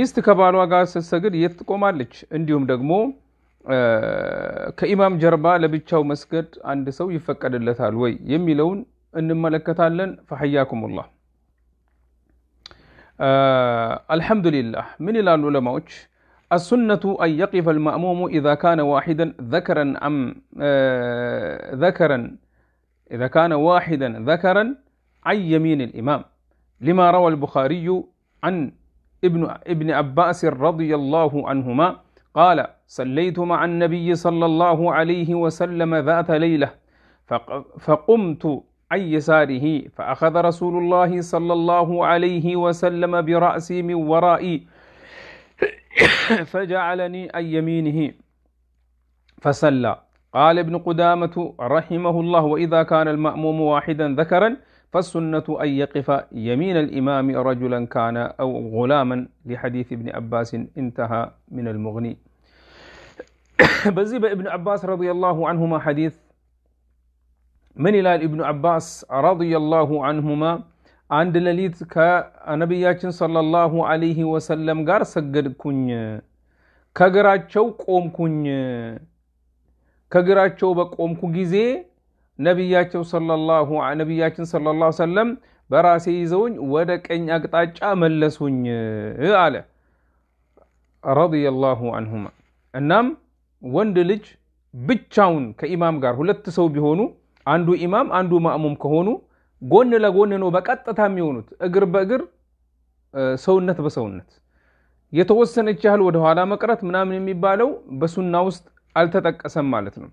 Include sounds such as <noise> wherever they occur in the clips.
ሚስት ከባሏ ጋር ስትሰግድ የት ትቆማለች? እንዲሁም ደግሞ ከኢማም ጀርባ ለብቻው መስገድ አንድ ሰው ይፈቀድለታል ወይ የሚለውን እንመለከታለን። ፈሐያኩሙላህ። አልሐምዱሊላህ። ምን ይላሉ ዑለማዎች? السنة أن يقف المأموم إذا كان واحدا ذكرا أم ذكرا إذا كان واحدا ذكرا عن يمين الإمام لما روى البخاري عن ابن ابن عباس رضي الله عنهما قال صليت مع النبي صلى الله عليه وسلم ذات ليلة فقمت عن يساره فأخذ رسول الله صلى الله عليه وسلم برأسي من ورائي فجعلني عن يمينه فصلى. قال ابن قدامة رحمه الله وإذا كان المأموم واحدا ذكرا فالسنة أن يقف يمين الإمام رجلا كان أو غلاما لحديث ابن عباس انتهى من المغني. <coughs> بزيب ابن عباس رضي الله عنهما حديث من إلى ابن عباس رضي الله عنهما. عند لليت كنبيات صلى الله عليه وسلم قال سجد كن كقرات شوق أم كن كقرات شوق أم كجزي ነቢያቸው ነቢያችን ሰለላሁ ሰለም በራሴ ይዘውኝ ወደ ቀኝ አቅጣጫ መለሱኝ አለ ረዲየላሁ አንሁማ። እናም ወንድ ልጅ ብቻውን ከኢማም ጋር ሁለት ሰው ቢሆኑ አንዱ ኢማም አንዱ ማእሙም ከሆኑ ጎን ለጎን ነው በቀጥታ የሚሆኑት፣ እግር በእግር ሰውነት በሰውነት የተወሰነች ያህል ወደኋላ መቅረት ምናምን የሚባለው በሱና ውስጥ አልተጠቀሰም ማለት ነው።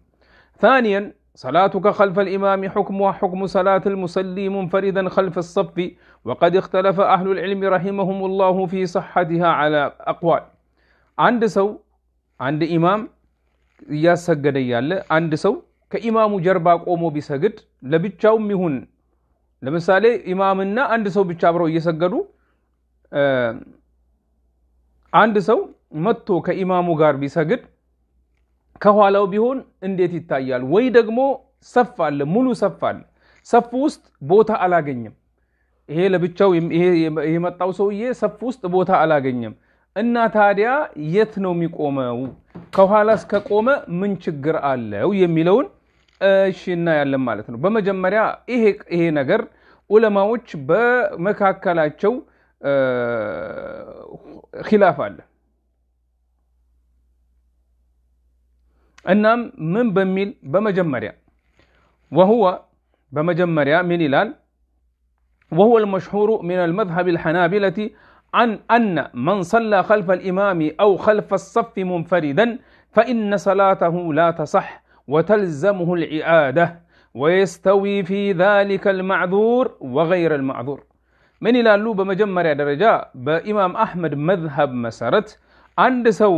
ታኒየን صلاتك خلف الإمام حكمها حكم صلاة المصلي منفردا خلف الصف وقد اختلف أهل العلم رحمهم الله في صحتها على أقوال عند سو عند إمام እያሰገደ እያለ አንድ ሰው ከኢማሙ ጀርባ ቆሞ ቢሰግድ ለብቻውም ይሁን ለምሳሌ ኢማምና አንድ ሰው ብቻ አብረው እየሰገዱ አንድ ሰው መጥቶ ከኢማሙ ጋር ቢሰግድ ከኋላው ቢሆን እንዴት ይታያል? ወይ ደግሞ ሰፍ አለ፣ ሙሉ ሰፍ አለ። ሰፍ ውስጥ ቦታ አላገኘም። ይሄ ለብቻው የመጣው ሰውዬ ሰፍ ውስጥ ቦታ አላገኘም እና ታዲያ የት ነው የሚቆመው? ከኋላስ ከቆመ ምን ችግር አለው የሚለውን እሺ እናያለን ማለት ነው። በመጀመሪያ ይሄ ይሄ ነገር ዑለማዎች በመካከላቸው ኪላፍ አለ። እናም ምን በሚል በመጀመሪያ ወሁወ በመጀመሪያ ምን ይላል? وهو المشهور من المذهب الحنابلة عن أن من صلى خلف الإمام أو خلف الصف منفردا فإن صلاته لا تصح وتلزمه الإعادة ويستوي في ذلك المعذور وغير المعذور من إلى اللو بمجمرة درجة بإمام أحمد مذهب مسارت عند سو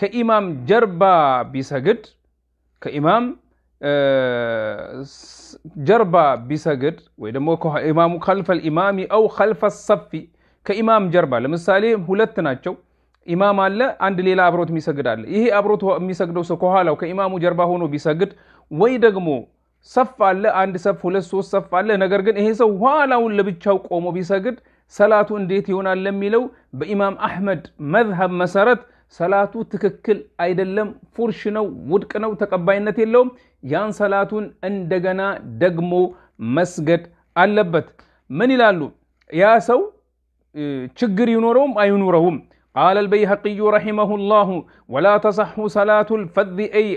ከኢማም ጀርባ ቢሰግድ ከኢማም ጀርባ ቢሰግድ ወይ ደግሞ ኢማሙ ከልፈል ኢማሚ አው ከልፈ ሰፊ ከኢማም ጀርባ ለምሳሌ ሁለት ናቸው። ኢማም አለ፣ አንድ ሌላ አብሮት የሚሰግድ አለ። ይሄ አብሮት የሚሰግደው ሰው ከኋላው ከኢማሙ ጀርባ ሆኖ ቢሰግድ ወይ ደግሞ ሰፍ አለ፣ አንድ ሰፍ፣ ሁለት፣ ሶስት ሰፍ አለ። ነገር ግን ይሄ ሰው ኋላውን ለብቻው ቆሞ ቢሰግድ ሰላቱ እንዴት ይሆናል ለሚለው በኢማም አሕመድ መዝሀብ መሰረት ሰላቱ ትክክል አይደለም፣ ፉርሽ ነው፣ ውድቅ ነው፣ ተቀባይነት የለውም። ያን ሰላቱን እንደገና ደግሞ መስገድ አለበት። ምን ይላሉ? ያ ሰው ችግር ይኖረውም አይኑረውም ቃለ አልበይሐቂዩ ረሒመሁ ላሁ ወላ ተሰሑ ሰላቱ ልፈርድ አይ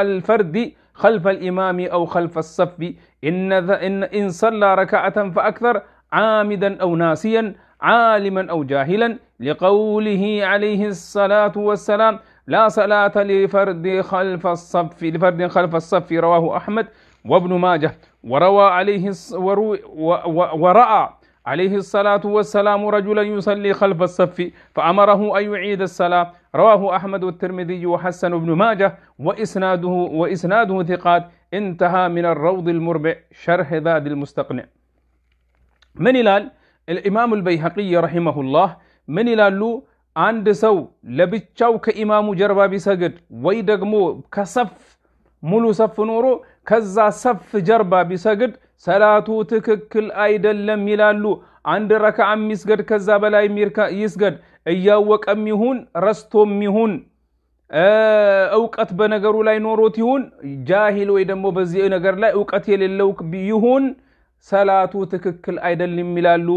አልፈርድ خلف الإمام أو خلف الصف إن, إن, إن صلى ركعة فأكثر عامدا أو ناسيا عالما أو جاهلا لقوله عليه الصلاة والسلام لا صلاة لفرد خلف الصف لفرد خلف الصف رواه أحمد وابن ماجه وروى عليه ورأى عليه الصلاة والسلام رجلا يصلي خلف الصف فأمره أن يعيد الصلاة. رواه أحمد والترمذي وحسن بن ماجه وإسناده وإسناده ثقات. انتهى من الروض المربع شرح ذاد المستقنع. من إلال ኢማም አልበይሐቂይ ረሂመሁላህ ምን ይላሉ? አንድ ሰው ለብቻው ከኢማሙ ጀርባ ቢሰግድ ወይ ደግሞ ከሰፍ ሙሉ ሰፍ ኖሮ ከዛ ሰፍ ጀርባ ቢሰግድ ሰላቱ ትክክል አይደለም ይላሉ። አንድ ረክዓም ይስገድ ከዛ በላይ ይስገድ፣ እያወቀም ይሁን ረስቶም ይሁን እውቀት በነገሩ ላይ ኖሮት ይሁን ጃሂል ወይ ደግሞ በዚህ ነገር ላይ እውቀት የሌለው ይሁን ሰላቱ ትክክል አይደለም ይላሉ።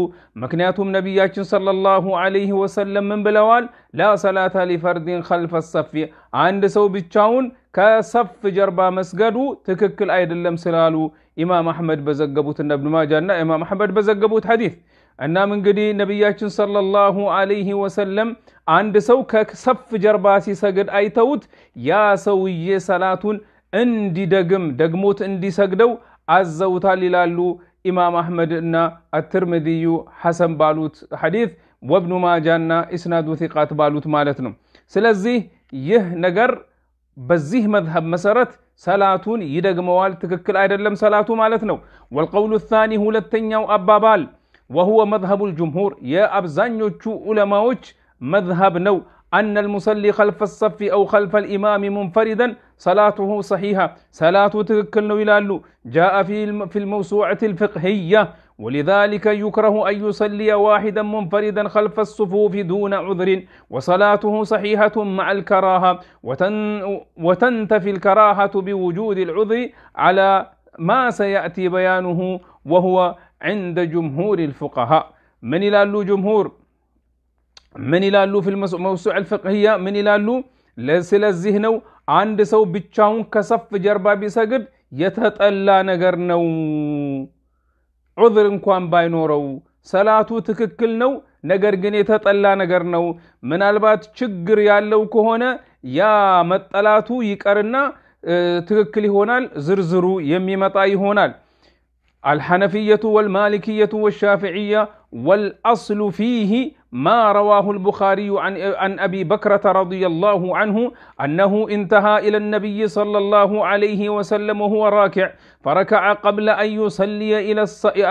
ምክንያቱም ነቢያችን ሰለላሁ ዐለይሂ ወሰለም ምን ብለዋል? ላ ሰላተ ሊፈርድን ኸልፈ ሰፊ፣ አንድ ሰው ብቻውን ከሰፍ ጀርባ መስገዱ ትክክል አይደለም ስላሉ ኢማም አሕመድ በዘገቡት እና እብኑ ማጃ እና ኢማም አሕመድ በዘገቡት ሐዲስ እናም እንግዲህ ነቢያችን ሰለላሁ ዐለይሂ ወሰለም አንድ ሰው ከሰፍ ጀርባ ሲሰግድ አይተውት ያ ሰውዬ ሰላቱን እንዲደግም ደግሞት እንዲሰግደው አዘውታል ይላሉ ኢማም አሕመድ እና አትርምድዩ ሐሰን ባሉት ሐዲት ወብኑ ማጃና ኢስናዱ ቲቃት ባሉት ማለት ነው። ስለዚህ ይህ ነገር በዚህ መዝሀብ መሰረት ሰላቱን ይደግመዋል፣ ትክክል አይደለም ሰላቱ ማለት ነው። ወልቀውሉ ታኒ ሁለተኛው አባባል ወሁወ መዝሀቡ ልጅምሁር የአብዛኞቹ ዑለማዎች መዝሀብ ነው። አነ ልሙሰሊ ኸልፈ ሰፊ አው ኸልፈ ልኢማሚ ሙንፈሪደን صلاته صحيحة. صلاة إلى اللو جاء في الموسوعة الفقهية. ولذلك يكره أن يصلي واحدا منفردا خلف الصفوف دون عذر. وصلاته صحيحة مع الكراهة. وتن وتنتفي الكراهة بوجود العذر على ما سيأتي بيانه. وهو عند جمهور الفقهاء. من يلالو جمهور؟ من يلالو في الموسوعة الفقهية؟ من يلالو لسل الزهنو አንድ ሰው ብቻውን ከሰፍ ጀርባ ቢሰግድ የተጠላ ነገር ነው። ዑዝር እንኳን ባይኖረው ሰላቱ ትክክል ነው፣ ነገር ግን የተጠላ ነገር ነው። ምናልባት ችግር ያለው ከሆነ ያ መጠላቱ ይቀርና ትክክል ይሆናል፣ ዝርዝሩ የሚመጣ ይሆናል። አልሐነፊየቱ ወልማሊክየቱ ወሻፊዕያ ወልአስሉ ፊህ ما رواه البخاري عن, عن أبي بكرة رضي الله عنه أنه انتهى إلى النبي صلى الله عليه وسلم وهو راكع فركع قبل أن يصلي إلى,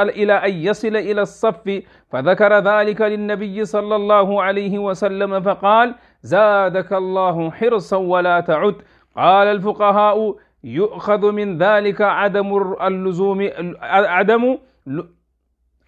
إلى أن يصل إلى الصف فذكر ذلك للنبي صلى الله عليه وسلم فقال زادك الله حرصا ولا تعد قال الفقهاء يؤخذ من ذلك عدم اللزوم عدم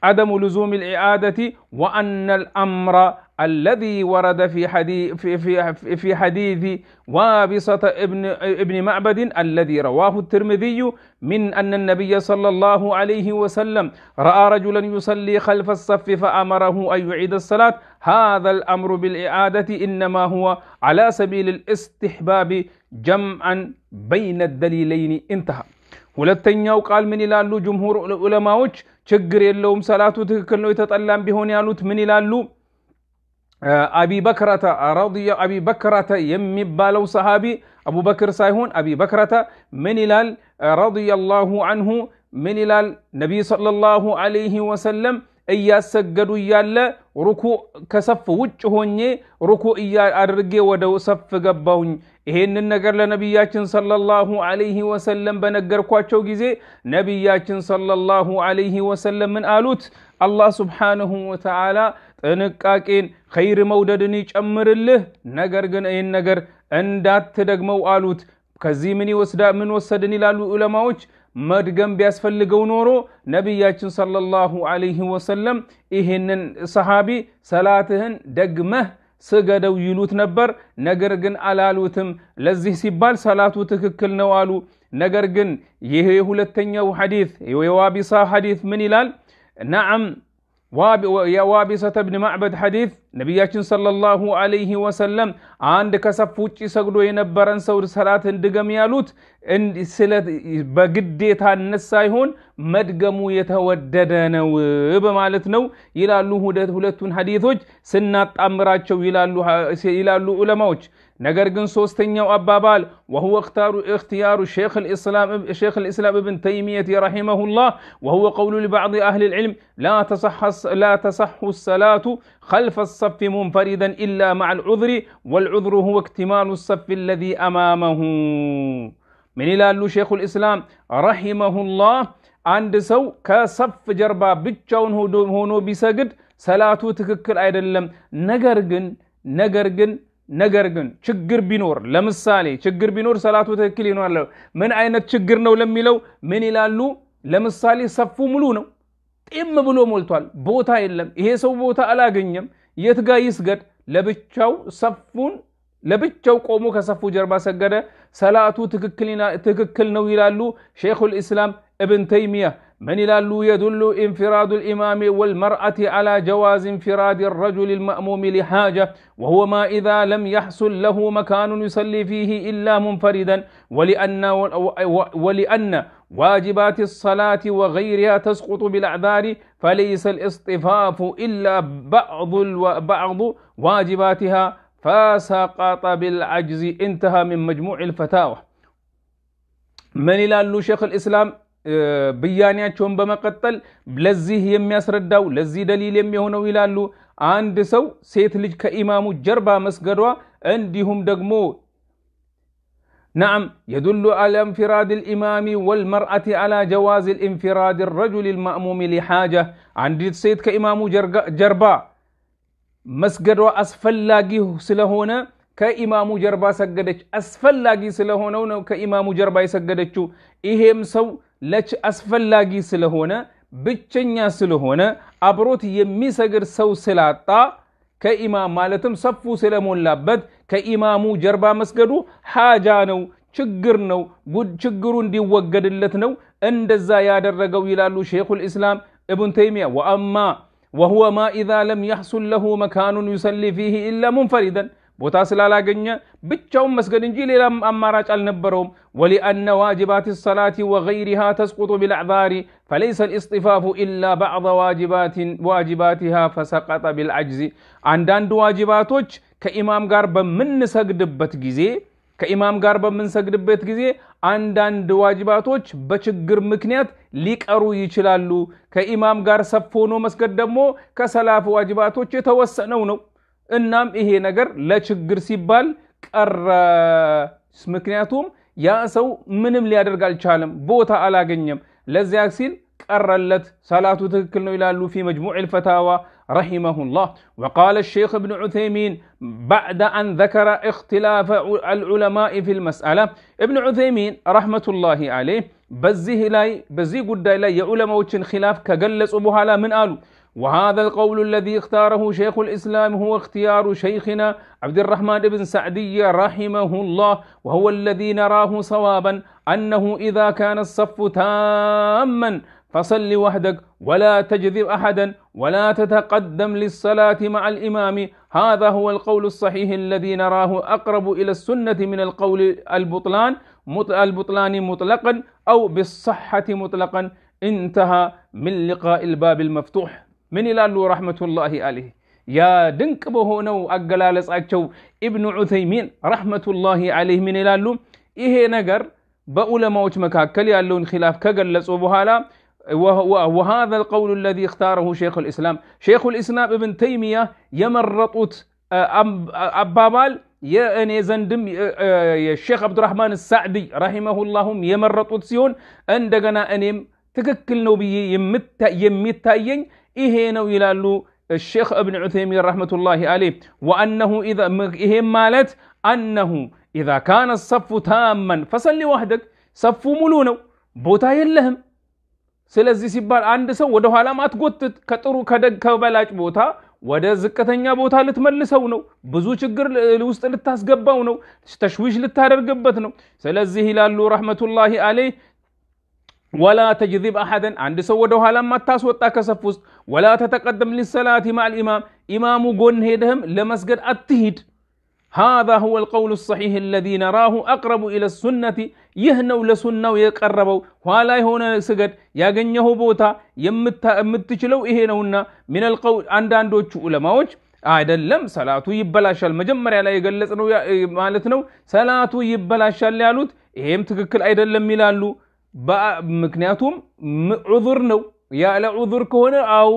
عدم لزوم الإعادة وأن الأمر الذي ورد في حديث في في في حديث وابصة ابن ابن معبد الذي رواه الترمذي من أن النبي صلى الله عليه وسلم رأى رجلا يصلي خلف الصف فأمره أن يعيد الصلاة. هذا الأمر بالإعادة إنما هو على سبيل الاستحباب جمعا بين الدليلين. انتهى. ሁለተኛው ቃል ምን ይላሉ ጅምሁር ዑለማዎች ችግር የለውም ሰላቱ ትክክል ነው የተጠላም ቢሆን ያሉት ምን ይላሉ አቢ በክረተ ረዲየ አቢ በክረተ የሚባለው ሰሃቢ አቡበክር ሳይሆን አቢ በክረተ ምን ይላል ረዲየላሁ አንሁ ምን ይላል ነቢይ ሰለላሁ ዐለይሂ ወሰለም እያሰገዱ እያለ ሩኩ ከሰፍ ውጭ ሆኜ ሩኩ አድርጌ ወደ ሰፍ ገባውኝ። ይሄንን ነገር ለነቢያችን ሰለላሁ ዐለይሂ ወሰለም በነገርኳቸው ጊዜ ነቢያችን ሰለላሁ ዐለይሂ ወሰለም ምን አሉት? አላህ ስብሓንሁ ወተዓላ ጥንቃቄን ኸይር መውደድን ይጨምርልህ፣ ነገር ግን ይህን ነገር እንዳትደግመው አሉት። ከዚህ ምን ወሰድን ይላሉ ዑለማዎች መድገም ቢያስፈልገው ኖሮ ነቢያችን ሰለላሁ ዐለይሂ ወሰለም ይህንን ሰሃቢ ሰላትህን ደግመህ ስገደው ይሉት ነበር። ነገር ግን አላሉትም። ለዚህ ሲባል ሰላቱ ትክክል ነው አሉ። ነገር ግን ይህ የሁለተኛው ሐዲት የዋቢሳ ሐዲት ምን ይላል? ነዓም የዋቢሰተ ብን ማዕበድ ሐዲት ነቢያችን ሰለላሁ ዐለይሂ ወሰለም አንድ ከሰፍ ውጭ ሰግዶ የነበረን ሰው ሰላትን ድገም ያሉት በግዴታነት ሳይሆን መድገሙ የተወደደ ነው በማለት ነው ይላሉ። ሁለቱን ሐዲቶች ስናጣምራቸው ይላሉ ዑለማዎች። ነገር ግን ሶስተኛው አባባል ወሁወ እክትያሩ ሼክ ልእስላም እብን ተይሚየት ረሒመሁላህ ወሁወ ቀውሉ ሊባዕድ አህል ልዕልም ላ ተሰሑ ሰላቱ خلف الصف منفردا إلا مع العذر والعذر هو اكتمال الصف الذي أمامه من ይላሉ ሼኹ ልእስላም ረሒመሁላህ አንድ ሰው ከሰፍ ጀርባ ብቻውን ሆኖ ቢሰግድ ሰላቱ ትክክል አይደለም። ነገር ግን ነገር ግን ነገር ግን ችግር ቢኖር ለምሳሌ ችግር ቢኖር ሰላቱ ትክክል ይሆናል። ምን አይነት ችግር ነው ለሚለው ምን ይላሉ? ለምሳሌ ሰፉ ሙሉ ነው፣ ጤም ብሎ ሞልቷል፣ ቦታ የለም። ይሄ ሰው ቦታ አላገኘም፣ የት ጋር ይስገድ? ለብቻው ሰፉን ለብቻው ቆሞ ከሰፉ ጀርባ ሰገደ። ሰላቱ ትክክል ነው ይላሉ ሼኹል ኢስላም እብን ተይሚያ من يلالو يدل انفراد الإمام والمرأة على جواز انفراد الرجل المأموم لحاجة وهو ما إذا لم يحصل له مكان يصلي فيه إلا منفردا ولأن, ولأن واجبات الصلاة وغيرها تسقط بالأعذار فليس الاصطفاف إلا بعض بعض واجباتها فسقط بالعجز انتهى من مجموع الفتاوى. من يلالو شيخ الإسلام ብያኔያቸውን በመቀጠል ለዚህ የሚያስረዳው ለዚህ ደሊል የሚሆነው ይላሉ። አንድ ሰው ሴት ልጅ ከኢማሙ ጀርባ መስገዷ እንዲሁም ደግሞ ነዓም የዱሉ አላ እንፊራድ ልኢማሚ ወልመርአቲ አላ ጀዋዝ ልእንፊራድ ረጁል ልማእሙሚ ሊሓጃ አንዲት ሴት ከኢማሙ ጀርባ መስገዷ አስፈላጊ ስለሆነ ከኢማሙ ጀርባ ሰገደች። አስፈላጊ ስለሆነው ነው ከኢማሙ ጀርባ የሰገደችው። ይሄም ሰው ለች አስፈላጊ ስለሆነ ብቸኛ ስለሆነ አብሮት የሚሰግድ ሰው ስላጣ ከኢማም ማለትም ሰፉ ስለሞላበት ከኢማሙ ጀርባ መስገዱ ሓጃ ነው፣ ችግር ነው፣ ችግሩ እንዲወገድለት ነው። እንደዛ ያደረገው ይላሉ ሼኹል ኢስላም እብን ተይሚያ ወአማ ወሁወ ማ ኢዛ ለም ያሕሱል ለሁ መካኑን ዩሰሊ ፊህ ኢላ ሙንፈሪደን ቦታ ስላላገኘ ብቻውን መስገድ እንጂ ሌላም አማራጭ አልነበረውም። ወሊአነ ዋጅባት ሰላት ወገይሪሃ ተስቁጡ ቢልአዕዛሪ ፈለይሰ ልእስጢፋፉ ኢላ ባዕض ዋጅባቲሃ ፈሰቀጠ ቢልዓጅዚ አንዳንድ ዋጅባቶች ከኢማም ጋር በምንሰግድበት ጊዜ ከኢማም ጋር በምንሰግድበት ጊዜ አንዳንድ ዋጅባቶች በችግር ምክንያት ሊቀሩ ይችላሉ። ከኢማም ጋር ሰፍ ሆኖ መስገድ ደግሞ ከሰላፍ ዋጅባቶች የተወሰነው ነው እናም ይሄ ነገር ለችግር ሲባል ቀረ ምክንያቱም ያ ሰው ምንም ሊያደርግ አልቻለም ቦታ አላገኘም ለዚያ ሲል ቀረለት ሰላቱ ትክክል ነው ይላሉ ፊ መጅሙዕ ልፈታዋ رحمه الله وقال الشيخ ابن عثيمين بعد أن ذكر اختلاف العلماء في المسألة ابن عثيمين رحمة الله عليه بزيه لاي بزي قد لا يعلماء خلاف كجلس بها من قالوا وهذا القول الذي اختاره شيخ الإسلام هو اختيار شيخنا عبد الرحمن بن سعدي رحمه الله وهو الذي نراه صوابا أنه إذا كان الصف تاما فصل وحدك ولا تجذب أحدا ولا تتقدم للصلاة مع الإمام. هذا هو القول الصحيح الذي نراه أقرب إلى السنة من القول البطلان البطلان مطلقا أو بالصحة مطلقا. انتهى من لقاء الباب المفتوح. ምን ይላሉ ረሕመቱላሂ አለይህ ያ ድንቅ በሆነው አገላለጻቸው ኢብኑ ዑተይሚን ረሕመቱላሂ አለይህ ምን ይላሉ ይሄ ነገር በዑለማዎች መካከል ያለውን ኪላፍ ከገለጹ በኋላ وهذا القول الذي اختاره شيخ الإسلام شيخ الإسلام ابن تيمية يمرطوت አባባል የእኔ ዘንድም የሼክ አብዱራህማን ሳዕዲ ረሂመሁላሁም የመረጡት ሲሆን እንደገና እኔም ትክክል ነው ብዬ የሚታየኝ ይሄ ነው ይላሉ ሼክ እብን ዑተይሚን ረሕመቱላሂ አለይ ወአነሁ ይሄም ማለት አነሁ ኢዛ ካነ ሰፉ ታመን ፈሰሊ ዋህደግ ሰፉ ሙሉ ነው ቦታ የለህም ስለዚህ ሲባል አንድ ሰው ወደ ኋላም አትጎትት ከጥሩ ከበላጭ ቦታ ወደ ዝቅተኛ ቦታ ልትመልሰው ነው። ብዙ ችግር ውስጥ ልታስገባው ነው። ተሽዊሽ ልታደርግበት ነው። ስለዚህ ይላሉ ረሕመቱላሂ አለይህ ወላ ተጅዚብ አሐደን አንድ ሰው ወደ ኋላ ማታስወጣ ከሰፍ ውስጥ ወላ ተተቀደም ሊሰላት ማል ኢማም ኢማሙ ጎን ሄደህም ለመስገድ አትሂድ። ሃዛ ሁወ ልቀውሉ ሰሒሕ አለዚ ነራሁ አቅረቡ ኢለ ሱነቲ። ይህ ነው ለሱናው የቀረበው። ኋላ የሆነ ስገድ ያገኘኸው ቦታ የምትችለው ይሄ ነውና ሚነል ቀውል አንዳንዶቹ ዑለማዎች አይደለም ሰላቱ ይበላሻል፣ መጀመሪያ ላይ የገለጽ ነው ማለት ነው ሰላቱ ይበላሻል ያሉት ይሄም ትክክል አይደለም ይላሉ። ምክንያቱም ዑዙር ነው። ያለ ዑዙር ከሆነ አው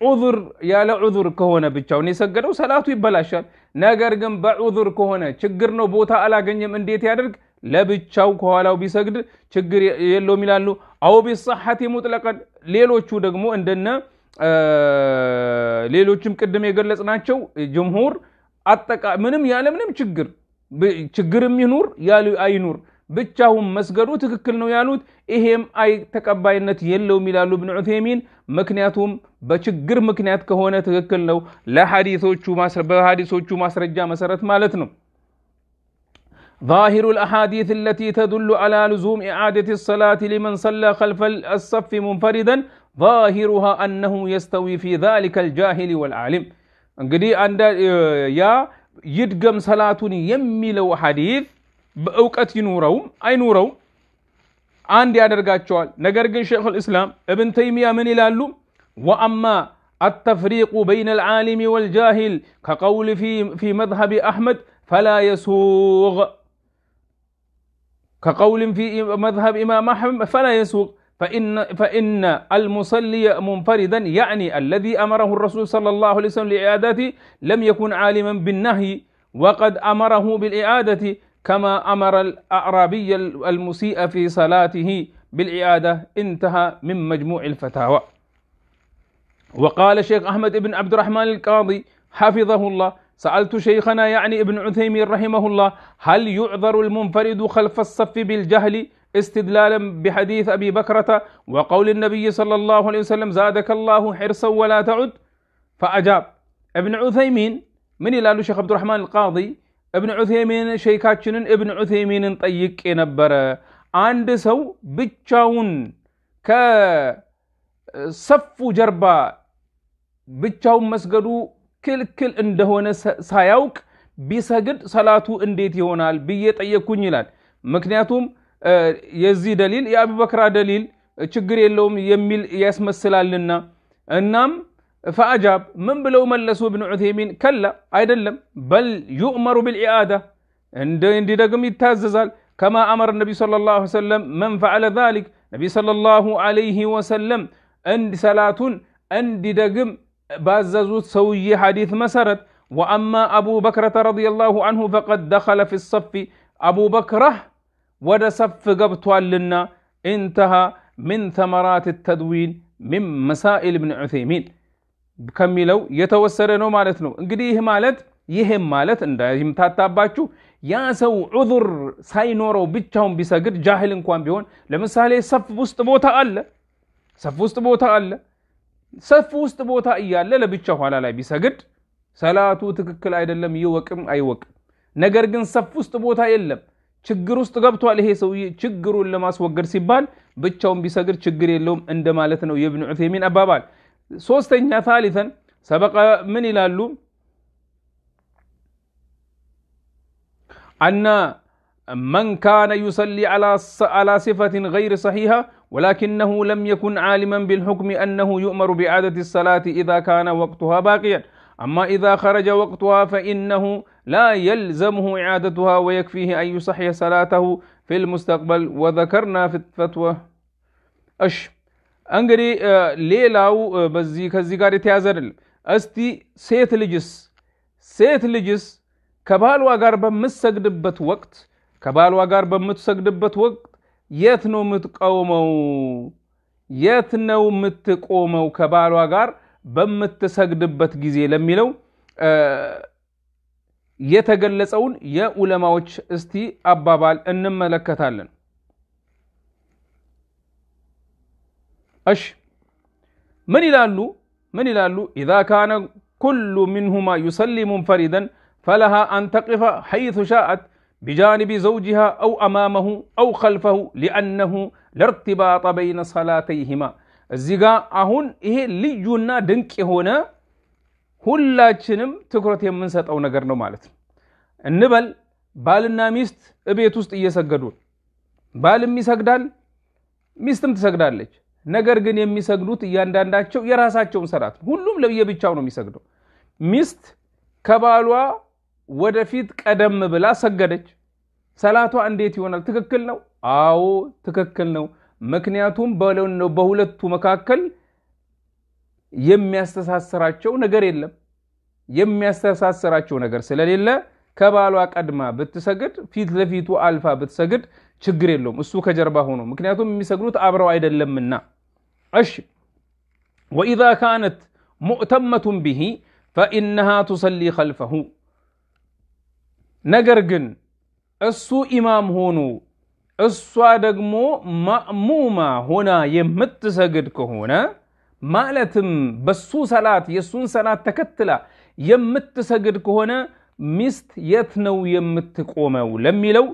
ዑዙር ያለ ዑዙር ከሆነ ብቻውን የሰገደው ሰላቱ ይበላሻል። ነገር ግን በዑዙር ከሆነ ችግር ነው ቦታ አላገኘም እንዴት ያደርግ? ለብቻው ከኋላው ቢሰግድ ችግር የለውም ይላሉ። አው ቢሰሐቲ ሙጥለቀን። ሌሎቹ ደግሞ እንደነ ሌሎችም ቅድም የገለጽናቸው ጅምሁር ምንም ያለ ምንም ችግር ችግርም ይኑር ያሉ አይኑር ብቻውን መስገዱ ትክክል ነው ያሉት። ይሄም አይ ተቀባይነት የለውም ይላሉ እብን ዑቴሚን። ምክንያቱም በችግር ምክንያት ከሆነ ትክክል ነው በሀዲሶቹ ማስረጃ መሰረት ማለት ነው። ظاهر الأحاديث التي تدل على لزوم إعادة الصلاة لمن صلى خلف الصف منفردا ظاهرها أنه يستوي في ذلك الجاهل والعالم እንግዲህ ያ ይድገም ሰላቱን የሚለው ሐዲት በእውቀት ይኑረውም አይኑረውም አንድ ያደርጋቸዋል። ነገር ግን ሸይኹ ልእስላም እብን ተይሚያ ምን ይላሉ? ወአማ التفريق بين العالم والجاهل كقول في في مذهب أحمد فلا يسوغ كقول في مذهب إمام أحمد فلا يسوغ فإن فإن المصلي منفردا يعني الذي أمره الرسول صلى الله عليه وسلم لإعادته لم يكن عالما بالنهي وقد أمره بالإعادة كما أمر الأعرابي المسيء في صلاته بالإعادة انتهى من مجموع الفتاوى. وقال الشيخ أحمد بن عبد الرحمن القاضي حفظه الله سألت شيخنا يعني ابن عثيمين رحمه الله هل يعذر المنفرد خلف الصف بالجهل استدلالا بحديث أبي بكرة وقول النبي صلى الله عليه وسلم زادك الله حرصا ولا تعد؟ فأجاب. ابن عثيمين من إلى شيخ عبد الرحمن القاضي؟ እብን ዑቴሚን ሸይካችንን እብን ዑቴሚንን ጠይቅ የነበረ አንድ ሰው ብቻውን ከሰፉ ጀርባ ብቻውን መስገዱ ክልክል እንደሆነ ሳያውቅ ቢሰግድ ሰላቱ እንዴት ይሆናል ብዬ ጠየቅኩኝ ይላል። ምክንያቱም የዚህ ደሊል የአቡበክራ ደሊል ችግር የለውም የሚል ያስመስላልና እናም فأجاب من بلو ملسو ابن عثيمين؟ كلا أيدلم بل يؤمر بالإعادة. عندي دقم يتاززال كما أمر النبي صلى الله عليه وسلم من فعل ذلك؟ نبي صلى الله عليه وسلم. عند صلاة عند دقم باززوت سوي حديث مسرت وأما أبو بكرة رضي الله عنه فقد دخل في الصف. أبو بكرة ود صف قبطوال لنا انتهى من ثمرات التدوين من مسائل ابن عثيمين. ከሚለው የተወሰደ ነው ማለት ነው። እንግዲህ ይህ ማለት ይህም ማለት እንዳይምታታባችሁ ያ ሰው ዑዙር ሳይኖረው ብቻውን ቢሰግድ ጃህል እንኳን ቢሆን ለምሳሌ ሰፍ ውስጥ ቦታ አለ፣ ሰፍ ውስጥ ቦታ አለ ሰፍ ውስጥ ቦታ እያለ ለብቻ ኋላ ላይ ቢሰግድ ሰላቱ ትክክል አይደለም፣ ይወቅም አይወቅም። ነገር ግን ሰፍ ውስጥ ቦታ የለም፣ ችግር ውስጥ ገብቷል። ይሄ ሰውዬ ችግሩን ለማስወገድ ሲባል ብቻውን ቢሰግድ ችግር የለውም እንደማለት ነው የእብን ዑቴሚን አባባል። ሶስተኛ ታሊተን ሰበቀ ምን ይላሉ? አና من كان يصلي على على صفة غير صحيحة ولكنه لم يكن عالما بالحكم أنه يؤمر بإعادة الصلاة إذا كان وقتها باقيا أما إذا خرج وقتها فإنه لا يلزمه إعادتها ويكفيه أن يصحي صلاته في المستقبل وذكرنا في الفتوى أش እንግዲህ ሌላው በዚህ ከዚህ ጋር የተያዘ አይደለም። እስቲ ሴት ልጅስ ሴት ልጅስ ከባሏ ጋር በምትሰግድበት ወቅት ከባሏ ጋር በምትሰግድበት ወቅት የት ነው የምትቆመው? የት ነው የምትቆመው? ከባሏ ጋር በምትሰግድበት ጊዜ ለሚለው የተገለጸውን የዑለማዎች እስቲ አባባል እንመለከታለን። እሺ ምን ይላሉ? ምን ይላሉ? ኢዛ ካነ ኩሉ ሚንሁማ ዩሰሊ ሙንፈሪደን ፈለሃ አን ተቂፈ ሐይቱ ሻአት بجانب زوجها أو أمامه أو خلفه لأنه لا ارتباط بين صلاتيهما እዚህ ጋ አሁን ይሄ ልዩና ድንቅ የሆነ ሁላችንም ትኩረት የምንሰጠው ነገር ነው ማለት ነው። እንበል ባልና ሚስት እቤት ውስጥ እየሰገዱ ባልም ይሰግዳል፣ ሚስትም ትሰግዳለች። ነገር ግን የሚሰግዱት እያንዳንዳቸው የራሳቸውን ሰላት፣ ሁሉም ለየብቻው ነው የሚሰግደው። ሚስት ከባሏ ወደፊት ቀደም ብላ ሰገደች። ሰላቷ እንዴት ይሆናል? ትክክል ነው? አዎ ትክክል ነው። ምክንያቱም በሁለቱ መካከል የሚያስተሳስራቸው ነገር የለም። የሚያስተሳስራቸው ነገር ስለሌለ ከባሏ ቀድማ ብትሰግድ፣ ፊት ለፊቱ አልፋ ብትሰግድ ችግር የለውም እሱ ከጀርባ ሆኖ፣ ምክንያቱም የሚሰግዱት አብረው አይደለምና። እሺ ወኢዛ ካነት ሙእተመቱን ብሂ ፈኢነሃ ቱሰሊ ኸልፈሁ ነገር ግን እሱ ኢማም ሆኖ እሷ ደግሞ ማእሙማ ሆና የምትሰግድ ከሆነ ማለትም በሱ ሰላት የእሱን ሰላት ተከትላ የምትሰግድ ከሆነ ሚስት የት ነው የምትቆመው ለሚለው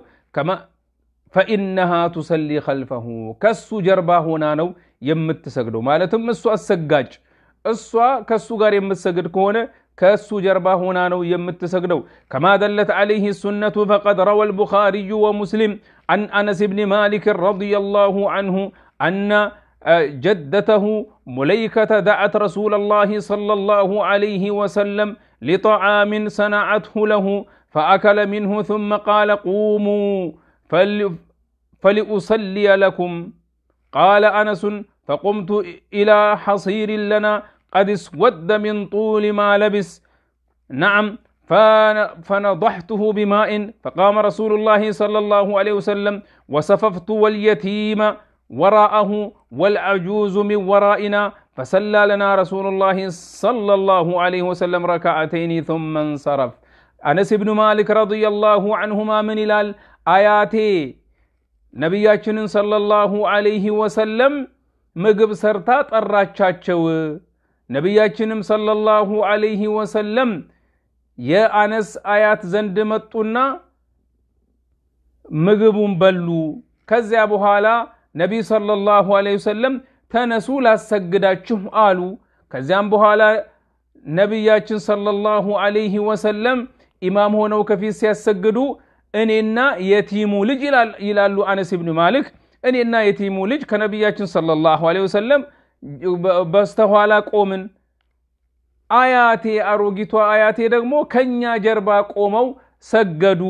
ፈኢነሃ ቱሰሊ ከልፈሁ ከሱ ጀርባ ሆና ነው የምትሰግደው። ማለትም እሱ አሰጋጭ እሷ ከሱ ጋር የምትሰግድ ከሆነ ከሱ ጀርባ ሆና ነው የምትሰግደው። ከማ ደለት ዓለይህ ሱነቱ ፈቀድ ረወ ልቡኻሪዩ ወሙስሊም عن أنس بن مالك رضي الله عنه أن جدته مليكة دعت رسول الله صلى الله عليه وسلم لطعام صنعته له فأكل منه ثم قال قوموا فلأصلي لكم. قال أنس فقمت إلى حصير لنا قد اسود من طول ما لبس. نعم فنضحته بماء فقام رسول الله صلى الله عليه وسلم وصففت واليتيم وراءه والعجوز من ورائنا فسلى لنا رسول الله صلى الله عليه وسلم ركعتين ثم انصرف. أنس بن مالك رضي الله عنهما من إلال አያቴ ነቢያችንን ሰለላሁ አለይህ ወሰለም ምግብ ሰርታ ጠራቻቸው። ነቢያችንም ሰለላሁ አለይህ ወሰለም የአነስ አያት ዘንድ መጡና ምግቡን በሉ። ከዚያ በኋላ ነቢይ ሰለላሁ አለይህ ወሰለም ተነሱ ላሰግዳችሁ አሉ። ከዚያም በኋላ ነቢያችን ሰለላሁ ዐለይሂ ወሰለም ኢማም ሆነው ከፊት ሲያሰግዱ እኔና የቲሙ ልጅ ይላሉ አነስ ብን ማሊክ እኔና የቲሙ ልጅ ከነቢያችን ሰለላሁ ዐለይሂ ወሰለም በስተኋላ ቆምን። አያቴ አሮጊቷ አያቴ ደግሞ ከኛ ጀርባ ቆመው ሰገዱ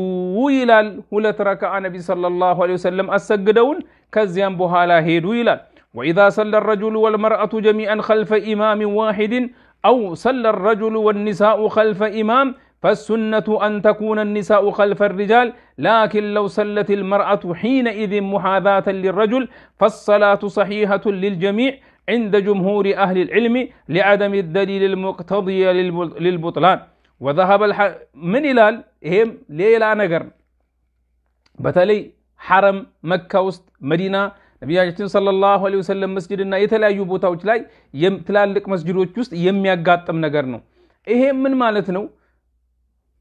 ይላል። ሁለት ረክዓ ነቢ ሰለላሁ ዐለይሂ ወሰለም አሰግደውን ከዚያም በኋላ ሄዱ ይላል። ወኢዛ ሰለ ረጁሉ ወልመርአቱ ጀሚዐን ኸልፈ ኢማሚን ዋሂድን አው ሰለ ረጁሉ ወኒሳኡ ኸልፈ ኢማም فالسنة أن تكون النساء خلف الرجال لكن لو سلت المرأة حينئذ محاذاة للرجل فالصلاة صحيحة للجميع عند جمهور أهل العلم لعدم الدليل المقتضي للبطلان وذهب الح... من إلال هم ليلا نجر بتلي حرم مكة وسط مدينة ነቢያችን ሰለላሁ ዐለይሂ ወሰለም መስጅድና የተለያዩ ቦታዎች ላይ ትላልቅ መስጅዶች ውስጥ የሚያጋጥም ነገር ነው። ይሄ ምን ማለት ነው?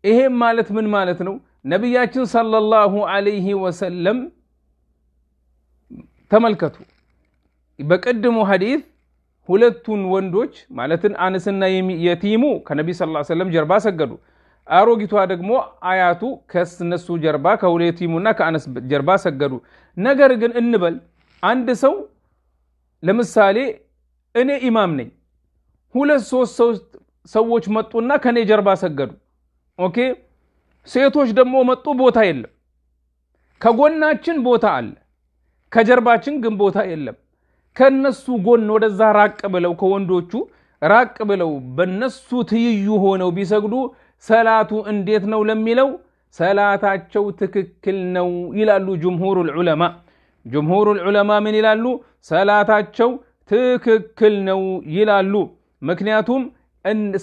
ይሄም ማለት ምን ማለት ነው? ነቢያችን ሰለላሁ ዐለይሂ ወሰለም ተመልከቱ፣ በቅድሙ ሐዲት ሁለቱን ወንዶች ማለትን አነስና የቲሙ ከነቢ ስ ሰለም ጀርባ ሰገዱ። አሮጊቷ ደግሞ አያቱ ከነሱ ጀርባ ከሁለቲሙና ከአነስ ጀርባ ሰገዱ። ነገር ግን እንበል አንድ ሰው ለምሳሌ እኔ ኢማም ነኝ፣ ሁለት ሶስት ሰዎች መጡና ከኔ ጀርባ ሰገዱ። ኦኬ ሴቶች ደግሞ መጡ፣ ቦታ የለም። ከጎናችን ቦታ አለ፣ ከጀርባችን ግን ቦታ የለም። ከነሱ ጎን ወደዛ ራቅ ብለው ከወንዶቹ ራቅ ብለው በነሱ ትይዩ ሆነው ቢሰግዱ ሰላቱ እንዴት ነው ለሚለው ሰላታቸው ትክክል ነው ይላሉ ጅምሁሩል ዑለማ። ጅምሁሩል ዑለማ ምን ይላሉ? ሰላታቸው ትክክል ነው ይላሉ። ምክንያቱም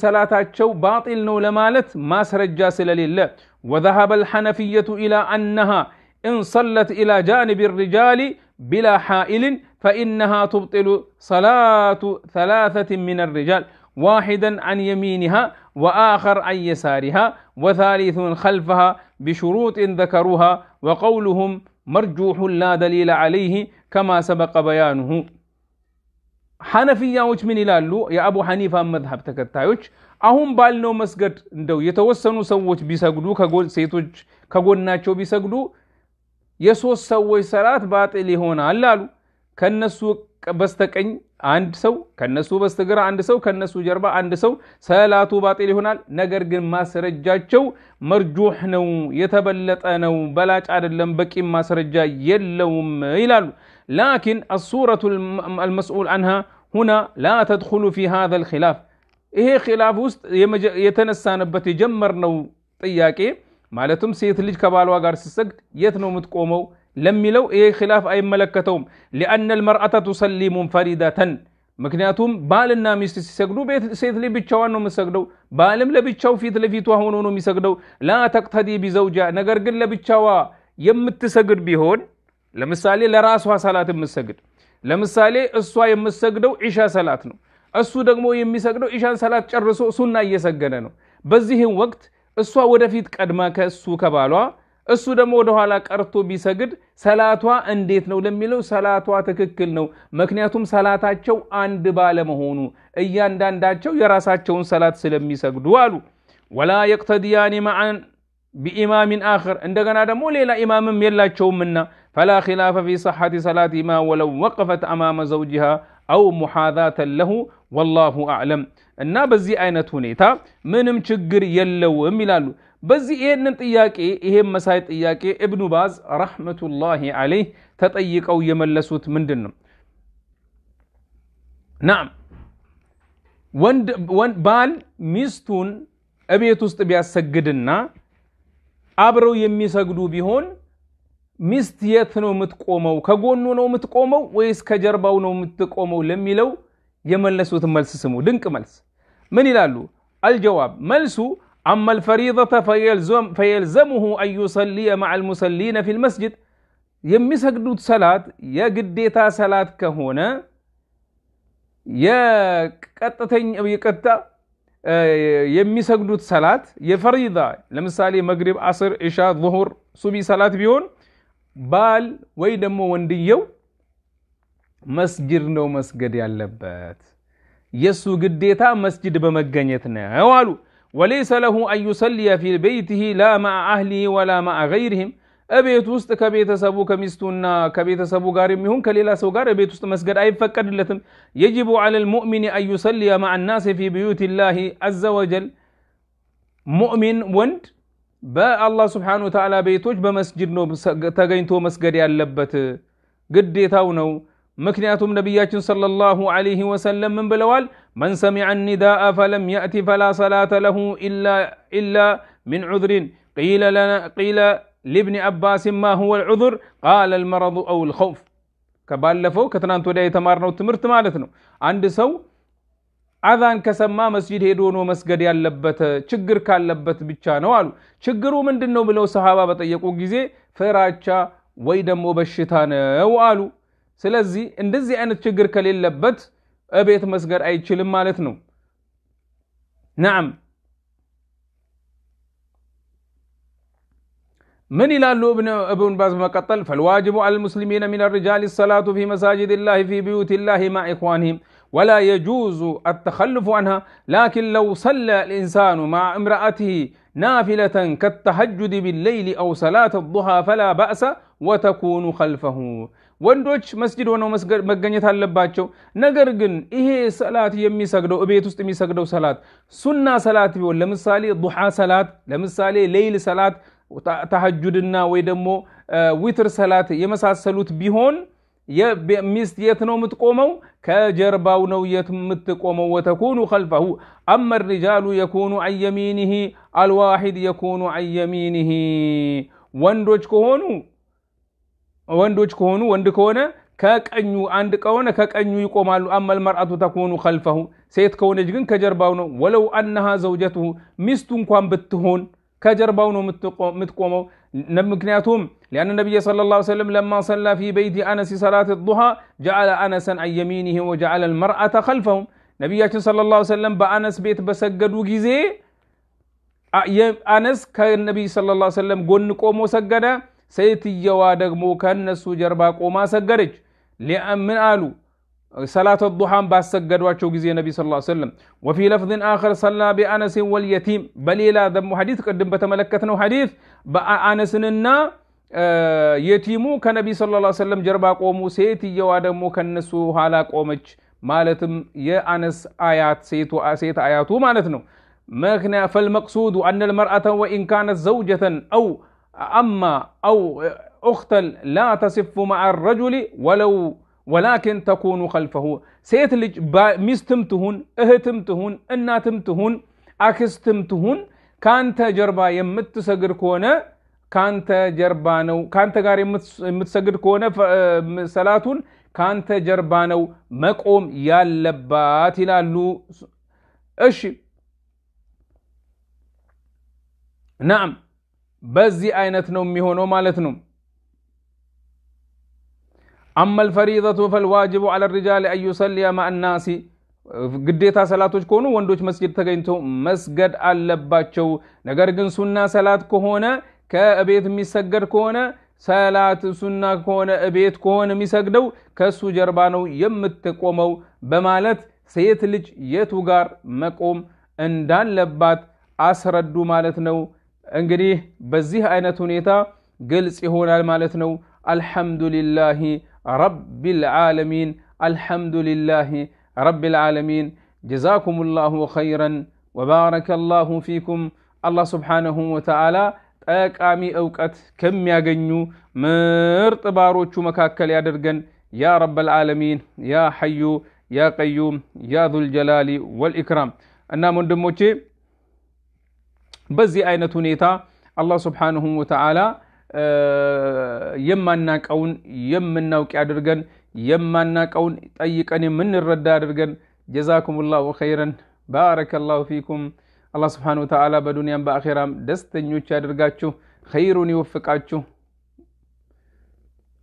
ሰላታቸው ባጢል ነው ለማለት ማስረጃ ስለሌለ ወዘሀበ አልሐነፊየቱ ኢላ አነሃ ኢን ሰለት ኢላ ጃንብ ሪጃሊ ቢላ ሓኢልን ፈኢነሃ ትብጢሉ ሰላቱ ሰላሰት ምን ሪጃል ዋሒደን አን የሚኒሃ ወአኸር አን የሳሪሃ ወታሊቱን ኸልፈሃ ቢሽሩጥን ዘከሩሃ ወቀውሉሁም መርጁሑን ላ ደሊለ ዓለይህ ከማ ሰበቀ በያኑሁ ሐነፊያዎች ምን ይላሉ? የአቡ ሐኒፋን መዝሀብ ተከታዮች አሁን ባልነው መስገድ እንደው የተወሰኑ ሰዎች ቢሰግዱ ሴቶች ከጎናቸው ቢሰግዱ የሶስት ሰዎች ሰላት ባጢል ይሆናል አሉ። ከነሱ በስተቀኝ አንድ ሰው፣ ከነሱ በስተግራ አንድ ሰው፣ ከነሱ ጀርባ አንድ ሰው ሰላቱ ባጢል ይሆናል። ነገር ግን ማስረጃቸው መርጁሕ ነው፣ የተበለጠ ነው፣ በላጭ አይደለም፣ በቂም ማስረጃ የለውም ይላሉ። ላኪን አሱረቱ አልመስኡል አንሃ ሁና ላ ተድኹሉ ፊ ሃዛ ልኪላፍ ይሄ ኪላፍ ውስጥ የተነሳንበት የጀመርነው ጥያቄ ማለትም ሴት ልጅ ከባሏ ጋር ስትሰግድ የት ነው የምትቆመው ለሚለው ይሄ ኪላፍ አይመለከተውም። ሊአነ ልመርአተ ቱሰሊ ሙንፈሪደተን ምክንያቱም ባልና ሚስት ሲሰግዱ ሴት ልጅ ብቻዋን ነው የምትሰግደው፣ ባልም ለብቻው ፊት ለፊቷ ሆኖ ነው የሚሰግደው። ላ ተቅተዲ ቢዘውጃ ነገር ግን ለብቻዋ የምትሰግድ ቢሆን ለምሳሌ ለራሷ ሰላት የምትሰግድ ለምሳሌ እሷ የምትሰግደው ዒሻ ሰላት ነው። እሱ ደግሞ የሚሰግደው ዒሻን ሰላት ጨርሶ ሱና እየሰገደ ነው። በዚህም ወቅት እሷ ወደፊት ቀድማ ከእሱ ከባሏ እሱ ደግሞ ወደኋላ ቀርቶ ቢሰግድ ሰላቷ እንዴት ነው ለሚለው ሰላቷ ትክክል ነው። ምክንያቱም ሰላታቸው አንድ ባለመሆኑ እያንዳንዳቸው የራሳቸውን ሰላት ስለሚሰግዱ አሉ። ወላ የቅተድያኒ መዓን ቢኢማሚን አኽር እንደገና ደግሞ ሌላ ኢማምም የላቸውምና ፈላ ኪላፈ ፊ ሰሐቲ ሰላቲማ ወለው ወቀፈት አማመ ዘውጅሃ አው ሙሓዛተን ለሁ ወላሁ አዕለም። እና በዚህ አይነት ሁኔታ ምንም ችግር የለውም ይላሉ። በዚህ ይህንን ጥያቄ ይሄን መሳይ ጥያቄ እብኑ ባዝ ረሕመቱላሂ ዓለይህ ተጠይቀው የመለሱት ምንድን ነው? ናም ባል ሚስቱን እቤት ውስጥ ቢያሰግድና አብረው የሚሰግዱ ቢሆን ሚስት የት ነው የምትቆመው? ከጎኑ ነው የምትቆመው ወይስ ከጀርባው ነው የምትቆመው ለሚለው የመለሱትን መልስ ስሙ። ድንቅ መልስ። ምን ይላሉ? አልጀዋብ መልሱ አማ አልፈሪደተ ፈየልዘሙሁ አን ዩሰሊየ መዓ ፊ ልመስጅድ የሚሰግዱት ሰላት የግዴታ ሰላት ከሆነ የቀጥታ የሚሰግዱት ሰላት የፈሪዳ ለምሳሌ መግሪብ፣ አስር፣ ኢሻ፣ ዙሁር፣ ሱቢ ሰላት ቢሆን ባል ወይ ደግሞ ወንድየው መስጅድ ነው መስገድ ያለበት። የሱ ግዴታ መስጅድ በመገኘት ነው አሉ። ወለይሰ ለሁ አን ዩሰሊየ ፊ በይቲሂ ላ መዓ አህሊሂ ወላ መዓ ገይሪሂም እቤት ውስጥ ከቤተሰቡ ከሚስቱና ከቤተሰቡ ጋር የሚሆን ከሌላ ሰው ጋር እቤት ውስጥ መስገድ አይፈቀድለትም። የጅቡ ዐለ ልሙእሚን አን ዩሰሊየ መዓ ናስ ፊ ብዩት ላሂ አዘ ወጀል ሙእሚን ወንድ በአላህ ስብሓነሁ ወተዓላ ቤቶች በመስጅድ ነው ተገኝቶ መስገድ ያለበት ግዴታው ነው። ምክንያቱም ነቢያችን ሰለላሁ ዐለይሂ ወሰለም ምን ብለዋል? መን ሰሚዐ ኒዳአ ፈለም የእቲ ፈላ ሰላተ ለሁ ኢላ ሚን ዑዝሪን ቂለ ሊብኒ አባስን ማ ሁወ ልዑዙር ቃለ ልመረዱ አው ልኸውፍ። ከባለፈው ከትናንት ወዲያ የተማርነው ትምህርት ማለት ነው። አንድ ሰው አዛን ከሰማ መስጂድ ሄዶ ነው መስገድ ያለበት ችግር ካለበት ብቻ ነው አሉ። ችግሩ ምንድን ነው ብለው ሰሃባ በጠየቁ ጊዜ ፍራቻ ወይ ደግሞ በሽታ ነው አሉ። ስለዚህ እንደዚህ አይነት ችግር ከሌለበት እቤት መስገድ አይችልም ማለት ነው። ነዓም ምን ይላሉ እብን ባዝ በመቀጠል ፈልዋጅቡ አል ሙስሊሚነ ሚን ሪጃል ሰላቱ ፊ መሳጅድ ላህ ፊ ብዩት ላህ ማ ኢኽዋንህም ወላ የጁዙ አተኸልፉ አንሃ ላኪን ለው ሰለ ልኢንሳኑ ማዕ እምረአትህ ናፊለተን ከተሐጁድ ቢለይሊ አው ሰላት ዱሃ ፈላ ባእሰ ወተኩኑ ኸልፈሁ። ወንዶች መስጅድ ሆነው መገኘት አለባቸው። ነገር ግን ይሄ ሰላት የሚሰግደው እቤት ውስጥ የሚሰግደው ሰላት ሱና ሰላት ቢሆን ለምሳሌ ዱሓ ሰላት፣ ለምሳሌ ሌይል ሰላት ተሐጁድና ወይ ደግሞ ዊትር ሰላት የመሳሰሉት ቢሆን ሚስት የት ነው የምትቆመው? ከጀርባው ነው የምትቆመው። ወተኩኑ ኸልፈሁ አመ ሪጃሉ የኩኑ አን የሚኒሂ አልዋሒድ የኩኑ አን የሚኒሂ ወንዶች ከሆኑ ወንዶች ከሆኑ ወንድ ከሆነ ከቀኙ አንድ ከሆነ ከቀኙ ይቆማሉ። አመል መርአቱ ተኩኑ ኸልፈሁ ሴት ከሆነች ግን ከጀርባው ነው። ወለው አነሃ ዘውጀትሁ ሚስቱ እንኳን ብትሆን ከጀርባው ነው የምትቆመው። ምክንያቱም ሊአነ ነቢይ ሰለላሁ ዐለይሂ ወሰለም ለማ ሰላ ፊ በይቲ አነስ ሰላት ዱሃ ጀዐለ አነሰን አን የሚኒሂ ወጀዐለ ልመርአተ ኸልፈሁም ነቢያችን ሰለላሁ ዐለይሂ ወሰለም በአነስ ቤት በሰገዱ ጊዜ አነስ ከነቢይ ሰለላሁ ዐለይሂ ወሰለም ጎን ቆሞ ሰገደ። ሴትየዋ ደግሞ ከነሱ ጀርባ ቆማ ሰገደች። ምን አሉ? ሰላት ዱሃን ባሰገዷቸው ጊዜ ነቢ ስ ሰለም ወፊ ለፍዝን አኸር ሰላ ቢአነስን ወልየቲም በሌላ ደግሞ ሐዲት ቅድም በተመለከትነው ሐዲት በአነስንና የቲሙ ከነቢ ስ ሰለም ጀርባ ቆሙ። ሴትየዋ ደግሞ ከነሱ ኋላ ቆመች። ማለትም የአነስ አያት ሴት አያቱ ማለት ነው። ምክንያ ፈልመቅሱዱ አነ ልመርአተ ወኢን ካነት ዘውጀተን አው አማ አው ኡክተን ላ ተሲፉ መዓ ረጁሊ ወለው ወላኪን ተኩኑ ኸልፈሁ ሴት ልጅ ሚስትም ትሁን እህትም ትሁን እናትም ትሁን አክስትም ትሁን ካንተ ጀርባ የምትሰግድ ከሆነ ካንተ ጀርባ ነው። ካንተ ጋር የምትሰግድ ከሆነ ሰላቱን ካንተ ጀርባ ነው መቆም ያለባት ይላሉ። እሺ ናም በዚህ አይነት ነው የሚሆነው ማለት ነው። አማ አልፈሪደቱ ፈልዋጅቡ ዐለ ሪጃል አን ዩሰሊያ ማዕ ናሲ ግዴታ ሰላቶች ከሆኑ ወንዶች መስጊድ ተገኝተው መስገድ አለባቸው። ነገር ግን ሱና ሰላት ከሆነ ከእቤት የሚሰገድ ከሆነ ሰላት ሱና ከሆነ እቤት ከሆነ የሚሰግደው ከሱ ጀርባ ነው የምትቆመው በማለት ሴት ልጅ የቱ ጋር መቆም እንዳለባት አስረዱ ማለት ነው። እንግዲህ በዚህ አይነት ሁኔታ ግልጽ ይሆናል ማለት ነው። አልሐምዱሊላሂ ረቢል ዓለሚን አልሐምዱሊላሂ ረቢል ዓለሚን ጀዛኩም ላሁ ኸይረን ወባረከ ላሁ ፊኩም። አላህ ስብሓነሁ ወተዓላ ጠቃሚ እውቀት ከሚያገኙ ምርጥ ባሮቹ መካከል ያደርገን ያ ረበል ዓለሚን ያ ሐዩ ያ ቀዩም ያ ዙልጀላሊ ወልኢክራም። እናም ወንድሞቼ በዚህ አይነት ሁኔታ አላህ ስብሓንሁ ወተዓላ የማናቀውን የምናውቅ ያድርገን፣ የማናቀውን ጠይቀን የምንረዳ አድርገን። ጀዛኩም ላሁ ኸይረን ባረከ ላሁ ፊኩም። አላህ ስብሓንሁ ወተዓላ በዱንያም በአኼራም ደስተኞች ያድርጋችሁ፣ ኸይሩን ይወፍቃችሁ።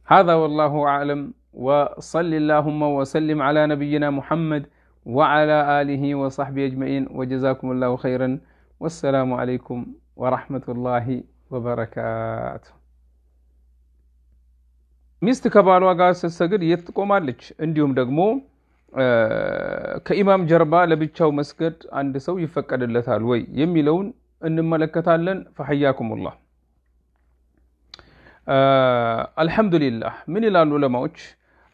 هذا والله أعلم وصل اللهم وسلم على نبينا محمد وعلى آله وصحبه أجمعين وجزاكم الله خيرا والسلام عليكم ورحمة الله وبركاته ሚስት ከባሏ ጋር ስትሰግድ የት ትቆማለች? እንዲሁም ደግሞ ከኢማም ጀርባ ለብቻው መስገድ አንድ ሰው ይፈቀድለታል ወይ የሚለውን እንመለከታለን። ፈሐያኩሙላህ አልሐምዱሊላህ ምን ይላሉ ዑለማዎች?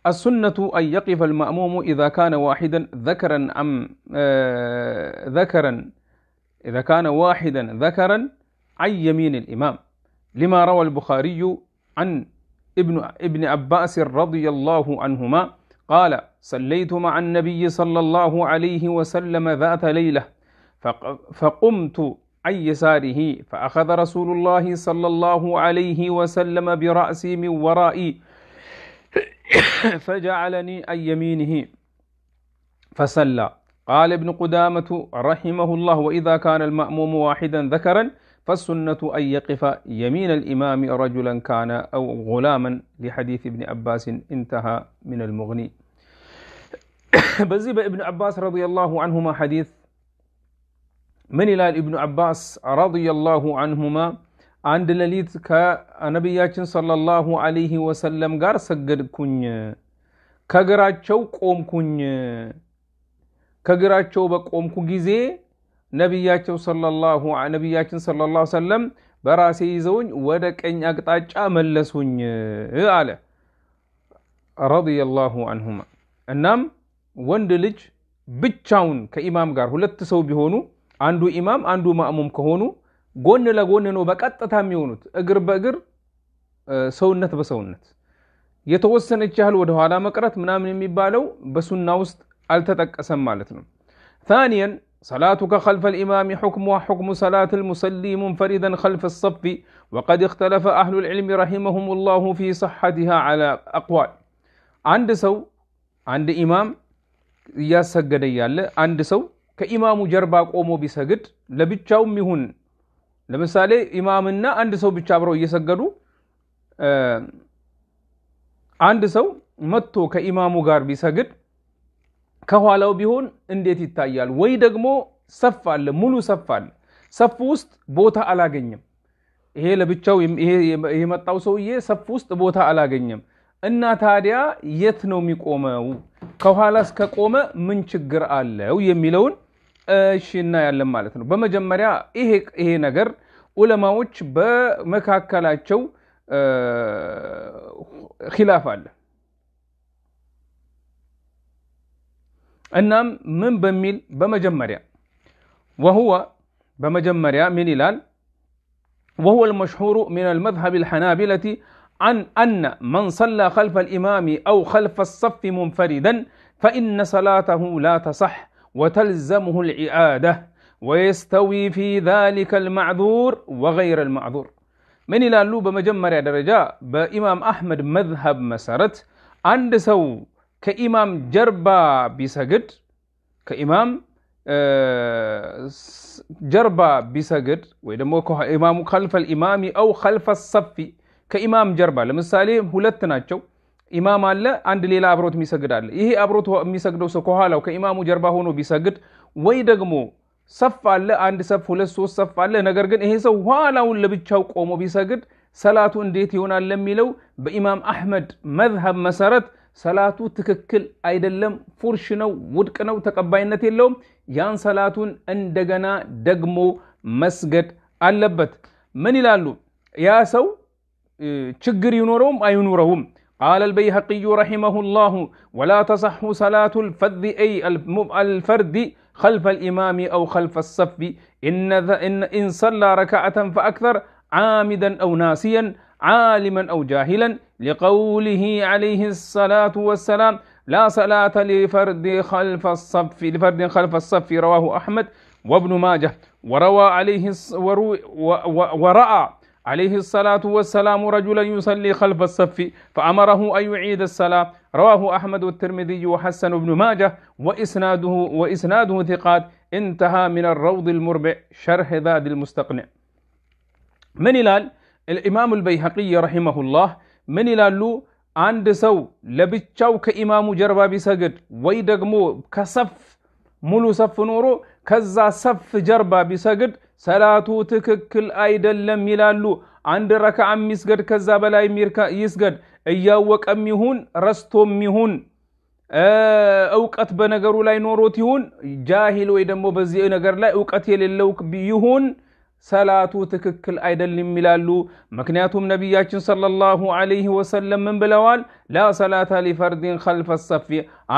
السنة أن يقف المأموم إذا كان واحدا ذكرا أم ذكرا إذا كان واحدا ذكرا عن يمين الإمام لما روى البخاري عن ابن ابن عباس رضي الله عنهما قال صليت مع النبي صلى الله عليه وسلم ذات ليلة فقمت عن يساره فأخذ رسول الله صلى الله عليه وسلم برأسي من ورائي فجعلني عن يمينه فصلى. قال ابن قدامة رحمه الله وإذا كان المأموم واحدا ذكرا فالسنة أن يقف يمين الإمام رجلا كان أو غلاما لحديث ابن عباس انتهى من المغني. <coughs> በዚህ በእብን ዓባስ ረዲየላሁ አንሁማ ሐዲት ምን ይላል? ኢብኑ ዓባስ ረዲየላሁ አንሁማ አንድ ሌሊት ከነቢያችን ሰለላሁ አለይህ ወሰለም ጋር ሰገድኩኝ፣ ከግራቸው ቆምኩኝ። ከግራቸው በቆምኩ ጊዜ ነቢያቸው ሰለላሁ ነቢያችን ሰለላሁ ሰለም በራሴ ይዘውኝ ወደ ቀኝ አቅጣጫ መለሱኝ አለ ረዲየላሁ አንሁማ እናም ወንድ ልጅ ብቻውን ከኢማም ጋር ሁለት ሰው ቢሆኑ አንዱ ኢማም አንዱ ማእሙም ከሆኑ ጎን ለጎን ነው በቀጥታ የሚሆኑት፣ እግር በእግር ሰውነት በሰውነት የተወሰነች ያህል ወደኋላ መቅረት ምናምን የሚባለው በሱና ውስጥ አልተጠቀሰም ማለት ነው። ታኒየን ሰላቱከ ኸልፈ ልኢማሚ ሑክሙሃ ሑክሙ ሰላት ልሙሰሊ ሙንፈሪደን ኸልፈ ሰፊ ወቀድ እክተለፈ አህሉ ልዕልም ረሒመሁም ላሁ ፊ ሰሐቲሃ ዐላ አቅዋል። አንድ ሰው አንድ ኢማም እያሰገደ ያለ አንድ ሰው ከኢማሙ ጀርባ ቆሞ ቢሰግድ ለብቻውም ይሁን ለምሳሌ ኢማምና አንድ ሰው ብቻ አብረው እየሰገዱ አንድ ሰው መጥቶ ከኢማሙ ጋር ቢሰግድ ከኋላው ቢሆን እንዴት ይታያል? ወይ ደግሞ ሰፍ አለ፣ ሙሉ ሰፍ አለ። ሰፍ ውስጥ ቦታ አላገኘም። ይሄ ለብቻው ይሄ የመጣው ሰውዬ ሰፍ ውስጥ ቦታ አላገኘም እና ታዲያ የት ነው የሚቆመው? ከኋላስ ከቆመ ምን ችግር አለው የሚለውን እሺ እናያለን ማለት ነው። በመጀመሪያ ይሄ ነገር ዑለማዎች በመካከላቸው ኪላፍ አለ። እናም ምን በሚል በመጀመሪያ ወሁወ በመጀመሪያ ምን ይላል ወሁወ አልመሽሁሩ ሚን አልመዝሀብ አልሐናቢለቲ عن أن من صلى خلف الإمام أو خلف الصف منفردا فإن صلاته لا تصح وتلزمه العيادة ويستوي في ذلك المعذور وغير المعذور. من إلى اللوبة مجمّر درجة بإمام أحمد مذهب مسارت عند سو كإمام جربا بسجد كإمام آه، جربا بسجد وإذا مو إمام خلف الإمام أو خلف الصف ከኢማም ጀርባ ለምሳሌ ሁለት ናቸው። ኢማም አለ፣ አንድ ሌላ አብሮት የሚሰግድ አለ። ይሄ አብሮት የሚሰግደው ሰው ከኋላው ከኢማሙ ጀርባ ሆኖ ቢሰግድ ወይ ደግሞ ሰፍ አለ፣ አንድ ሰፍ፣ ሁለት፣ ሶስት ሰፍ አለ። ነገር ግን ይሄ ሰው ኋላውን ለብቻው ቆሞ ቢሰግድ ሰላቱ እንዴት ይሆናል ለሚለው በኢማም አሕመድ መዝሀብ መሰረት ሰላቱ ትክክል አይደለም፣ ፉርሽ ነው፣ ውድቅ ነው፣ ተቀባይነት የለውም። ያን ሰላቱን እንደገና ደግሞ መስገድ አለበት። ምን ይላሉ? ያ ሰው ችግር ይኖረውም አይኑረውም ቃለ አልበይሀቂዩ ረሒመሁ ላሁ ወላ ተሰሑ ሰላቱ ልፈርድ አይ አልፈርድ خلف الإمام أو خلف الصف إن, إن صلى ركعة فأكثر عامدا أو ناسيا عالما أو جاهلا لقوله عليه الصلاة والسلام لا صلاة لفرد خلف الصف لفرد خلف الصف رواه أحمد وابن ماجه وروى عليه ورأى عليه الصلاة والسلام رجلا يصلي خلف الصف فأمره أن يعيد الصلاة. رواه أحمد والترمذي وحسن بن ماجه وإسناده وإسناده ثقات. انتهى من الروض المربع شرح ذاد المستقنع. من إلال؟ الإمام البيهقي رحمه الله. من إلال عند سو لبتشاو كإمام جربا بسجد ويدقمو كصف ملو صف نورو ከዛ ሰፍ ጀርባ ቢሰግድ ሰላቱ ትክክል አይደለም ይላሉ። አንድ ረክዓ የሚስገድ ከዛ በላይ ይስገድ፣ እያወቀም ይሁን ረስቶም ይሁን እውቀት በነገሩ ላይ ኖሮት ይሁን ጃሂል ወይ ደግሞ በዚህ ነገር ላይ እውቀት የሌለው ይሁን ሰላቱ ትክክል አይደለም ይላሉ። ምክንያቱም ነቢያችን ሰለላሁ ዐለይሂ ወሰለም ምን ብለዋል? ላ ሰላታ ሊፈርዲን ኸልፈ ሰፊ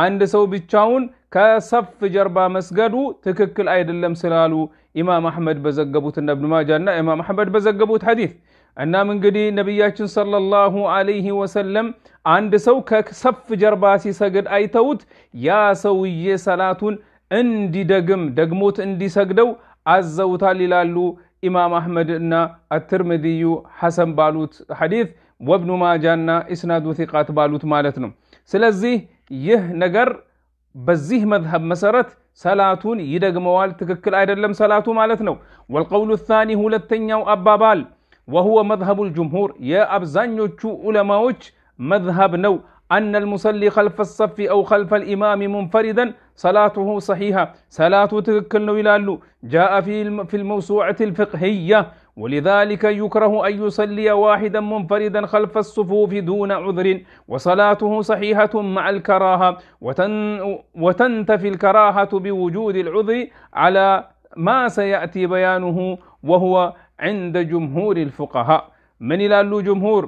አንድ ሰው ብቻውን ከሰፍ ጀርባ መስገዱ ትክክል አይደለም ስላሉ ኢማም አሕመድ በዘገቡት እና እብኑ ማጃ እና ኢማም አሕመድ በዘገቡት ሐዲስ እናም እንግዲህ ነቢያችን ሰለላሁ ዐለይሂ ወሰለም አንድ ሰው ከሰፍ ጀርባ ሲሰግድ አይተውት ያ ሰውዬ ሰላቱን እንዲደግም ደግሞት እንዲሰግደው አዘውታል ይላሉ ኢማም አሕመድ እና አትርምድዩ ሐሰን ባሉት ሐዲስ ወብኑ ማጃ እና ኢስናዱ ቲቃት ባሉት ማለት ነው። ስለዚህ ይህ ነገር بزيه مذهب مسرت سلاتون يدق موال تككل ايدا لم سلاتو مالتنو والقول الثاني هو لتنياو ابابال وهو مذهب الجمهور يا ابزانيو تشو علماء مذهب نو ان المصلي خلف الصف أو خلف الامام منفردا صلاته صحيحه صلاته تككل نو جاء في الموسوعه الفقهيه ولذلك يكره أن يصلي واحدا منفردا خلف الصفوف دون عذر وصلاته صحيحة مع الكراهة وتن وتنتفي الكراهة بوجود العذر على ما سيأتي بيانه وهو عند جمهور الفقهاء من يلالو جمهور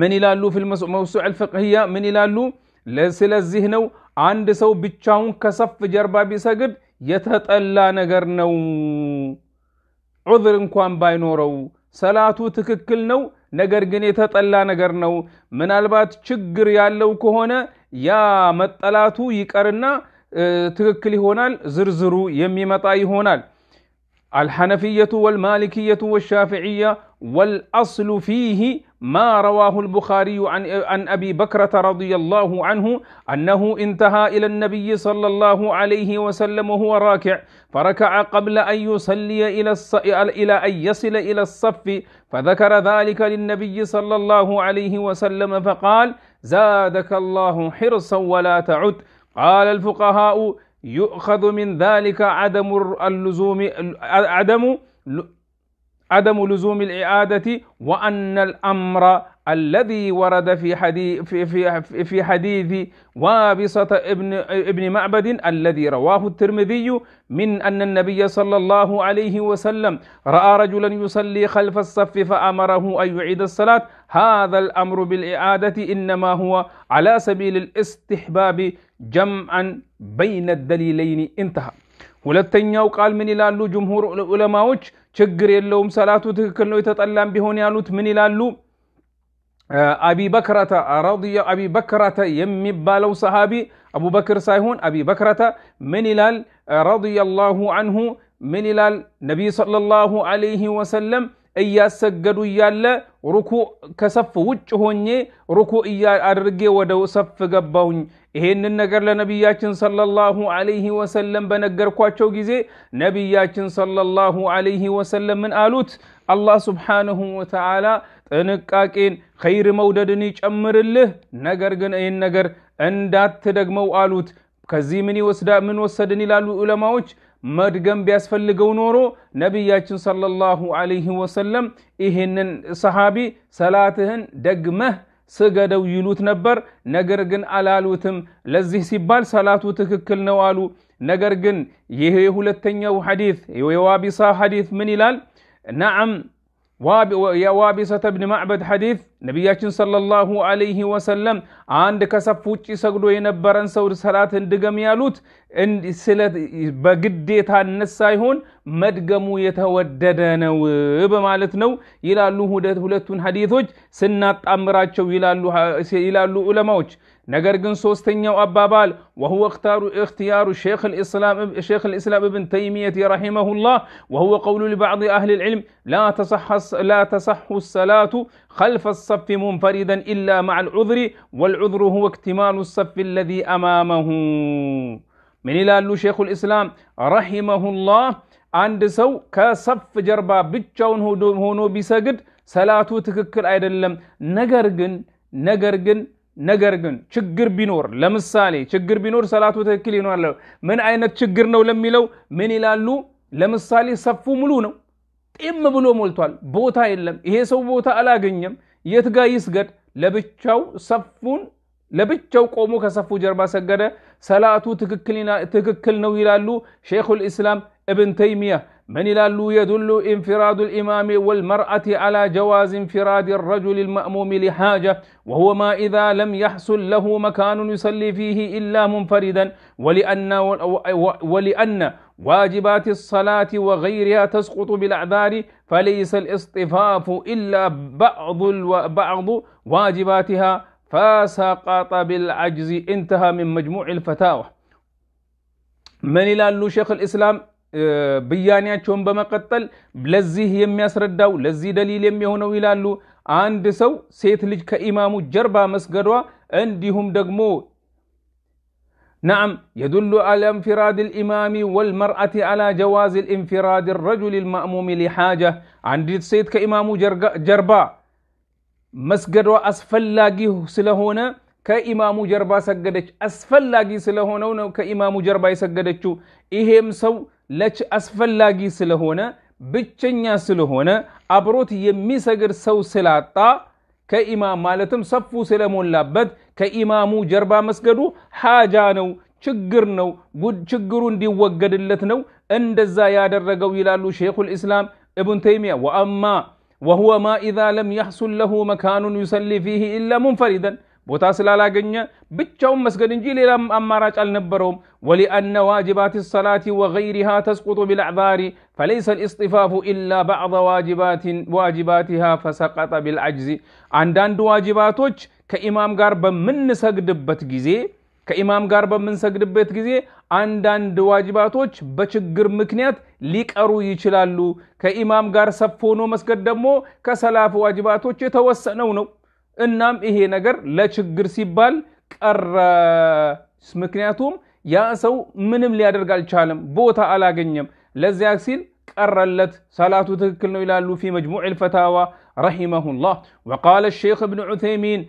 ምን ይላሉ? ፊል መውሱዕ አልፍቅህያ ምን ይላሉ? ስለዚህ ነው አንድ ሰው ብቻውን ከሰፍ ጀርባ ቢሰግድ የተጠላ ነገር ነው። ዑዝር እንኳን ባይኖረው ሰላቱ ትክክል ነው፣ ነገር ግን የተጠላ ነገር ነው። ምናልባት ችግር ያለው ከሆነ ያ መጠላቱ ይቀርና ትክክል ይሆናል፣ ዝርዝሩ የሚመጣ ይሆናል። الحنفية والمالكية والشافعية والأصل فيه ما رواه البخاري عن, عن أبي بكرة رضي الله عنه أنه انتهى إلى النبي صلى الله عليه وسلم وهو راكع فركع قبل أن يصلي إلى, الص... إلى أن يصل إلى الصف فذكر ذلك للنبي صلى الله عليه وسلم فقال زادك الله حرصا ولا تعد. قال الفقهاء يؤخذ من ذلك عدم اللزوم عدم عدم لزوم الإعادة وأن الأمر الذي ورد في حديث في في في حديث وابصة ابن ابن معبد الذي رواه الترمذي من أن النبي صلى الله عليه وسلم رأى رجلا يصلي خلف الصف فأمره أن يعيد الصلاة هذا الأمر بالإعادة إنما هو على سبيل الاستحباب جمعا بين الدليلين انتهى ሁለተኛው ቃል ምን ይላሉ? ጅምሁር ዑለማዎች ችግር የለውም ሰላቱ ትክክል ነው የተጠላም ቢሆን ያሉት ምን ይላሉ? አቢ በክረተ ረዲየ አቢ በክረተ የሚባለው ሰሃቢ አቡበክር ሳይሆን አቢ በክረተ ምን ይላል? ረዲየላሁ አንሁ ምን ይላል? ነቢይ ሰለላሁ ዐለይሂ ወሰለም እያሰገዱ እያለ ሩኩ ከሰፍ ውጭ ሆኜ ሩኩ አድርጌ ወደ ሰፍ ገባሁኝ። ይሄንን ነገር ለነቢያችን ሰለላሁ ዐለይሂ ወሰለም በነገርኳቸው ጊዜ ነቢያችን ሰለላሁ ዐለይሂ ወሰለም ምን አሉት? አላህ ስብሓንሁ ወተዓላ ጥንቃቄን ኸይር መውደድን ይጨምርልህ። ነገር ግን ይህን ነገር እንዳትደግመው አሉት። ከዚህ ምን ይወስዳ ምን ወሰድን ይላሉ ዑለማዎች። መድገም ቢያስፈልገው ኖሮ ነቢያችን ሰለላሁ ዐለይሂ ወሰለም ይህንን ሰሃቢ ሰላትህን ደግመህ ስገደው ይሉት ነበር። ነገር ግን አላሉትም። ለዚህ ሲባል ሰላቱ ትክክል ነው አሉ። ነገር ግን ይህ የሁለተኛው ሐዲት የዋቢሳ ሐዲት ምን ይላል? ነዓም የዋቢሰተ ብን ማዕበድ ሐዲት ነቢያችን ሰለላሁ ዐለይሂ ወሰለም አንድ ከሰፍ ውጭ ሰግዶ የነበረን ሰው ሰላት እንድገም ያሉት በግዴታነት ሳይሆን መድገሙ የተወደደ ነው በማለት ነው ይላሉ። ሁለቱን ሐዲቶች ስናጣምራቸው ይላሉ ዑለማዎች። ነገር ግን ሶስተኛው አባባል ወሁወ እክትያሩ ሼክ ልእስላም እብን ተይሚየት ረሒመሁላህ ወሁወ ቀውሉ ሊባዕድ አህል ልዕልም ላ ተሰሑ ሰላቱ خلف الصف منفردا إلا مع العذر والعذر هو اكتمال الصف الذي أمامه من ይላሉ ሼኹ ልእስላም ረሒመሁላህ አንድ ሰው ከሰፍ ጀርባ ብቻውን ሆኖ ቢሰግድ ሰላቱ ትክክል አይደለም። ነገር ግን ነገር ግን ነገር ግን ችግር ቢኖር ለምሳሌ ችግር ቢኖር ሰላቱ ትክክል ይሆናል። ምን አይነት ችግር ነው ለሚለው ምን ይላሉ? ለምሳሌ ሰፉ ሙሉ ነው፣ ጤም ብሎ ሞልቷል፣ ቦታ የለም። ይሄ ሰው ቦታ አላገኘም። የት ጋ ይስገድ? ለብቻው ሰፉን ለብቻው ቆሞ ከሰፉ ጀርባ ሰገደ። ሰላቱ ትክክል ነው ይላሉ ሼኹል ኢስላም እብን ተይሚያ። من يلالو يدل انفراد الإمام والمرأة على جواز انفراد الرجل المأموم لحاجة وهو ما إذا لم يحصل له مكان يصلي فيه إلا منفردا ولأن, ولأن واجبات الصلاة وغيرها تسقط بالأعذار فليس الاصطفاف إلا بعض, بعض واجباتها فسقط بالعجز انتهى من مجموع الفتاوى. من يلالو شيخ الإسلام ብያኔያቸውን በመቀጠል ለዚህ የሚያስረዳው ለዚህ ደሊል የሚሆነው ይላሉ። አንድ ሰው ሴት ልጅ ከኢማሙ ጀርባ መስገዷ እንዲሁም ደግሞ ነዓም የዱሉ አላ እንፊራድ ልኢማሚ ወልመርአቲ አላ ጀዋዝ ልእንፊራድ ረጁል ልማእሙሚ ሊሓጃ አንዲት ሴት ከኢማሙ ጀርባ መስገዷ አስፈላጊ ስለሆነ ከኢማሙ ጀርባ ሰገደች። አስፈላጊ ስለሆነው ነው ከኢማሙ ጀርባ የሰገደችው። ይሄም ሰው ለች አስፈላጊ ስለሆነ ብቸኛ ስለሆነ አብሮት የሚሰግድ ሰው ስላጣ ከኢማም ማለትም ሰፉ ስለሞላበት ከኢማሙ ጀርባ መስገዱ ሓጃ ነው፣ ችግር ነው፣ ችግሩ እንዲወገድለት ነው እንደዛ ያደረገው ይላሉ ሼኹል ኢስላም እብን ተይሚያ። ወአማ ወሁወ ማ ኢዛ ለም ያሕሱል ለሁ መካኑን ዩሰሊ ፊህ ኢላ ሙንፈሪደን ቦታ ስላላገኘ ብቻውን መስገድ እንጂ ሌላ አማራጭ አልነበረውም። ወሊአነ ዋጅባት ሰላት ወገይሪሃ ተስቁጡ ቢልአዕዛሪ ፈለይሰ ልእስጢፋፉ ኢላ ባዕض ዋጅባቲሃ ፈሰቀጠ ቢልዓጅዚ። አንዳንድ ዋጅባቶች ከኢማም ጋር በምንሰግድበት ጊዜ ከኢማም ጋር በምንሰግድበት ጊዜ አንዳንድ ዋጅባቶች በችግር ምክንያት ሊቀሩ ይችላሉ። ከኢማም ጋር ሰፍ ሆኖ መስገድ ደግሞ ከሰላፍ ዋጅባቶች የተወሰነው ነው። እናም ይሄ ነገር ለችግር ሲባል ቀረ። ምክንያቱም ያ ሰው ምንም ሊያደርግ አልቻለም፣ ቦታ አላገኘም። ለዚያ ሲል ቀረለት። ሰላቱ ትክክል ነው ይላሉ ፊ መጅሙዕ ልፈታዋ ረሒመሁላህ። ወቃለ ሼክ እብን ዑተይሚን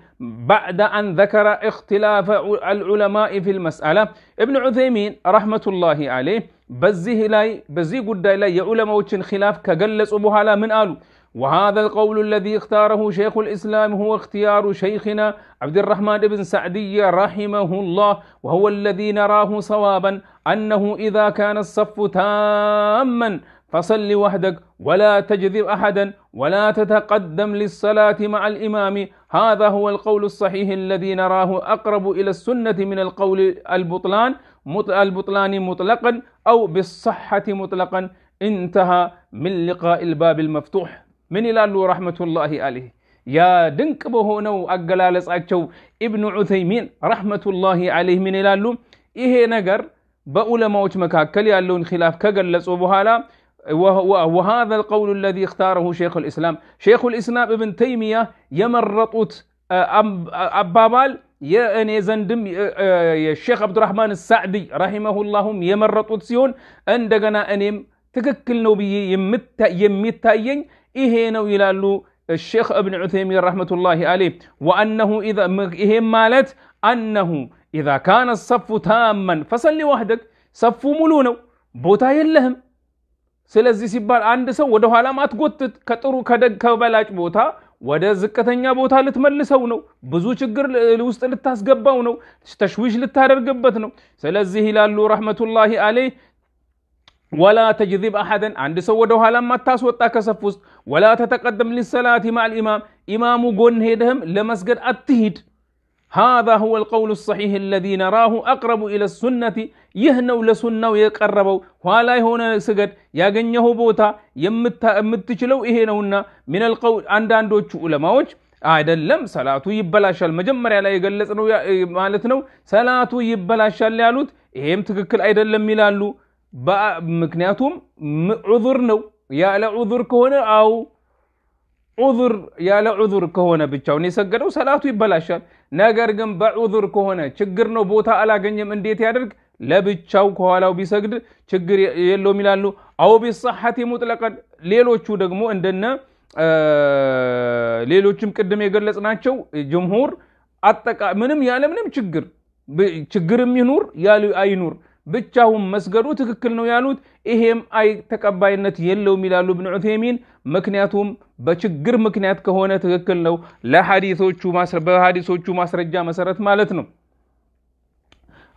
ባዕደ አን ዘከረ እክትላፈ አልዑለማኢ ፊ ልመስአላ እብን ዑተይሚን ረሕመቱላሂ አለይህ በዚህ ላይ በዚህ ጉዳይ ላይ የዑለማዎችን ኪላፍ ከገለጹ በኋላ ምን አሉ? وهذا القول الذي اختاره شيخ الإسلام هو اختيار شيخنا عبد الرحمن بن سعدي رحمه الله وهو الذي نراه صوابا أنه إذا كان الصف تاما فصل وحدك ولا تجذب أحدا ولا تتقدم للصلاة مع الإمام. هذا هو القول الصحيح الذي نراه أقرب إلى السنة من القول البطلان البطلان مطلقا أو بالصحة مطلقا. انتهى من لقاء الباب المفتوح. ምን ይላሉ ረሕመቱላሂ አለይህ ያ ድንቅ በሆነው አገላለጻቸው ኢብኑ ዑተይሚን ረሕመቱላሂ አለይህ ምን ይላሉ ይሄ ነገር በዑለማዎች መካከል ያለውን ኪላፍ ከገለጹ በኋላ وهذا القول الذي اختاره شيخ الإسلام شيخ الإسلام ابن تيمية يمرطوت አባባል የእኔ ዘንድም የሼክ አብዱራህማን ሳዕዲ ረሂመሁላሁም የመረጡት ሲሆን እንደገና እኔም ትክክል ነው ብዬ የሚታየኝ ይሄ ነው ይላሉ الشيخ ابن عثيمين رحمة الله عليه وأنه إذا إهم مالت أنه إذا كان الصف تاما فصل وحدك صف ملونو بوتا يلهم ስለዚህ ሲባል አንድ ሰው ወደ ኋላ ማትጎትት ከጥሩ ከደግ ከበላጭ ቦታ ወደ ዝቅተኛ ቦታ ልትመልሰው ነው። ብዙ ችግር ውስጥ ልታስገባው ነው። ተሽዊሽ ልታደርግበት ነው። ስለዚህ ይላሉ ረሕመቱላሂ አለይህ ወላ ተጅዚብ አሐደን አንድ ሰው ወደ ኋላ ማታስወጣ ከሰፍ ውስጥ ወላ ተተቀደም ሊሰላት ማል ኢማም ኢማሙ ጎን ሄደህም ለመስገድ አትሂድ። ሃዛ ሁወ ልቀውሉ ሰሒሕ አለዚ ነራሁ አቅረቡ ኢለ ሱነቲ። ይህ ነው ለሱናው የቀረበው። ኋላ የሆነ ስገድ ያገኘኸው ቦታ የምትችለው ይሄ ነውና ሚነል ቀውል አንዳንዶቹ ዑለማዎች አይደለም ሰላቱ ይበላሻል፣ መጀመሪያ ላይ የገለጽ ነው ማለት ነው። ሰላቱ ይበላሻል ያሉት ይሄም ትክክል አይደለም ይላሉ። ምክንያቱም ዑዙር ነው ያለ ዑዙር ከሆነ አው ዑዙር ያለ ዑዙር ከሆነ ብቻውን የሰገደው ሰላቱ ይበላሻል። ነገር ግን በዑዙር ከሆነ ችግር ነው ቦታ አላገኘም፣ እንዴት ያደርግ? ለብቻው ከኋላው ቢሰግድ ችግር የለውም ይላሉ። አው ቢሰሐቲ ሙጥለቀን ሌሎቹ ደግሞ እንደነ ሌሎችም ቅድም የገለጽናቸው ጅምሁር አጠቃ ምንም ያለ ምንም ችግር ችግርም ይኑር አይኑር ብቻውን መስገዱ ትክክል ነው ያሉት። ይሄም አይ ተቀባይነት የለውም ይላሉ እብን ዑቴሚን። ምክንያቱም በችግር ምክንያት ከሆነ ትክክል ነው በሀዲሶቹ ማስረጃ መሰረት ማለት ነው።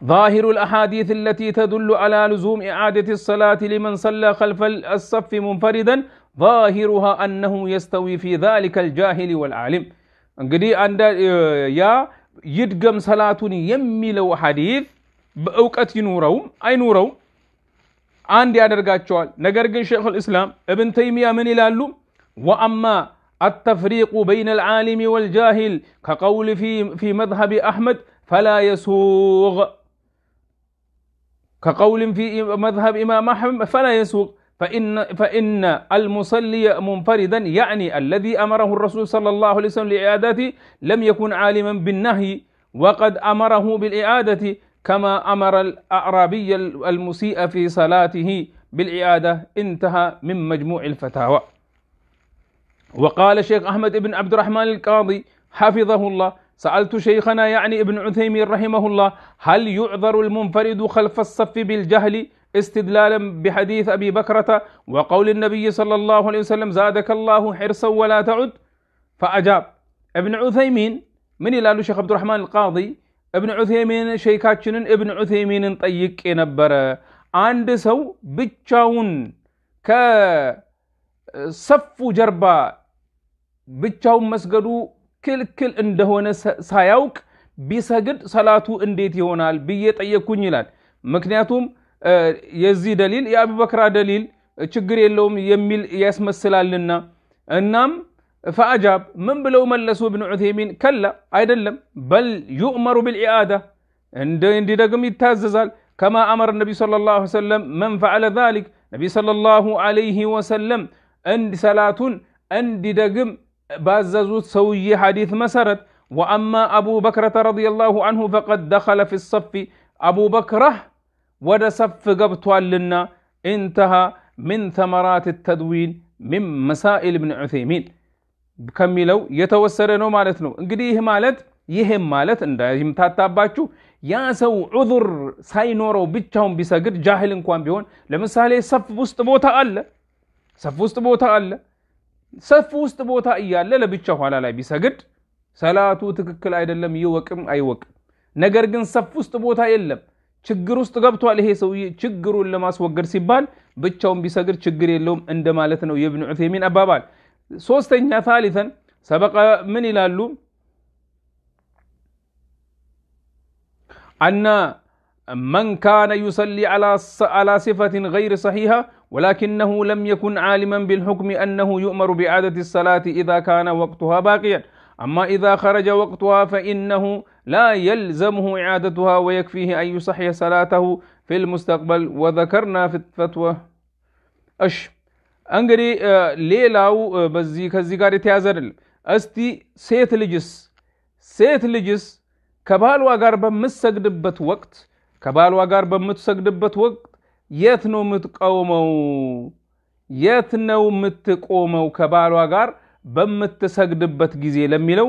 ظاهر الأحاديث التي تدل على لزوم إعادة الصلاة لمن صلى خلف الصف منفردا ظاهرها أنه يستوي في ذلك الجاهل والعالم እንግዲህ ያ ይድገም ሰላቱን የሚለው ሐዲት በእውቀት ይኑረውም አይኑረውም አንድ ያደርጋቸዋል። ነገር ግን ሸይኹ ልእስላም እብን ተይሚያ ምን ይላሉ? ወአማ አተፍሪቁ በይነ ልዓሊም ወልጃሂል ከቀውል ፊ መዝሀብ አሕመድ ፈላ የሱቅ كقول في مذهب إمام أحمد فلا يسوق فإن فإن المصلي منفردا يعني الذي أمره الرسول صلى الله عليه وسلم لإعادته لم يكن عالما بالنهي وقد أمره بالإعادة كما أمر الأعرابي المسيء في صلاته بالإعادة انتهى من مجموع الفتاوى. وقال شيخ أحمد بن عبد الرحمن القاضي حفظه الله سألت شيخنا يعني ابن عثيمين رحمه الله هل يعذر المنفرد خلف الصف بالجهل استدلالا بحديث أبي بكرة وقول النبي صلى الله عليه وسلم زادك الله حرصا ولا تعد؟ فأجاب ابن عثيمين من إلى شيخ عبد الرحمن القاضي እብን ዑቴሜን ሸይካችንን እብን ዑቴሜንን ጠይቄ ነበረ። አንድ ሰው ብቻውን ከሰፉ ጀርባ ብቻውን መስገዱ ክልክል እንደሆነ ሳያውቅ ቢሰግድ ሰላቱ እንዴት ይሆናል ብዬ ጠየቅኩኝ ይላል። ምክንያቱም የዚህ ደሊል የአቡበክራ ደሊል ችግር የለውም የሚል ያስመስላልና እናም ፈአጃብ ምን ብለው መለሱ? እብን ዑቴሚን ከላ አይደለም፣ በል ዩእመሩ ብልኢዓዳ እንዲደግም ይታዘዛል። ከማ አመረ ነቢ ሰለላሁ ዐለይሂ ወሰለም መን ፈዐለ ዛሊክ ነቢ ሰለላሁ ዐለይሂ ወሰለም ሰላቱን እንዲደግም ባዘዙት ሰውዬ ሐዲት መሰረት ወአማ አቡ በክረተ ረዲየላሁ አንሁ ፈቀድ ደኸለ ፊ ሰፊ አቡ በክረህ ወደ ሰፍ ገብቷልና ኢንተሃ ምን ተመራት ተድዊን ሚን መሳኢል ብን ዑቴሚን ከሚለው የተወሰደ ነው ማለት ነው። እንግዲህ ይህ ማለት ይህም ማለት እንዳይምታታባችሁ ያ ሰው ዑዙር ሳይኖረው ብቻውን ቢሰግድ ጃህል እንኳን ቢሆን ለምሳሌ ሰፍ ውስጥ ቦታ አለ፣ ሰፍ ውስጥ ቦታ አለ ሰፍ ውስጥ ቦታ እያለ ለብቻ ኋላ ላይ ቢሰግድ ሰላቱ ትክክል አይደለም፣ ይወቅም አይወቅም። ነገር ግን ሰፍ ውስጥ ቦታ የለም፣ ችግር ውስጥ ገብቷል ይሄ ሰውዬ። ችግሩን ለማስወገድ ሲባል ብቻውን ቢሰግድ ችግር የለውም እንደማለት ነው የእብን ዑቴሚን አባባል። ሶስተኛ ታሊተን ሰበቀ ምን ይላሉ? አና من كان يصلي على على صفة غير صحيحة ولكنه لم يكن عالما بالحكم أنه يؤمر بإعادة الصلاة إذا كان وقتها باقيا أما إذا خرج وقتها فإنه لا يلزمه إعادتها ويكفيه أن يصحي صلاته في المستقبل وذكرنا في الفتوى أش እንግዲህ ሌላው በዚህ ከዚህ ጋር የተያዘ አይደለም። እስቲ ሴት ልጅስ ሴት ልጅስ ከባሏ ጋር በምትሰግድበት ወቅት ከባሏ ጋር በምትሰግድበት ወቅት የት ነው የምትቀውመው የት ነው የምትቆመው ከባሏ ጋር በምትሰግድበት ጊዜ ለሚለው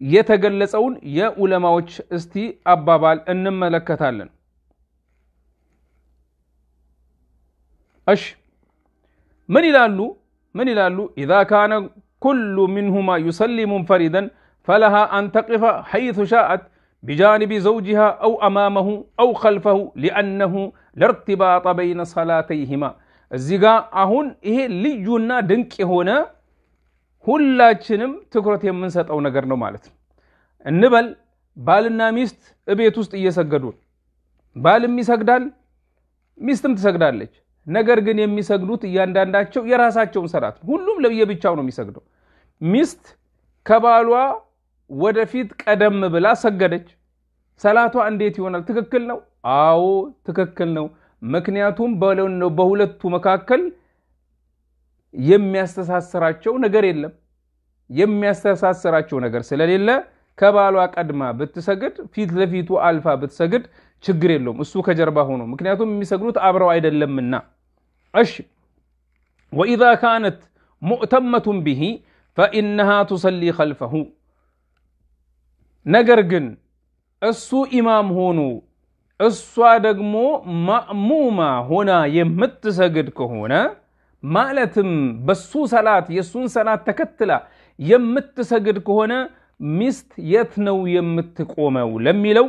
የተገለጸውን የዑለማዎች እስቲ አባባል እንመለከታለን። እሺ ምን ይላሉ? ምን ይላሉ? ኢዛ ካነ ኩሉ ሚንሁማ ዩሰሊ ሙንፈሪደን ፈለሃ አን ተቅፈ ሐይቱ ሻአት ቢጃንቢ ዘውጅሃ አው አማመሁ አው ኸልፈሁ ሊአነሁ ለርትባጠ በይነ ሰላተይሂማ። እዚህ ጋ አሁን ይሄ ልዩና ድንቅ የሆነ ሁላችንም ትኩረት የምንሰጠው ነገር ነው ማለት ነው። እንበል ባልና ሚስት እቤት ውስጥ እየሰገዱ ባልም ይሰግዳል፣ ሚስትም ትሰግዳለች። ነገር ግን የሚሰግዱት እያንዳንዳቸው የራሳቸውን ሰላት ሁሉም ለየብቻው ነው የሚሰግደው። ሚስት ከባሏ ወደፊት ቀደም ብላ ሰገደች። ሰላቷ እንዴት ይሆናል? ትክክል ነው? አዎ ትክክል ነው። ምክንያቱም በሁለቱ መካከል የሚያስተሳስራቸው ነገር የለም። የሚያስተሳስራቸው ነገር ስለሌለ ከባሏ ቀድማ ብትሰግድ ፊት ለፊቱ አልፋ ብትሰግድ ችግር የለውም፣ እሱ ከጀርባ ሆኖ ምክንያቱም የሚሰግዱት አብረው አይደለምና። እሺ ወኢዛ ካነት ሙእተመቱን ብሂ ፈኢነሃ ቱሰሊ ኸልፈሁ። ነገር ግን እሱ ኢማም ሆኖ እሷ ደግሞ ማእሙማ ሆና የምትሰግድ ከሆነ ማለትም በሱ ሰላት የእሱን ሰላት ተከትላ የምትሰግድ ከሆነ ሚስት የት ነው የምትቆመው ለሚለው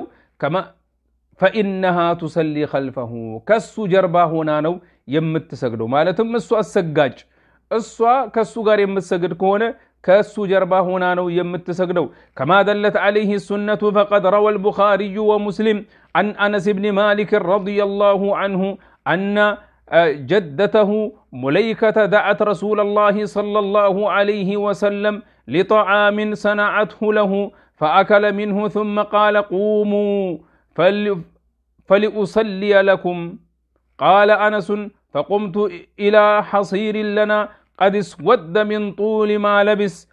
ፈኢነሃ ቱሰሊ ኸልፈሁ ከሱ ጀርባ ሆና ነው የምትሰግደው። ማለትም እሱ አሰጋጭ እሷ ከሱ ጋር የምትሰግድ ከሆነ ከሱ ጀርባ ሆና ነው የምትሰግደው። ከማ ደለት ዓለይህ ሱነቱ ፈቀድ ረወ ልቡኻሪዩ ወሙስሊም عن أنس بن مالك رضي الله عنه أن جدته مليكة دعت رسول الله صلى الله عليه وسلم لطعام صنعته له فأكل منه ثم قال قوموا فلأصلي لكم قال أنس فقمت إلى حصير لنا قد اسود من طول ما لبس.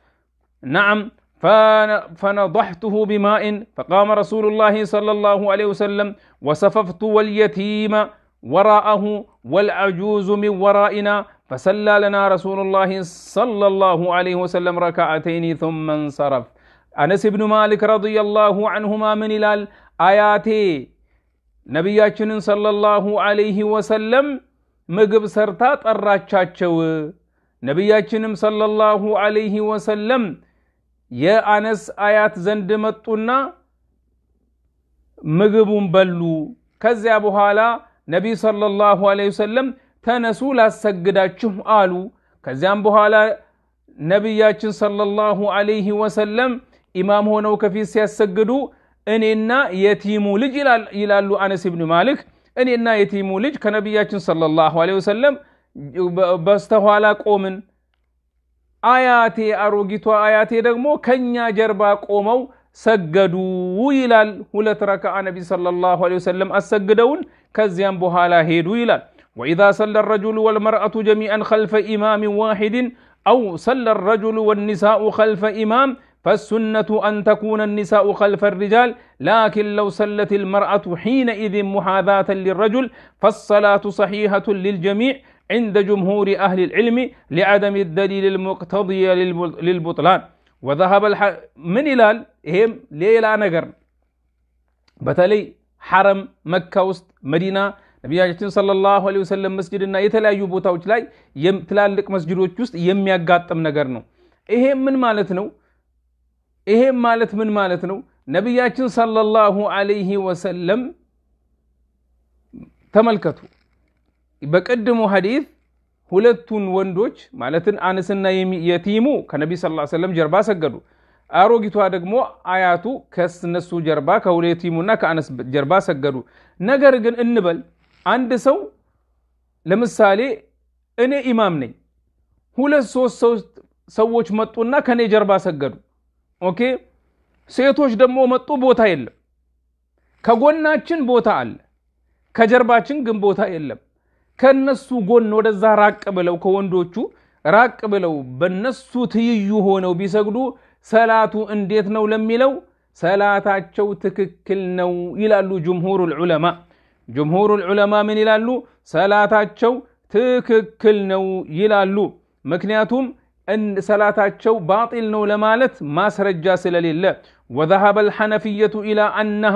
نعم فنضحته بماء فقام رسول الله صلى الله عليه وسلم وصففت واليتيم وراءه والعجوز من ورائنا فسلى لنا رسول الله صلى الله عليه وسلم ركعتين ثم انصرف. أنس بن مالك رضي الله عنهما من إلال آياتي نبياتنا صلى الله عليه وسلم ምግብ ሰርታ ጠራቻቸው። ነቢያችንም ሰለላሁ ዐለይሂ ወሰለም የአነስ አያት ዘንድ መጡና ምግቡን በሉ። ከዚያ በኋላ ነቢይ ሰለላሁ ዐለይሂ ወሰለም ተነሱ ላሰግዳችሁ አሉ። ከዚያም በኋላ ነቢያችን ሰለላሁ ዐለይሂ ወሰለም ኢማም ሆነው ከፊት ሲያሰግዱ እኔና የቲሙ ልጅ ይላሉ አነስ ብን ማሊክ እኔና የቲሙ ልጅ ከነቢያችን ሰለላሁ ዐለይሂ ወሰለም በስተኋላ ቆምን። አያቴ አሮጊቷ አያቴ ደግሞ ከኛ ጀርባ ቆመው ሰገዱ ይላል። ሁለት ረክዓ ነቢ ሰለላሁ ዐለይሂ ወሰለም አሰግደውን ከዚያም በኋላ ሄዱ ይላል። ወኢዛ ሰለ ረጁሉ ወልመርአቱ ጀሚዐን ኸልፈ ኢማሚን ዋሒድን አው ሰለ ረጁሉ ወኒሳኡ ኸልፈ ኢማም فالسنة أن تكون النساء خلف الرجال لكن لو سلت المرأة حينئذ محاذاة للرجل فالصلاة صحيحة للجميع عند جمهور أهل العلم لعدم الدليل المقتضي للبطلان وذهب الح... من إلال هم ليلا نجر بتلي حرم مكة وسط مدينة ነቢያችን ሰለላሁ ዐለይሂ ወሰለም መስጅድና የተለያዩ ቦታዎች ላይ ትላልቅ መስጅዶች ውስጥ የሚያጋጥም ነገር ነው። ይሄ ምን ማለት ነው? ይሄም ማለት ምን ማለት ነው? ነቢያችን ሰለላሁ ዐለይሂ ወሰለም ተመልከቱ፣ በቅድሙ ሐዲት ሁለቱን ወንዶች ማለትን አነስና የቲሙ ከነቢ ስ ሰለም ጀርባ ሰገዱ። አሮጊቷ ደግሞ አያቱ ከነሱ ጀርባ ከሁለቲሙና ከአነስ ጀርባ ሰገዱ። ነገር ግን እንበል አንድ ሰው ለምሳሌ እኔ ኢማም ነኝ፣ ሁለት ሶስት ሰዎች መጡና ከኔ ጀርባ ሰገዱ። ኦኬ ሴቶች ደግሞ መጡ፣ ቦታ የለም። ከጎናችን ቦታ አለ፣ ከጀርባችን ግን ቦታ የለም። ከነሱ ጎን ወደዛ ራቅ ብለው ከወንዶቹ ራቅ ብለው በነሱ ትይዩ ሆነው ቢሰግዱ ሰላቱ እንዴት ነው ለሚለው ሰላታቸው ትክክል ነው ይላሉ ጅምሁሩል ዑለማ። ጅምሁሩል ዑለማ ምን ይላሉ? ሰላታቸው ትክክል ነው ይላሉ። ምክንያቱም ሰላታቸው ባጢል ነው ለማለት ማስረጃ ስለሌለ ወዘሀበ አልሐነፊየቱ ኢላ አነሃ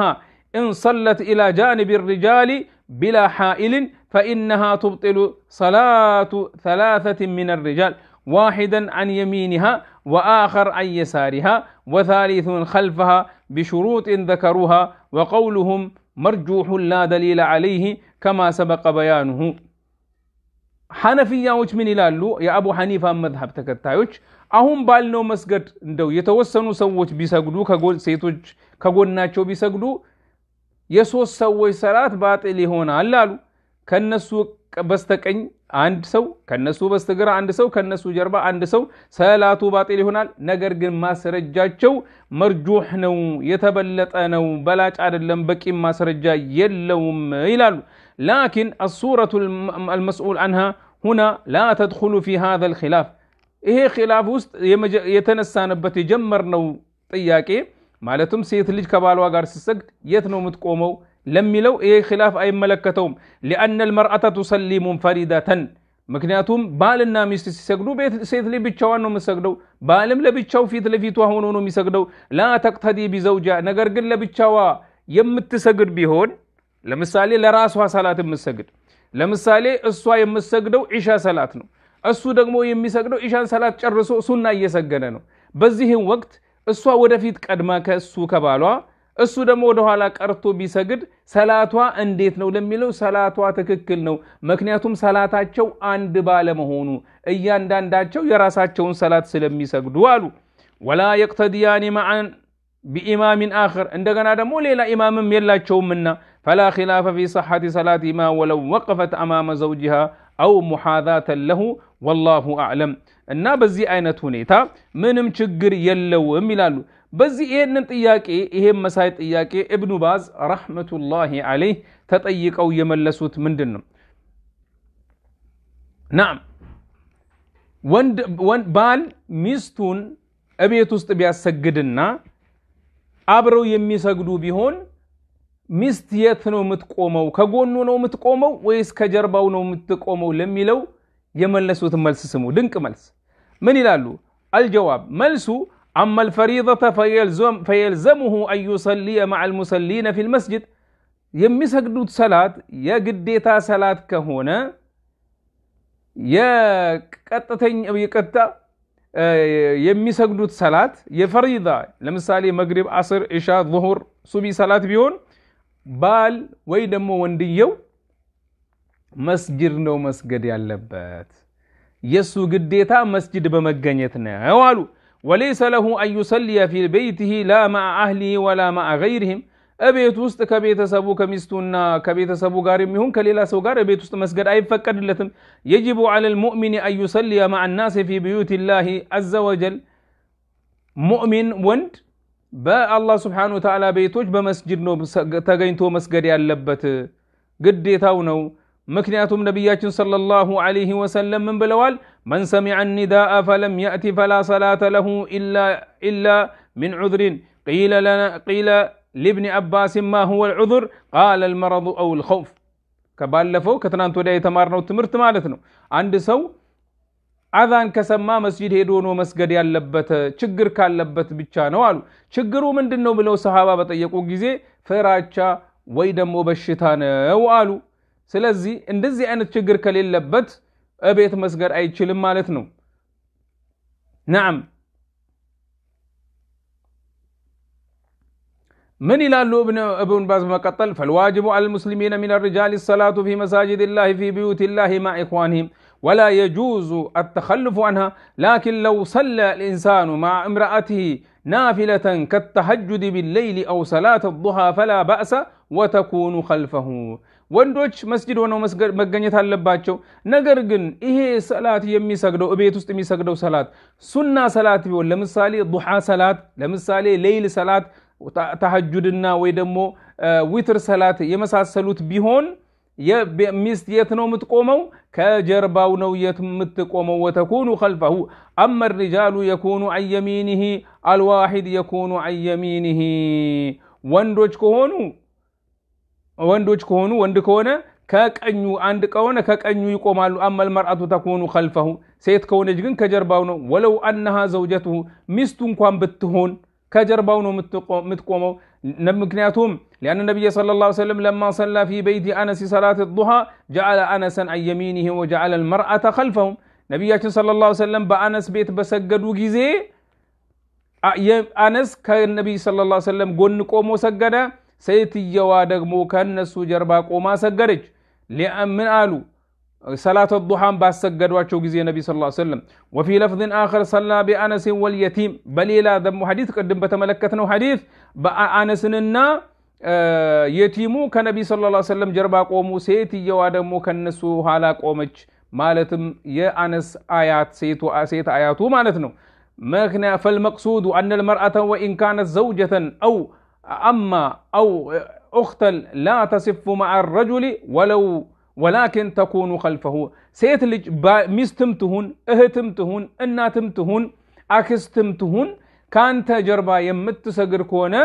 إن صلت إلى جانب الرجال بلا حائل فإنها تبطل صلاة ثلاثة من الرجال واحدا عن يمينها وآخر عن يسارها وثالث خلفها بشروط ذكروها وقولهم مرجوح لا دليل عليه كما سبق بيانه ሐነፊያዎች ምን ይላሉ? የአቡ ሐኒፋ መዝሀብ ተከታዮች አሁን ባልነው መስገድ እንደው የተወሰኑ ሰዎች ቢሰግዱ ሴቶች ከጎናቸው ቢሰግዱ የሶስት ሰዎች ሰላት ባጢል ይሆናል አሉ። ከነሱ በስተቀኝ አንድ ሰው፣ ከነሱ በስተግራ አንድ ሰው፣ ከነሱ ጀርባ አንድ ሰው ሰላቱ ባጢል ይሆናል። ነገር ግን ማስረጃቸው መርጁሕ ነው፣ የተበለጠ ነው፣ በላጭ አይደለም፣ በቂም ማስረጃ የለውም ይላሉ። ላኪን አሱረቱ አልመስኡል አንሃ ሁና ላ ተድኹሉ ፊ ሃዛ ልኪላፍ ይሄ ኪላፍ ውስጥ የተነሳንበት የጀመርነው ጥያቄ ማለትም ሴት ልጅ ከባሏ ጋር ስትሰግድ የት ነው የምትቆመው ለሚለው ይሄ ኪላፍ አይመለከተውም። ሊአነ ልመርአተ ቱሰሊ ሙንፈሪደተን ምክንያቱም ባልና ሚስት ሲሰግዱ ሴት ልጅ ብቻዋን ነው የምትሰግደው፣ ባልም ለብቻው ፊት ለፊቷ ሆኖ ነው የሚሰግደው። ላ ተቅተዲ ቢዘውጃ ነገር ግን ለብቻዋ የምትሰግድ ቢሆን ለምሳሌ ለራሷ ሰላት የምትሰግድ ለምሳሌ እሷ የምትሰግደው ዒሻ ሰላት ነው፣ እሱ ደግሞ የሚሰግደው ዒሻን ሰላት ጨርሶ ሱና እየሰገደ ነው። በዚህም ወቅት እሷ ወደፊት ቀድማ ከእሱ ከባሏ እሱ ደግሞ ወደኋላ ቀርቶ ቢሰግድ ሰላቷ እንዴት ነው ለሚለው ሰላቷ ትክክል ነው። ምክንያቱም ሰላታቸው አንድ ባለመሆኑ እያንዳንዳቸው የራሳቸውን ሰላት ስለሚሰግዱ አሉ። ወላ የቅተድያኒ መዓን ቢኢማሚን አኽር እንደገና ደግሞ ሌላ ኢማምም የላቸውምና ፈላ ኪላፈ ፊ ሰሐቲ ሰላቲማ ወለው ወቀፈት አማመ ዘውጅሃ አው ሙሓዛተን ለሁ ወላሁ አዕለም እና በዚህ አይነት ሁኔታ ምንም ችግር የለውም ይላሉ። በዚህ ይህንን ጥያቄ ይሄን መሳይ ጥያቄ እብኑ ባዝ ረሕመቱላሂ ዓለይህ ተጠይቀው የመለሱት ምንድን ነው? ናም ባል ሚስቱን እቤት ውስጥ ቢያሰግድና አብረው የሚሰግዱ ቢሆን ሚስት የት ነው የምትቆመው? ከጎኑ ነው የምትቆመው ወይስ ከጀርባው ነው የምትቆመው ለሚለው የመለሱትን መልስ ስሙ። ድንቅ መልስ። ምን ይላሉ? አልጀዋብ መልሱ አማ አልፈሪደተ ፈየልዘሙሁ አን ዩሰሊየ መዓ አልሙሰሊነ ፊ ልመስጅድ የሚሰግዱት ሰላት የግዴታ ሰላት ከሆነ የቀጥተኛ የቀጥታ የሚሰግዱት ሰላት የፈሪዳ ለምሳሌ መግሪብ፣ አስር፣ ኢሻ፣ ዙሁር፣ ሱቢ ሰላት ቢሆን ባል ወይ ደግሞ ወንድየው መስጅድ ነው መስገድ ያለበት። የእሱ ግዴታ መስጅድ በመገኘት ነው አሉ። ወለይሰ ለሁ አን ዩሰሊየ ፊ በይቲሂ ላ መዓ አህሊሂ ወላ መዓ ገይሪሂም እቤት ውስጥ ከቤተሰቡ ከሚስቱና ከቤተሰቡ ጋር የሚሆን ከሌላ ሰው ጋር እቤት ውስጥ መስገድ አይፈቀድለትም። የጅቡ ዐለ ልሙእሚን አን ዩሰሊየ መዓ ናስ ፊ ብዩት ላሂ አዘ ወጀል ሙእሚን ወንድ በአላህ ስብሓነ ወተዓላ ቤቶች በመስጅድ ነው ተገኝቶ መስገድ ያለበት ግዴታው ነው። ምክንያቱም ነቢያችን ሰለላሁ ዐለይሂ ወሰለም ምን ብለዋል? መን ሰሚዐ ኒዳአ ፈለም የእቲ ፈላ ሰላተ ለሁ ኢላ ሚን ዑዝሪን ቂለ ሊብኒ አባስን ማ ሁወ ልዑዝር ቃለ ልመረዱ አው ልኸውፍ። ከባለፈው ከትናንት ወዲያ የተማርነው ትምህርት ማለት ነው። አንድ ሰው አዛን ከሰማ መስጂድ ሄዶ ነው መስገድ ያለበት ችግር ካለበት ብቻ ነው አሉ። ችግሩ ምንድን ነው ብለው ሰሃባ በጠየቁ ጊዜ ፍራቻ ወይ ደግሞ በሽታ ነው አሉ። ስለዚህ እንደዚህ አይነት ችግር ከሌለበት እቤት መስገድ አይችልም ማለት ነው። ነዓም ምን ይላሉ እብን ባዝ በመቀጠል ፈልዋጅቡ አል ሙስሊሚነ ሚን ሪጃል ሰላቱ ፊ መሳጅድ ላህ ፊ ብዩት ላህ ማ ኢኽዋንህም ወላ የጁዙ አተኸልፉ አንሃ ላኪን ለው ሰለ ልኢንሳኑ ማዕ እምረአትህ ናፊለተን ከተሐጁድ ቢለይሊ አው ሰላት ዱሃ ፈላ ባእሰ ወተኩኑ ኸልፈሁ ወንዶች መስጅድ ሆነው መገኘት አለባቸው። ነገር ግን ይሄ ሰላት የሚሰግደው እቤት ውስጥ የሚሰግደው ሰላት ሱና ሰላት ቢሆን ለምሳሌ ዱሓ ሰላት፣ ለምሳሌ ሌይል ሰላት፣ ተሐጁድና ወይ ደግሞ ዊትር ሰላት የመሳሰሉት ቢሆን ሚስት የት ነው የምትቆመው? ከጀርባው ነው የት የምትቆመው። ወተኩኑ ኸልፈሁ አመ ሪጃሉ የኩኑ አን የሚኒህ አልዋሒድ የኩኑ አን የሚኒህ ወንዶች ከሆኑ ወንዶች ከሆኑ ወንድ ከሆነ ከቀኙ አንድ ከሆነ ከቀኙ ይቆማሉ። አመል መርአቱ ተኩኑ ከልፈሁ ሴት ከሆነች ግን ከጀርባው ነው። ወለው አነሃ ዘውጀትሁ ሚስቱ እንኳን ብትሆን ከጀርባው ነው የምትቆመው። ምክንያቱም ሊአነ ነቢይ ሰለላሁ ዐለይሂ ወሰለም ለማ ሰላ ፊ በይቲ አነስ ሰላት ዱሃ ጀዐለ አነሰን አን የሚኒሂ ወጀዐለ ልመርአተ ከልፈሁም ነቢያችን ሰለላሁ ዐለይሂ ወሰለም በአነስ ቤት በሰገዱ ጊዜ አነስ ከነቢይ ሰለላሁ ዐለይሂ ወሰለም ጎን ቆሞ ሰገደ። ሴትየዋ ደግሞ ከነሱ ጀርባ ቆማ ሰገደች። ምን አሉ? ሰላት ዱሃን ባሰገዷቸው ጊዜ ነቢ ስ ሰለም ወፊ ለፍዝን አኸር ሰላ ቢአነስን ወልየቲም በሌላ ደግሞ ሐዲት ቅድም በተመለከትነው ሐዲት በአነስንና የቲሙ ከነቢ ስ ሰለም ጀርባ ቆሙ። ሴትየዋ ደግሞ ከነሱ ኋላ ቆመች። ማለትም የአነስ አያት ሴት አያቱ ማለት ነው። ምክንያ ፈልመቅሱዱ አነ ልመርአተ ወኢን ካነት ዘውጀተን አው አማ አው ኡክተን ላ ተሲፉ መዓ ረጁሊ ወለው ወላኪን ተኩኑ ከልፈሁ ሴት ልጅ ሚስትም ትሁን እህትም ትሁን እናትም ትሁን አክስትም ትሁን ከአንተ ጀርባ የምትሰግድ ከሆነ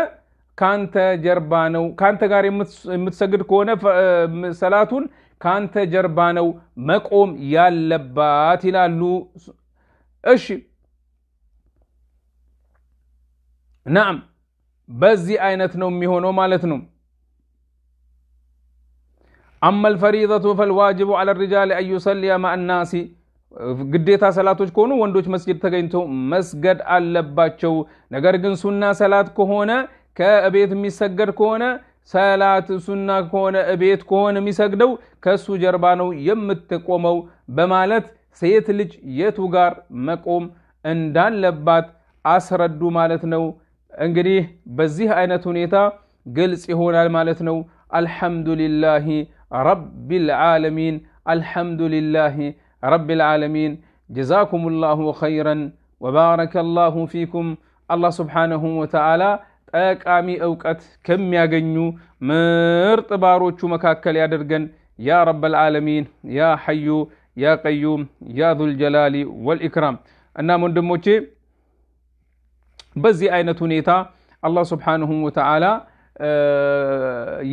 ከአንተ ጀርባ ነው ከአንተ ጋር የምትሰግድ ከሆነ ሰላቱን ከአንተ ጀርባ ነው መቆም ያለባት ይላሉ። እሺ ናም በዚህ አይነት ነው የሚሆነው ማለት ነው። አማ ልፈሪደቱ ፈልዋጅቡ ዐለ ሪጃል አን ዩሰሊያ ማአ ናሲ ግዴታ ሰላቶች ከሆኑ ወንዶች መስጊድ ተገኝተው መስገድ አለባቸው። ነገር ግን ሱና ሰላት ከሆነ ከእቤት የሚሰገድ ከሆነ ሰላት ሱና ከሆነ እቤት ከሆነ የሚሰግደው ከሱ ጀርባ ነው የምትቆመው በማለት ሴት ልጅ የቱ ጋር መቆም እንዳለባት አስረዱ ማለት ነው። እንግዲህ በዚህ አይነት ሁኔታ ግልጽ ይሆናል ማለት ነው። አልሐምዱሊላሂ ረቢል ዓለሚን አልሐምዱሊላሂ ረቢል ዓለሚን ጀዛኩም ላሁ ኸይረን ወባረከ ላሁ ፊኩም። አላህ ስብሓነሁ ወተዓላ ጠቃሚ እውቀት ከሚያገኙ ምርጥ ባሮቹ መካከል ያደርገን ያ ረበል ዓለሚን ያ ሐዩ ያ ቀዩም ያ ዙልጀላሊ ወልኢክራም። እናም ወንድሞቼ በዚህ አይነት ሁኔታ አላህ ስብሓንሁ ወተዓላ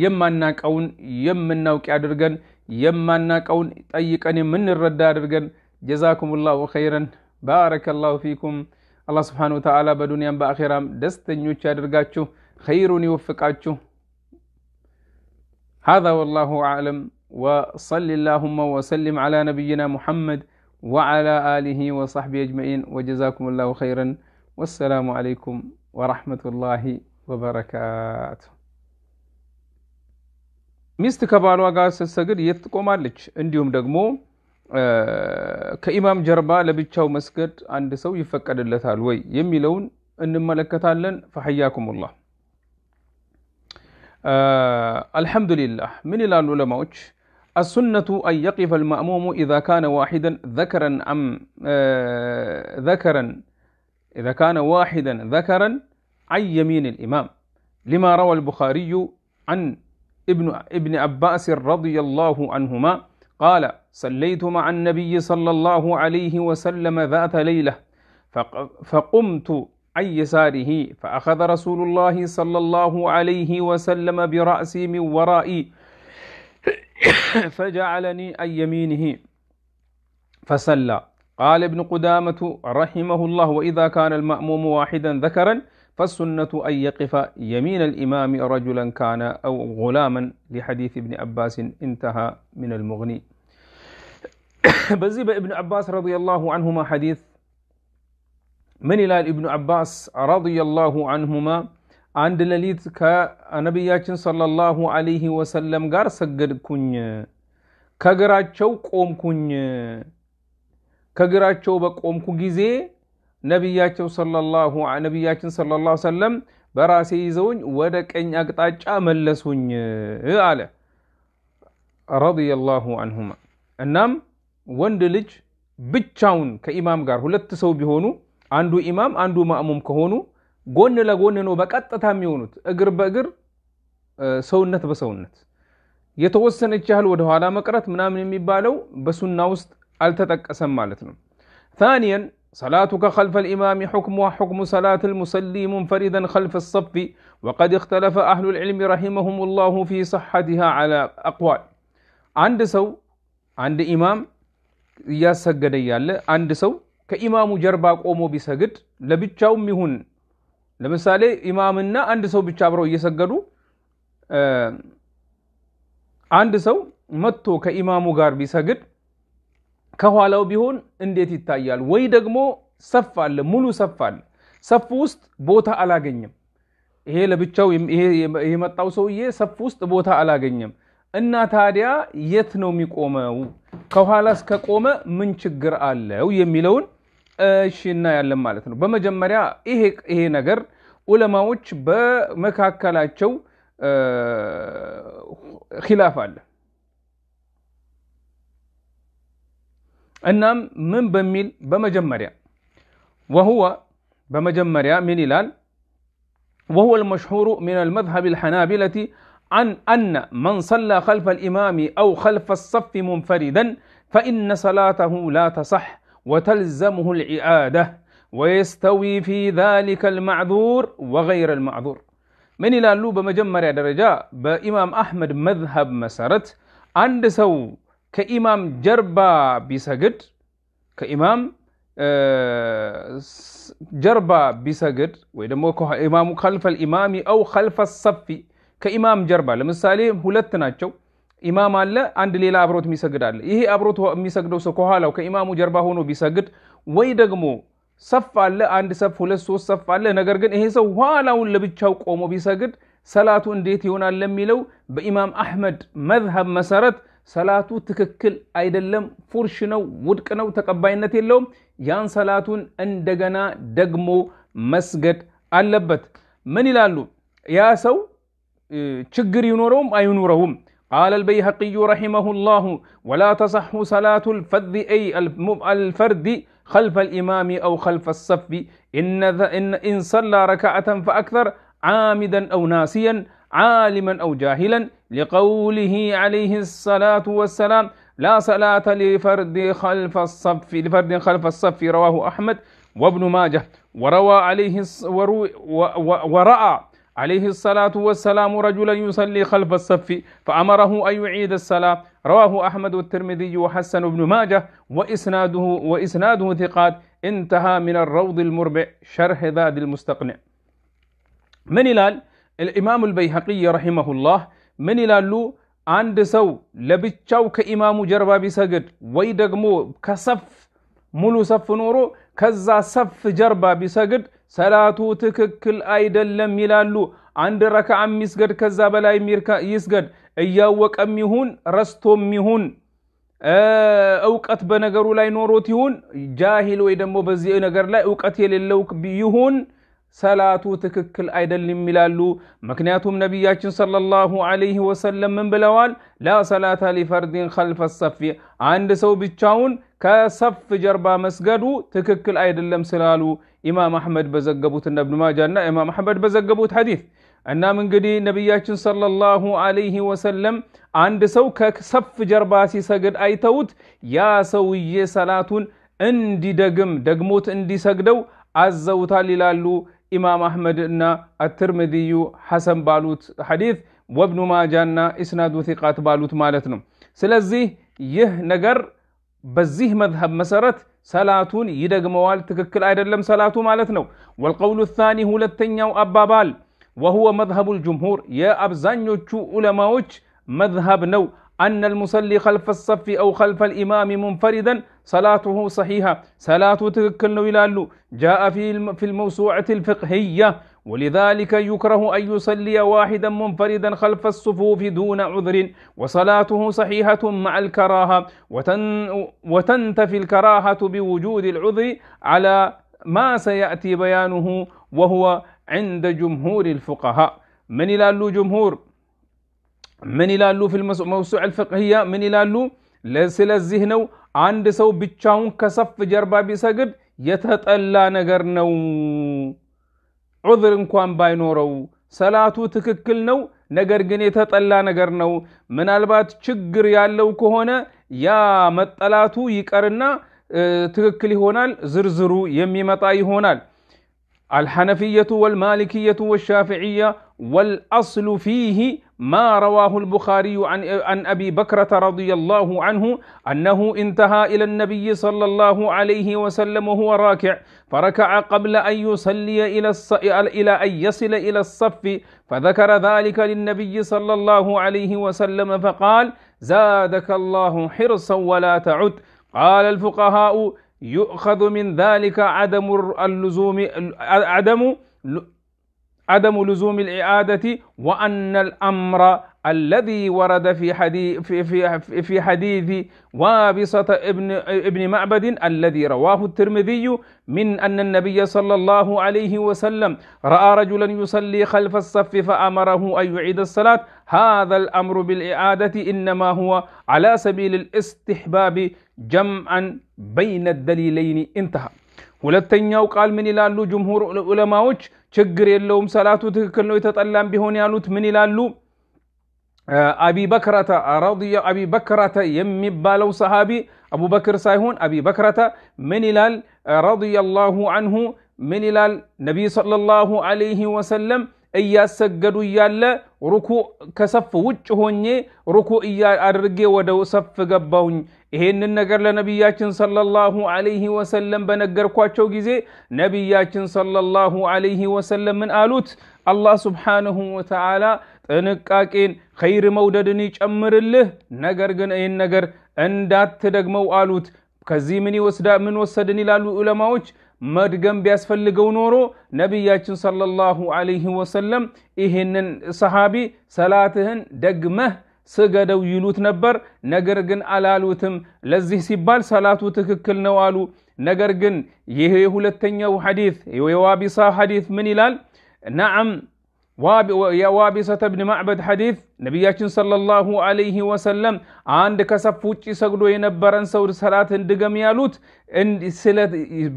የማናቀውን የምናውቅ ያድርገን፣ የማናቀውን ጠይቀን የምንረዳ ያድርገን። ጀዛኩም ላሁ ኸይረን ባረከ ላሁ ፊኩም። አላህ ስብሓንሁ ወተዓላ በዱንያም በአኼራም ደስተኞች ያድርጋችሁ፣ ኸይሩን ይወፍቃችሁ። هذا والله أعلم وصل اللهم وسلم على نبينا محمد وعلى آله وصحبه أجمعين وجزاكم الله خيرا والسلام عليكم ورحمة الله وبركاته ሚስት ከባሏ ጋር ስትሰግድ የት ትቆማለች? እንዲሁም ደግሞ ከኢማም ጀርባ ለብቻው መስገድ አንድ ሰው ይፈቀድለታል ወይ የሚለውን እንመለከታለን። ፈሐያኩሙላህ አልሐምዱሊላህ ምን ይላሉ ዑለማዎች? السنة أن يقف المأموم إذا كان واحدا ذكرا أم ذكرا إذا كان واحدا ذكرا عن يمين الإمام لما روى البخاري عن ابن ابن عباس رضي الله عنهما قال صليت مع النبي صلى الله عليه وسلم ذات ليلة فقمت عن يساره فأخذ رسول الله صلى الله عليه وسلم برأسي من ورائي فجعلني عن يمينه فصلى. قال ابن قدامة رحمه الله وإذا كان المأموم واحدا ذكرا فالسنة أن يقف يمين الإمام رجلا كان أو غلاما لحديث ابن عباس انتهى من المغني. <coughs> بزيب ابن عباس رضي الله عنهما حديث من إلى ابن عباس رضي الله عنهما አንድ ሌሊት ከነቢያችን ሰለላሁ ዐለይሂ ወሰለም ጋር ሰገድኩኝ፣ ከግራቸው ቆምኩኝ። ከግራቸው በቆምኩ ጊዜ ነቢያቸው ሰለላሁ ነቢያችን ሰለላሁ ሰለም በራሴ ይዘውኝ ወደ ቀኝ አቅጣጫ መለሱኝ አለ ረዲየላሁ አንሁማ። እናም ወንድ ልጅ ብቻውን ከኢማም ጋር ሁለት ሰው ቢሆኑ አንዱ ኢማም አንዱ ማእሙም ከሆኑ ጎን ለጎን ነው በቀጥታ የሚሆኑት፣ እግር በእግር ሰውነት በሰውነት የተወሰነች ያህል ወደኋላ መቅረት ምናምን የሚባለው በሱና ውስጥ አልተጠቀሰም ማለት ነው። ثانيا صلاتك خلف الإمام حكمها حكم صلاة المصلي منفردا خلف الصف وقد اختلف أهل العلم رحمهم الله في صحتها على أقوال አንድ ሰው አንድ ኢማም እያሰገደ እያለ አንድ ሰው ከኢማሙ ጀርባ ቆሞ ቢሰግድ ለብቻውም ይሁን ለምሳሌ ኢማምና አንድ ሰው ብቻ አብረው እየሰገዱ አንድ ሰው መጥቶ ከኢማሙ ጋር ቢሰግድ ከኋላው ቢሆን እንዴት ይታያል? ወይ ደግሞ ሰፍ አለ፣ ሙሉ ሰፍ አለ። ሰፍ ውስጥ ቦታ አላገኘም። ይሄ ለብቻው ይሄ የመጣው ሰውዬ ሰፍ ውስጥ ቦታ አላገኘም እና ታዲያ የት ነው የሚቆመው? ከኋላስ ከቆመ ምን ችግር አለው የሚለውን እሺ እናያለን ማለት ነው። በመጀመሪያ ይሄ ነገር ዑለማዎች በመካከላቸው ኪላፍ አለ። እናም ምን በሚል በመጀመሪያ ወሁወ በመጀመሪያ ምን ይላል ወሁወ አልመሽሁሩ ሚነል አልመዝሀብ አልሐናቢለቲ عن أن من صلى خلف الإمام أو خلف الصف منفردا فإن صلاته لا تصح وتلزمه الإعادة ويستوي في ذلك المعذور وغير المعذور من إلى اللو بمجمع درجة بإمام أحمد مذهب مسارت عند سو كإمام جربا بسجد كإمام ጀርባ ቢሰግድ ወይ ደግሞ ኢማሙ ከልፈል ኢማሚ አው ከልፈ ሰፊ ከኢማም ጀርባ ለምሳሌ ሁለት ናቸው። ኢማም አለ፣ አንድ ሌላ አብሮት የሚሰግድ አለ። ይሄ አብሮት የሚሰግደው ሰው ከኋላው ከኢማሙ ጀርባ ሆኖ ቢሰግድ ወይ ደግሞ ሰፍ አለ፣ አንድ ሰፍ፣ ሁለት፣ ሶስት ሰፍ አለ። ነገር ግን ይሄ ሰው ኋላውን ለብቻው ቆሞ ቢሰግድ ሰላቱ እንዴት ይሆናል ለሚለው በኢማም አሕመድ መዝሀብ መሰረት ሰላቱ ትክክል አይደለም፣ ፉርሽ ነው፣ ውድቅ ነው፣ ተቀባይነት የለውም። ያን ሰላቱን እንደገና ደግሞ መስገድ አለበት። ምን ይላሉ? ያ ሰው ችግር ይኖረውም አይኑረውም ቃለ አልበይሀቅዩ ረሒመሁ ላሁ ወላ ተሰሑ ሰላቱ ልፈርድ አይ አልፈርድ خلف الإمام أو خلف الصف إن, إن, إن صلى ركعة فأكثر عامدا أو ناسيا عالما أو جاهلا لقوله عليه الصلاة والسلام لا صلاة لفرد خلف الصف لفرد خلف الصف رواه أحمد وابن ماجه وروى عليه ورأى عليه الصلاة والسلام رجلا يصلي خلف الصف فأمره أن يعيد الصلاة رواه أحمد والترمذي وحسن بن ماجه وإسناده وإسناده ثقات انتهى من الروض المربع شرح ذاد المستقنع من إلال الإمام البيهقي رحمه الله من إلال አንድ ሰው ለብቻው ከኢማሙ ጀርባ ቢሰግድ ወይ ደግሞ ከሰፍ ሙሉ ሰፍ ኖሮ ከዛ ሰፍ ጀርባ ቢሰግድ ሰላቱ ትክክል አይደለም ይላሉ። አንድ ረክዓ የሚስገድ ከዛ በላይ ይስገድ፣ እያወቀም ይሁን ረስቶም ይሁን እውቀት በነገሩ ላይ ኖሮት ይሁን ጃሂል ወይ ደግሞ በዚህ ነገር ላይ እውቀት የሌለው ይሁን ሰላቱ ትክክል አይደለም ይላሉ። ምክንያቱም ነቢያችን ሰለላሁ ዐለይሂ ወሰለም ምን ብለዋል? ላ ሰላተ ሊፈርድን ኸልፈ ሰፊ፣ አንድ ሰው ብቻውን ከሰፍ ጀርባ መስገዱ ትክክል አይደለም ስላሉ ኢማም አሕመድ በዘገቡት እና እብኑ ማጃ እና ኢማም አሕመድ በዘገቡት ሐዲስ እናም እንግዲህ ነቢያችን ሰለላሁ ዐለይሂ ወሰለም አንድ ሰው ከሰፍ ጀርባ ሲሰግድ አይተውት ያ ሰውዬ ሰላቱን እንዲደግም ደግሞት እንዲሰግደው አዘውታል ይላሉ ኢማም አሕመድ እና አትርምድዩ ሐሰን ባሉት ሐዲት ወብኑ ማጃ እና ኢስናዱ ቲቃት ባሉት ማለት ነው። ስለዚህ ይህ ነገር በዚህ መዝሀብ መሰረት ሰላቱን ይደግመዋል፣ ትክክል አይደለም ሰላቱ ማለት ነው። ወልቀውሉ ታኒ ሁለተኛው አባባል ወሁወ መዝሀቡ ልጅምሁር የአብዛኞቹ ዑለማዎች መዝሀብ ነው። أن المصلي خلف الصف أو خلف الإمام منفردا صلاته صحيحة. صلاة تككل يلالو جاء في في الموسوعة الفقهية. ولذلك يكره أن يصلي واحدا منفردا خلف الصفوف دون عذر. وصلاته صحيحة مع الكراهة. وتن وتنتفي الكراهة بوجود العذر على ما سيأتي بيانه. وهو عند جمهور الفقهاء. من يلالو جمهور ምን ይላሉ? ፊል መውሱዕ አልፍቅህያ ምን ይላሉ? ስለዚህ ነው አንድ ሰው ብቻውን ከሰፍ ጀርባ ቢሰግድ የተጠላ ነገር ነው። ዑዝር እንኳን ባይኖረው ሰላቱ ትክክል ነው፣ ነገር ግን የተጠላ ነገር ነው። ምናልባት ችግር ያለው ከሆነ ያ መጠላቱ ይቀርና ትክክል ይሆናል፣ ዝርዝሩ የሚመጣ ይሆናል። አልሐነፊየቱ ወልማሊክየቱ ወሻፊዕያ ወልአስሉ ፊህ ما رواه البخاري عن عن أبي بكرة رضي الله عنه أنه انتهى إلى النبي صلى الله عليه وسلم وهو راكع فركع قبل أن يصلي إلى إلى أن يصل إلى الصف فذكر ذلك للنبي صلى الله عليه وسلم فقال زادك الله حرصا ولا تعد قال الفقهاء يؤخذ من ذلك عدم اللزوم عدم عدم لزوم الإعادة وأن الأمر الذي ورد في حديث في في في حديث وابصة ابن ابن معبد الذي رواه الترمذي من أن النبي صلى الله عليه وسلم رأى رجلا يصلي خلف الصف فأمره أن يعيد الصلاة هذا الأمر بالإعادة إنما هو على سبيل الاستحباب جمعا بين الدليلين انتهى ሁለተኛው ቃል ምን ይላሉ ጅምሁር ዑለማዎች ችግር የለውም ሰላቱ ትክክል ነው የተጠላም ቢሆን ያሉት ምን ይላሉ አቢ በክረተ ረዲየ አቢ በክረተ የሚባለው ሰሃቢ አቡበክር ሳይሆን አቢ በክረተ ምን ይላል ረዲየላሁ አንሁ ምን ይላል ነቢይ ሰለላሁ ዐለይሂ ወሰለም እያሰገዱ እያለ ሩኩ ከሰፍ ውጭ ሆኜ ሩኩ አድርጌ ወደ ሰፍ ገባውኝ ይሄንን ነገር ለነቢያችን ሰለላሁ ዐለይሂ ወሰለም በነገርኳቸው ጊዜ ነቢያችን ሰለላሁ ዐለይሂ ወሰለም ምን አሉት? አላህ ስብሓንሁ ወተዓላ ጥንቃቄን ኸይር መውደድን ይጨምርልህ። ነገር ግን ይህን ነገር እንዳትደግመው አሉት። ከዚህ ምን ይወስዳ ምን ወሰድን ይላሉ ዑለማዎች። መድገም ቢያስፈልገው ኖሮ ነቢያችን ሰለላሁ ዐለይሂ ወሰለም ይህንን ሰሃቢ ሰላትህን ደግመህ ስገደው ይሉት ነበር ነገር ግን አላሉትም ለዚህ ሲባል ሰላቱ ትክክል ነው አሉ ነገር ግን ይህ የሁለተኛው ሐዲት የዋቢሳ ሐዲት ምን ይላል ነዓም የዋቢሰተ ብን ማዕበድ ሐዲት ነቢያችን ሰለላሁ ዐለይሂ ወሰለም አንድ ከሰፍ ውጭ ሰግዶ የነበረን ሰው ሰላት እንድገም ያሉት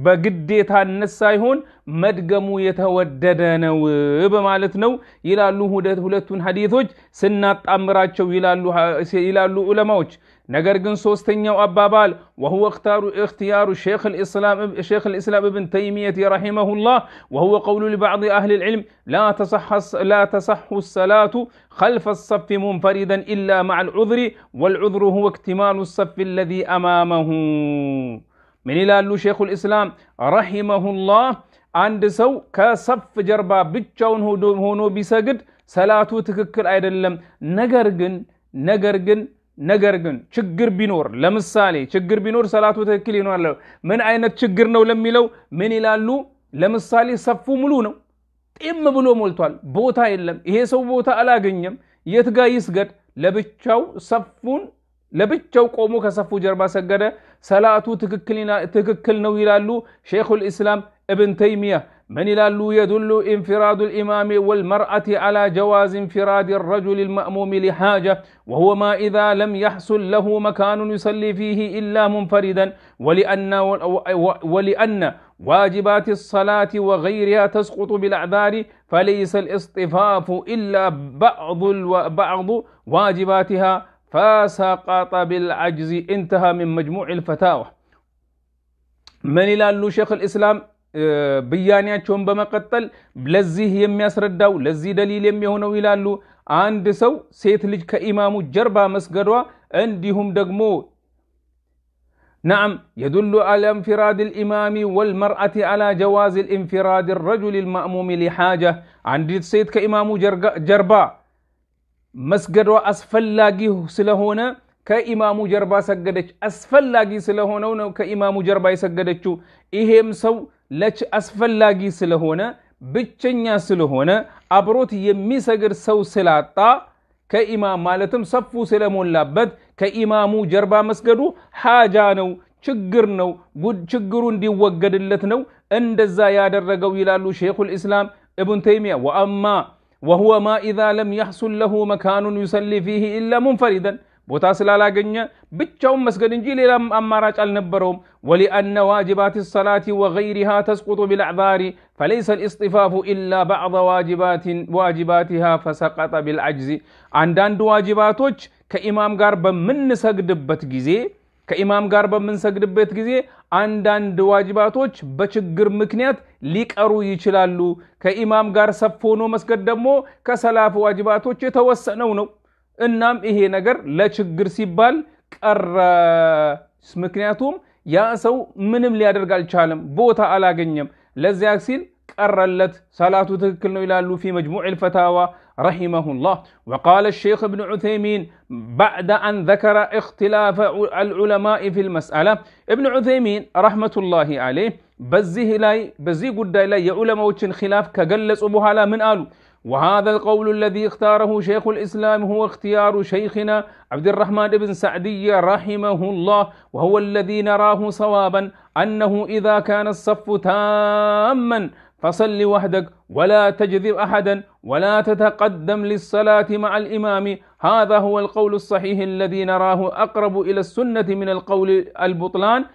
በግዴታነት ሳይሆን መድገሙ የተወደደ ነው በማለት ነው ይላሉ ሁለቱን ሐዲቶች ስናጣምራቸው ይላሉ ዑለማዎች ነገር ግን ሶስተኛው አባባል وهو اختار اختيار شيخ الإسلام شيخ الإسلام ابن تيمية رحمه الله وهو قول لبعض أهل العلم لا تصح لا تصح الصلاة خلف الصف منفردا إلا مع العذر والعذر هو اكتمال الصف الذي أمامه من إلى شيخ الإسلام رحمه الله አንድ ሰው ከሰፍ ጀርባ ብቻውን ሆኖ ቢሰግድ ሰላቱ ትክክል አይደለም ነገር ግን ነገር ግን ነገር ግን ችግር ቢኖር ለምሳሌ ችግር ቢኖር ሰላቱ ትክክል ይሆናል። ምን አይነት ችግር ነው ለሚለው ምን ይላሉ? ለምሳሌ ሰፉ ሙሉ ነው፣ ጤም ብሎ ሞልቷል፣ ቦታ የለም። ይሄ ሰው ቦታ አላገኘም፣ የት ጋ ይስገድ? ለብቻው ሰፉን ለብቻው ቆሞ ከሰፉ ጀርባ ሰገደ። ሰላቱ ትክክል ነው ይላሉ ሼኹል ኢስላም እብን ተይሚያ من يلالو يدل انفراد الإمام والمرأة على جواز انفراد الرجل المأموم لحاجة وهو ما إذا لم يحصل له مكان يصلي فيه إلا منفردا ولأن, ولأن واجبات الصلاة وغيرها تسقط بالأعذار فليس الاصطفاف إلا بعض, بعض واجباتها فسقط بالعجز انتهى من مجموع الفتاوى. من يلالو شيخ الإسلام ብያኔያቸውን በመቀጠል ለዚህ የሚያስረዳው ለዚህ ደሊል የሚሆነው ይላሉ አንድ ሰው ሴት ልጅ ከኢማሙ ጀርባ መስገዷ እንዲሁም ደግሞ ነዓም የዱሉ አላ እንፊራድ ልኢማሚ ወልመርአቲ አላ ጀዋዝ ልእንፊራድ ረጁል ልማእሙሚ ሊሓጃ አንዲት ሴት ከኢማሙ ጀርባ መስገዷ አስፈላጊ ስለሆነ ከኢማሙ ጀርባ ሰገደች። አስፈላጊ ስለሆነው ነው ከኢማሙ ጀርባ የሰገደችው። ይሄም ሰው ለች አስፈላጊ ስለሆነ ብቸኛ ስለሆነ አብሮት የሚሰግድ ሰው ስላጣ ከኢማም ማለትም ሰፉ ስለሞላበት ከኢማሙ ጀርባ መስገዱ ሓጃ ነው፣ ችግር ነው፣ ችግሩ እንዲወገድለት ነው። እንደዛ ያደረገው ይላሉ ሼኹል ኢስላም እብን ተይሚያ ወአማ ወሁወ ማ ኢዛ ለም ያሕሱል ለሁ መካኑን ዩሰሊ ፊህ ኢላ ሙንፈሪደን ቦታ ስላላገኘ ብቻውን መስገድ እንጂ ሌላም አማራጭ አልነበረውም ወሊአነ ዋጅባት ሰላት ወገይሪሃ ተስቁጡ ቢልአዕዛሪ ፈለይሰ ልእስጢፋፉ ኢላ ባዕض ዋጅባቲሃ ፈሰቀጠ ቢልዓጅዚ አንዳንድ ዋጅባቶች ከኢማም ጋር በምንሰግድበት ጊዜ ከኢማም ጋር በምንሰግድበት ጊዜ አንዳንድ ዋጅባቶች በችግር ምክንያት ሊቀሩ ይችላሉ። ከኢማም ጋር ሰፍ ሆኖ መስገድ ደግሞ ከሰላፍ ዋጅባቶች የተወሰነው ነው። እናም ይሄ ነገር ለችግር ሲባል ቀረ። ምክንያቱም ያ ሰው ምንም ሊያደርግ አልቻለም፣ ቦታ አላገኘም። ለዚያ ሲል ቀረለት። ሰላቱ ትክክል ነው ይላሉ ፊ መጅሙዕ ልፈታዋ ረሒመሁላህ። ወቃለ ሼክ እብን ዑተይሚን ባዕደ አን ዘከረ እክትላፈ አልዑለማኢ ፊ ልመስአላ እብን ዑተይሚን ረሕመቱላሂ አለይህ በዚህ ላይ በዚህ ጉዳይ ላይ የዑለማዎችን ኪላፍ ከገለጹ በኋላ ምን አሉ? وهذا القول الذي اختاره شيخ الإسلام هو اختيار شيخنا عبد الرحمن بن سعدي رحمه الله وهو الذي نراه صوابا أنه إذا كان الصف تاما فصل وحدك ولا تجذب أحدا ولا تتقدم للصلاة مع الإمام. هذا هو القول الصحيح الذي نراه أقرب إلى السنة من القول البطلان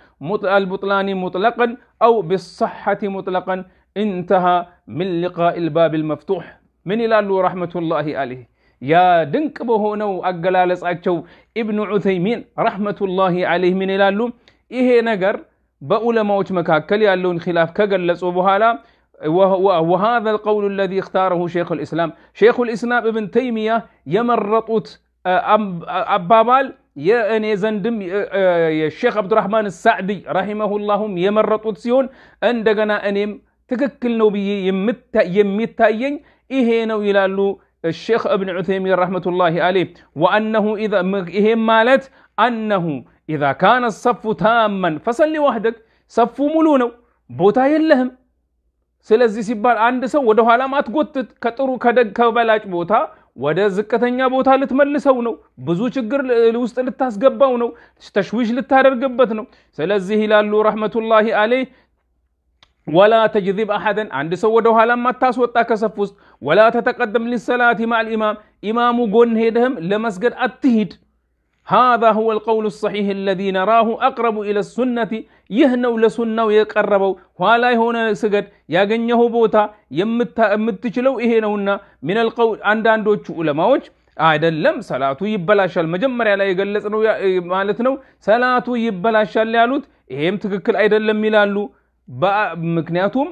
البطلان مطلقا أو بالصحة مطلقا. انتهى من لقاء الباب المفتوح. ምን ይላሉ ረሕመቱላሂ አለይህ ያ ድንቅ በሆነው አገላለጻቸው ኢብኑ ዑተይሚን ረሕመቱላሂ አለይህ ምን ይላሉ ይሄ ነገር በዑለማዎች መካከል ያለውን ኪላፍ ከገለጹ በኋላ وهذا القول الذي اختاره شيخ الإسلام شيخ الإسلام ابن تيمية يمرطوت አባባል የእኔ ዘንድም የሼክ አብዱራህማን ሳዕዲ ረሂመሁላሁም የመረጡት ሲሆን እንደገና እኔም ትክክል ነው ብዬ የሚታየኝ ይሄ ነው ይላሉ ሼክ እብን ዑተይሚን ረሕመቱላሂ አለይህ ወአነሁ ይሄም ማለት አነሁ ኢዛ ካነ ሰፉ ታመን ፈሰሊ ዋህደግ ሰፉ ሙሉ ነው ቦታ የለህም ስለዚህ ሲባል አንድ ሰው ወደ ኋላ ማትጎትት ከጥሩ ከደግ ከበላጭ ቦታ ወደ ዝቅተኛ ቦታ ልትመልሰው ነው። ብዙ ችግር ውስጥ ልታስገባው ነው። ተሽዊሽ ልታደርግበት ነው። ስለዚህ ይላሉ ረሕመቱላሂ አለይህ ወላ ተጅዚብ አሐደን አንድ ሰው ወደ ኋላ ማታስወጣ ከሰፍ ውስጥ ወላ ተተቀደም ሊሰላቲ ማል ኢማም ኢማሙ ጎን ሄደህም ለመስገድ አትሂድ። هذا هو القول الصحيح الذي نراه أقرب إلى السنة يهنو لسنة يقربوا ولا هنا سجد ያገኘው ቦታ የምትችለው ይሄ ነውና من القول አንዳንዶቹ ዑለማዎች አይደለም ሰላቱ ይበላሻል መጀመሪያ ላይ የገለጽ ነው ማለት ነው ሰላቱ ይበላሻል ያሉት ይሄም ትክክል አይደለም ይላሉ ምክንያቱም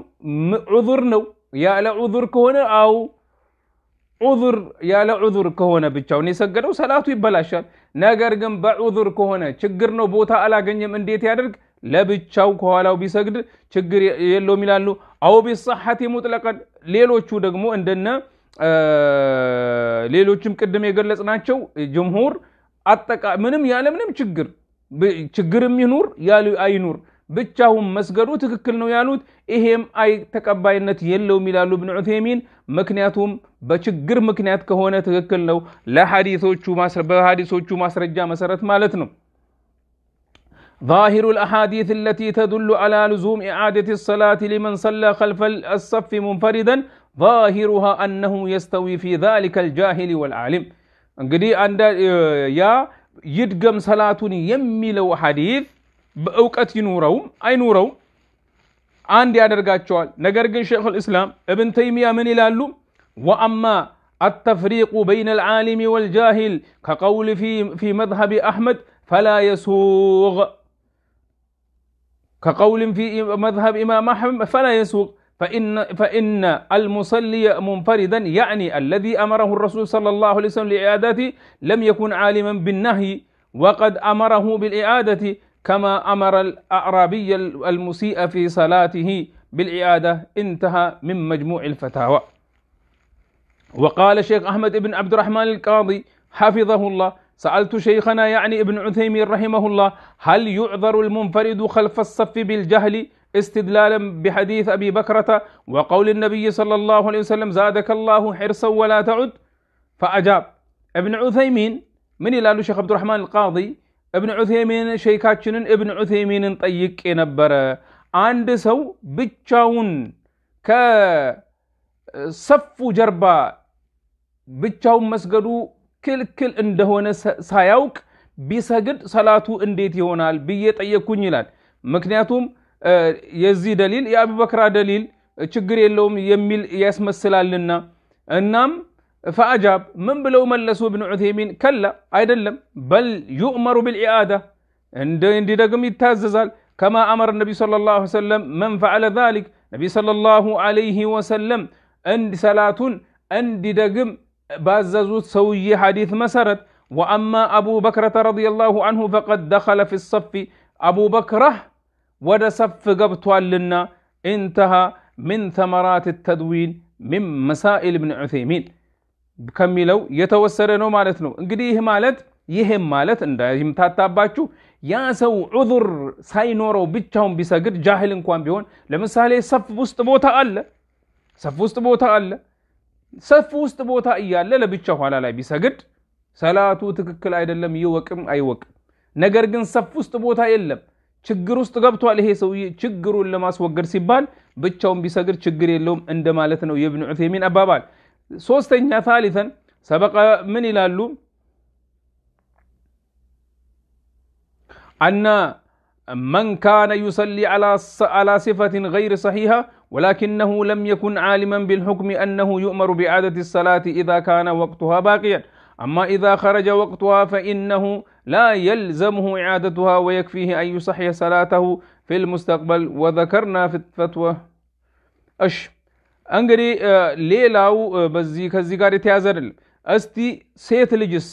ዑዙር ነው ያለ ዑዙር ከሆነ አው ዑዙር ያለ ዑዙር ከሆነ ብቻውን የሰገደው ሰላቱ ይበላሻል። ነገር ግን በዑዙር ከሆነ ችግር ነው ቦታ አላገኘም፣ እንዴት ያደርግ? ለብቻው ከኋላው ቢሰግድ ችግር የለውም ይላሉ። አው ቢሰሐቲ ሙጥለቀን ሌሎቹ ደግሞ እንደነ ሌሎችም ቅድም የገለጽናቸው ጅምሁር አጠቃ ምንም ያለ ምንም ችግር ችግርም ይኑር ያሉ አይኑር ብቻውን መስገዱ ትክክል ነው ያሉት። ይሄም አይ ተቀባይነት የለውም ይላሉ እብን ዑቴሚን። ምክንያቱም በችግር ምክንያት ከሆነ ትክክል ነው በሀዲሶቹ ማስረጃ መሰረት ማለት ነው። ظاهر الأحاديث التي تدل على لزوم إعادة الصلاة لمن صلى خلف الصف منفردا ظاهرها أنه يستوي في ذلك الجاهل والعالم እንግዲህ ያ ይድገም ሰላቱን የሚለው ሐዲት በእውቀት ይኑረውም አይኑረውም አንድ ያደርጋቸዋል። ነገር ግን ሼክ ልእስላም እብን ተይሚያ ምን ይላሉ? ወአማ አተፍሪቁ በይነ ልዓሊም ወልጃሂል ከቀውል ፊ መዝሀብ አሕመድ ፈላ የሱቅ كقول في مذهب إمام أحمد فلا يسوق فإن, فإن المصلي منفردا يعني الذي أمره الرسول صلى الله عليه وسلم لإعادته لم يكن عالما بالنهي وقد أمره بالإعادة كما أمر الأعرابي المسيء في صلاته بالإعادة انتهى من مجموع الفتاوى. وقال شيخ أحمد بن عبد الرحمن القاضي حفظه الله. سألت شيخنا يعني ابن عثيمين رحمه الله هل يعذر المنفرد خلف الصف بالجهل استدلالا بحديث أبي بكرة وقول النبي صلى الله عليه وسلم زادك الله حرصا ولا تعد؟ فأجاب. ابن عثيمين من إلى شيخ عبد الرحمن القاضي؟ እብን ዑቴሜን ሸይካችንን እብን ዑቴሜንን ጠይቄ ነበረ። አንድ ሰው ብቻውን ከሰፉ ጀርባ ብቻውን መስገዱ ክልክል እንደሆነ ሳያውቅ ቢሰግድ ሰላቱ እንዴት ይሆናል ብዬ ጠየቅኩኝ ይላል። ምክንያቱም የዚህ ደሊል የአቡበክራ ደሊል ችግር የለውም የሚል ያስመስላልና እናም ፈአጃብ ምን ብለው መለሱ? እብን ዑቴሚን ከላ አይደለም፣ በል ዩእመሩ ብልኢዓዳ እንዲደግም ይታዘዛል። ከማ አመረ ነቢ ሰለላሁ ዐለይሂ ወሰለም መን ፈዐለ ዛሊክ ነቢ ሰለላሁ ዐለይሂ ወሰለም ሰላቱን እንዲደግም ባዘዙት ሰውዬ ሐዲት መሰረት ወአማ አቡ በክረተ ረዲየላሁ አንሁ ፈቀድ ደኸለ ፊ ሰፊ አቡ በክረህ ወደ ሰፍ ገብቷልና ኢንተሃ ምን ተመራት ተድዊን ሚን መሳኢል ብን ዑሰይሚን ከሚለው የተወሰደ ነው ማለት ነው። እንግዲህ ይህ ማለት ይህም ማለት እንዳይምታታባችሁ ያ ሰው ዑዙር ሳይኖረው ብቻውን ቢሰግድ ጃህል እንኳን ቢሆን ለምሳሌ ሰፍ ውስጥ ቦታ አለ፣ ሰፍ ውስጥ ቦታ አለ። ሰፍ ውስጥ ቦታ እያለ ለብቻ ኋላ ላይ ቢሰግድ ሰላቱ ትክክል አይደለም፣ ይወቅም አይወቅም። ነገር ግን ሰፍ ውስጥ ቦታ የለም፣ ችግር ውስጥ ገብቷል ይሄ ሰውዬ። ችግሩን ለማስወገድ ሲባል ብቻውን ቢሰግድ ችግር የለውም እንደማለት ነው የእብን ዑቴሚን አባባል። ሶስተኛ ታሊተን ሰበቀ ምን ይላሉ? አና መን ካነ ዩሰሊ ዓላ ሲፈትን ገይር ሰሒሃ ወላኪነሁ ለም የኩን ዓሊመን ቢልሑክሚ አነሁ ዩእመሩ ቢዓደት ሰላት ኢዛ ካነ ወቅቱሃ ባቅያን አማ ኢዛ ኸረጀ ወቅቱሃ ፈኢነሁ ላ የልዘምሁ ኢዓደቱሃ ወየክፊህ አን ዩሰሕየ ሰላተሁ ፊ ልሙስተቅበል ወዘከርና ፊ ፈትወ እሽ እንግዲህ ሌላው በዚህ ከዚህ ጋር የተያዘ አይደለም። እስቲ ሴት ልጅስ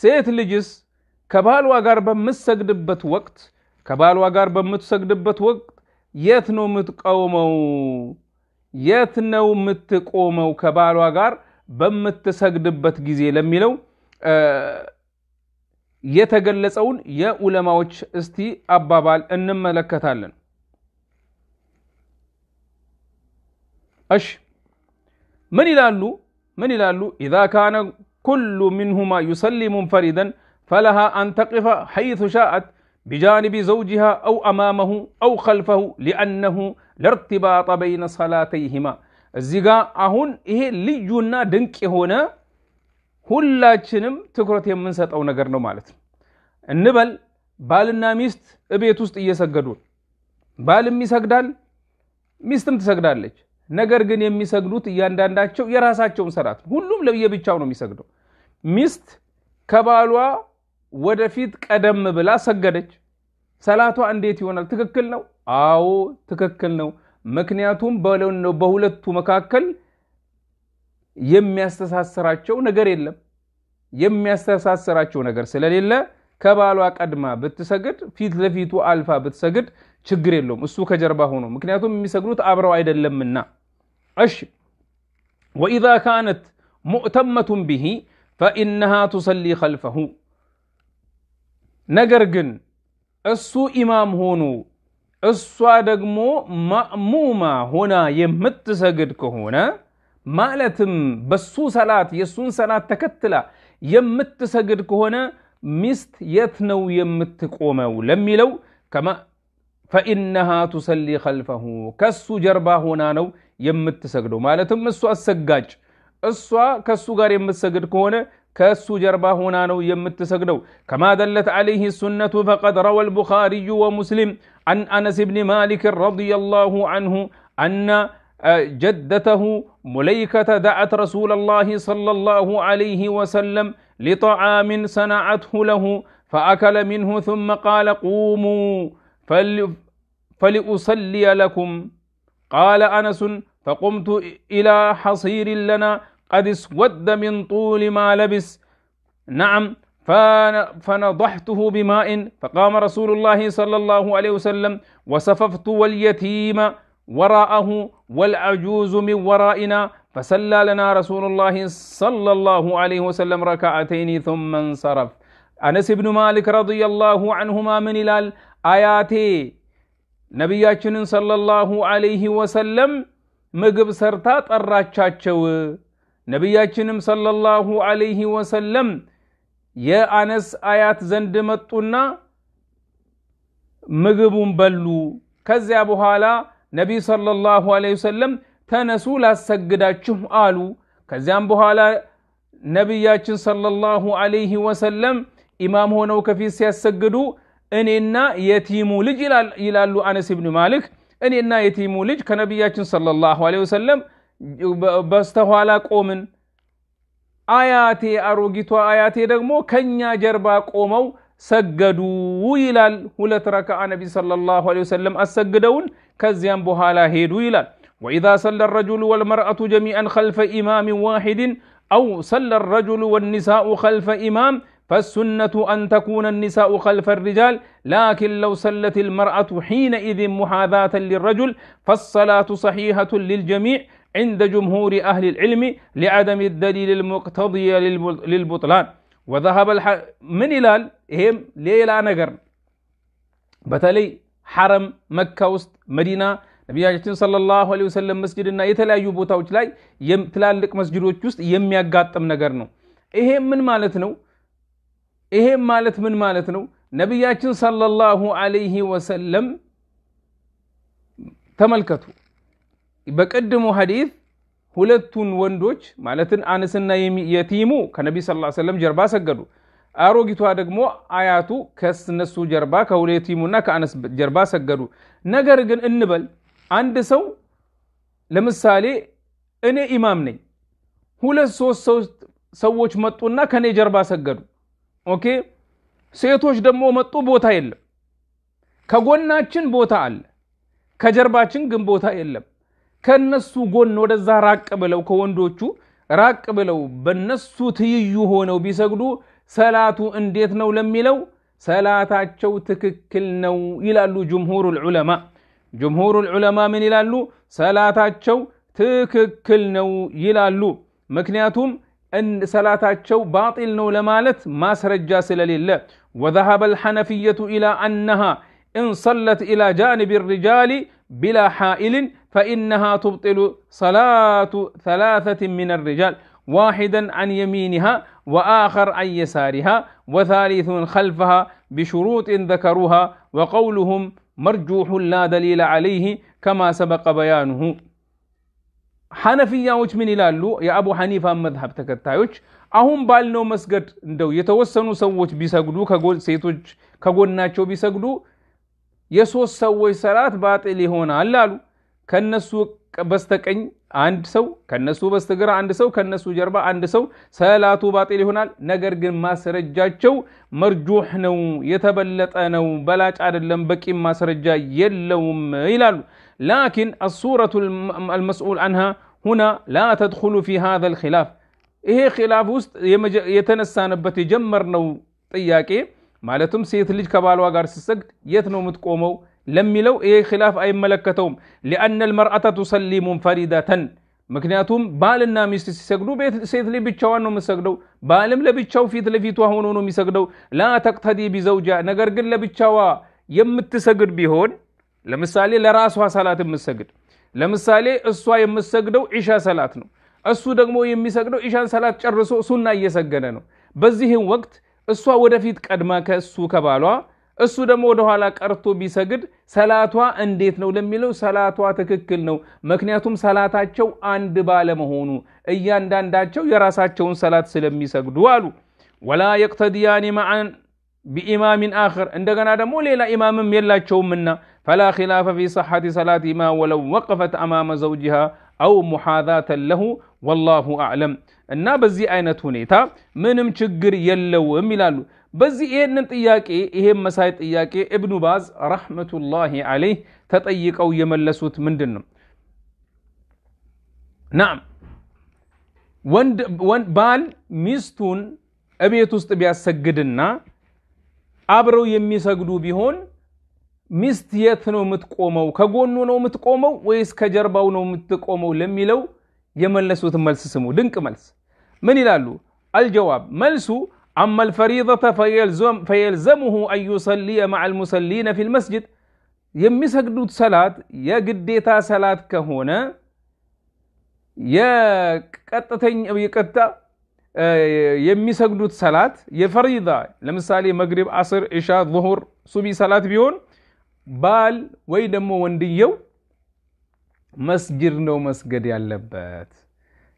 ሴት ልጅስ ከባሏ ጋር በምትሰግድበት ወቅት ከባሏ ጋር በምትሰግድበት ወቅት የት ነው የምትቆመው? የት ነው የምትቆመው? ከባሏ ጋር በምትሰግድበት ጊዜ ለሚለው የተገለጸውን የዑለማዎች እስቲ አባባል እንመለከታለን። እሺ ምን ይላሉ? ምን ይላሉ? ኢዛ ካነ ኩሉ ሚንሁማ ዩሰሊ ሙንፈሪደን ፈለሃ አን ተቅፈ ሐይቱ ሻአት ቢጃንቢ ዘውጅሃ አው አማመሁ አው ኸልፈሁ ሊአነሁ ለርትባጠ በይነ ሰላተይሂማ። እዚህ ጋ አሁን ይሄ ልዩና ድንቅ የሆነ ሁላችንም ትኩረት የምንሰጠው ነገር ነው ማለት ነው። እንበል ባልና ሚስት እቤት ውስጥ እየሰገዱ ባልም ይሰግዳል፣ ሚስትም ትሰግዳለች። ነገር ግን የሚሰግዱት እያንዳንዳቸው የራሳቸውን ሰላት ሁሉም ለየብቻው ነው የሚሰግደው። ሚስት ከባሏ ወደፊት ቀደም ብላ ሰገደች። ሰላቷ እንዴት ይሆናል? ትክክል ነው? አዎ ትክክል ነው። ምክንያቱም በሁለቱ መካከል የሚያስተሳስራቸው ነገር የለም። የሚያስተሳስራቸው ነገር ስለሌለ ከባሏ ቀድማ ብትሰግድ፣ ፊት ለፊቱ አልፋ ብትሰግድ ችግር የለውም። እሱ ከጀርባ ሆኖ ምክንያቱም የሚሰግዱት አብረው አይደለምና። እሺ ወኢዛ ካነት ሙእተመቱን ቢሂ ፈኢነሃ ቱሰሊ ኸልፈሁ ነገር ግን እሱ ኢማም ሆኖ እሷ ደግሞ ማእሙማ ሆና የምትሰግድ ከሆነ ማለትም በሱ ሰላት የእሱን ሰላት ተከትላ የምትሰግድ ከሆነ ሚስት የት ነው የምትቆመው ለሚለው ፈኢነሃ ቱሰሊ ኸልፈሁ ከሱ ጀርባ ሆና ነው የምትሰግደው። ማለትም እሱ አሰጋጭ እሷ ከሱ ጋር የምትሰግድ ከሆነ ከሱ ጀርባ ሆና ነው የምትሰግደው። ከማ ደለት ዓለይህ ሱነቱ ፈቀድ ረወ ልቡኻሪዩ ወሙስሊም አን አነስ ብን ማሊክ ረዲየላሁ አንሁ አነ جدته مليكة دعت رسول الله صلى الله عليه وسلم لطعام صنعته له فأكل منه ثم قال قوموا فلأصلي لكم قال أنس فقمت إلى حصير لنا قد اسود من طول ما لبس. نعم فنضحته بماء فقام رسول الله صلى الله عليه وسلم وصففت واليتيم وراءه والعجوز من ورائنا فسلى لنا رسول الله صلى الله عليه وسلم ركعتين ثم انصرف. أنس بن مالك رضي الله عنهما من الآيات. نبياتنا صلى الله عليه وسلم ምግብ ሰርታ ጠራቻቸው። ነቢያችንም ሰለላሁ ዐለይሂ ወሰለም የአነስ አያት ዘንድ መጡና ምግቡን በሉ። ከዚያ በኋላ ነቢይ ሰለላሁ ዐለይሂ ወሰለም ተነሱ ላሰግዳችሁ አሉ። ከዚያም በኋላ ነቢያችን ሰለላሁ ዐለይሂ ወሰለም ኢማም ሆነው ከፊት ሲያሰግዱ እኔና የቲሙ ልጅ ይላሉ አነስ ብን ማሊክ እኔና የቲሙ ልጅ ከነቢያችን ሰለላሁ ዐለይሂ ወሰለም በስተኋላ ቆምን። አያቴ አሮጊቷ አያቴ ደግሞ ከኛ ጀርባ ቆመው ሰገዱ ይላል። ሁለት ረክዓ ነቢ ሰለላሁ ዐለይሂ ወሰለም አሰግደውን ከዚያም በኋላ ሄዱ ይላል። ወኢዛ ሰለ ረጁሉ ወልመርአቱ ጀሚአን ኸልፈ ኢማም ዋሂድን አው ሰለ ረጁሉ ወኒሳኡ ኸልፈ ኢማም فالسنة أن تكون النساء خلف الرجال لكن لو صلت المرأة حينئذ محاذاة للرجل فالصلاة صحيحة للجميع عند جمهور أهل العلم لعدم الدليل المقتضي للبطلان وذهب الح... من إلال هم ليلا نجر بتلي حرم مكة وسط مدينة ነቢያችን ሰለላሁ ዐለይሂ ወሰለም መስጅድና የተለያዩ ቦታዎች ላይ ትላልቅ መስጅዶች ውስጥ የሚያጋጥም ነገር ነው። ይሄ ምን ማለት ነው? ይሄም ማለት ምን ማለት ነው? ነቢያችን ሰለላሁ ዐለይሂ ወሰለም ተመልከቱ፣ በቅድሙ ሐዲት ሁለቱን ወንዶች ማለትን አነስና የቲሙ ከነቢ ሰለላሁ ወሰለም ጀርባ ሰገዱ። አሮጊቷ ደግሞ አያቱ ከነሱ ጀርባ ከሁለቲሙና ከአነስ ጀርባ ሰገዱ። ነገር ግን እንበል አንድ ሰው ለምሳሌ እኔ ኢማም ነኝ፣ ሁለት ሶስት ሰዎች መጡና ከኔ ጀርባ ሰገዱ። ኦኬ ሴቶች ደግሞ መጡ፣ ቦታ የለም። ከጎናችን ቦታ አለ፣ ከጀርባችን ግን ቦታ የለም። ከነሱ ጎን ወደዛ ራቅ ብለው ከወንዶቹ ራቅ ብለው በነሱ ትይዩ ሆነው ቢሰግዱ ሰላቱ እንዴት ነው ለሚለው ሰላታቸው ትክክል ነው ይላሉ ጅምሁሩል ዑለማ። ጅምሁሩል ዑለማ ምን ይላሉ? ሰላታቸው ትክክል ነው ይላሉ። ምክንያቱም ሰላታቸው ባጢል ነው ለማለት ማስረጃ ስለሌለ ወዘሀበ አልሐነፊየቱ ኢላ አነሃ ኢን ሰለት ኢላ ጃንብ ሪጃሊ ቢላ ሓኢልን ፈኢነሃ ቱብጢሉ ሰላቱ ሰላሰት ምን ሪጃል ዋሒደን አን የሚኒሃ ወአኸር አን የሳሪሃ ወታሊቱን ኸልፈሃ ቢሹሩጥን ዘከሩሃ ወቀውሉሁም መርጁሑን ላ ደሊለ ዓለይህ ከማ ሰበቀ በያኑሁ። ሐነፊያዎች ምን ይላሉ? የአቡ ሐኒፋ መዝሀብ ተከታዮች አሁን ባልነው መስገድ እንደው የተወሰኑ ሰዎች ቢሰግዱ ሴቶች ከጎናቸው ቢሰግዱ የሶስት ሰዎች ሰላት ባጢል ይሆናል አሉ። ከነሱ በስተቀኝ አንድ ሰው፣ ከነሱ በስተግራ አንድ ሰው፣ ከነሱ ጀርባ አንድ ሰው ሰላቱ ባጢል ይሆናል። ነገር ግን ማስረጃቸው መርጁሕ ነው፣ የተበለጠ ነው፣ በላጭ አይደለም፣ በቂም ማስረጃ የለውም ይላሉ። ላኪን አሱረቱ አልመስኡል አንሃ ሁና ላ ተድኹሉ ፊ ሃዛ ልኪላፍ ይሄ ኪላፍ ውስጥ የተነሳንበት የጀመርነው ጥያቄ ማለትም ሴት ልጅ ከባሏ ጋር ስትሰግድ የት ነው የምትቆመው ለሚለው ይሄ ኪላፍ አይመለከተውም። ሊአነ ልመርአተ ቱሰሊ ሙንፈሪደተን ምክንያቱም ባልና ሚስት ሲሰግዱ ሴት ልጅ ብቻዋን ነው የምትሰግደው፣ ባልም ለብቻው ፊት ለፊቷ ሆኖ ነው የሚሰግደው። ላ ተቅተዲ ቢዘውጃ ነገር ግን ለብቻዋ የምትሰግድ ቢሆን ለምሳሌ ለራሷ ሰላት የምትሰግድ ለምሳሌ እሷ የምትሰግደው ዒሻ ሰላት ነው፣ እሱ ደግሞ የሚሰግደው ዒሻን ሰላት ጨርሶ ሱና እየሰገደ ነው። በዚህም ወቅት እሷ ወደፊት ቀድማ ከእሱ ከባሏ እሱ ደግሞ ወደኋላ ቀርቶ ቢሰግድ ሰላቷ እንዴት ነው ለሚለው ሰላቷ ትክክል ነው። ምክንያቱም ሰላታቸው አንድ ባለመሆኑ እያንዳንዳቸው የራሳቸውን ሰላት ስለሚሰግዱ አሉ። ወላ የቅተድያኒ መዓን ቢኢማሚን አኽር እንደገና ደግሞ ሌላ ኢማምም የላቸውምና ፈላ ኪላፈ ፊ ሰሐቲ ሰላቲማ ወለው ወቀፈት አማመ ዘውጅሃ አው ሙሓዛተን ለሁ ወላሁ አዕለም። እና በዚህ አይነት ሁኔታ ምንም ችግር የለውም ይላሉ። በዚህ ይህንን ጥያቄ ይሄን መሳይ ጥያቄ እብኑ ባዝ ረሕመቱላሂ ዓለይህ ተጠይቀው የመለሱት ምንድን ነው? ናም ባል ሚስቱን እቤት ውስጥ ቢያሰግድና አብረው የሚሰግዱ ቢሆን ሚስት የት ነው የምትቆመው? ከጎኑ ነው የምትቆመው ወይስ ከጀርባው ነው የምትቆመው ለሚለው የመለሱትን መልስ ስሙ። ድንቅ መልስ። ምን ይላሉ? አልጀዋብ መልሱ አማ አልፈሪደተ ፈየልዘሙሁ አን ዩሰሊየ መዓ አልሙሰሊነ ፊ ልመስጅድ የሚሰግዱት ሰላት የግዴታ ሰላት ከሆነ የቀጥታ የሚሰግዱት ሰላት የፈሪዳ ለምሳሌ መግሪብ፣ አስር፣ ኢሻ፣ ዙሁር፣ ሱቢ ሰላት ቢሆን ባል ወይ ደግሞ ወንድየው መስጅድ ነው መስገድ ያለበት።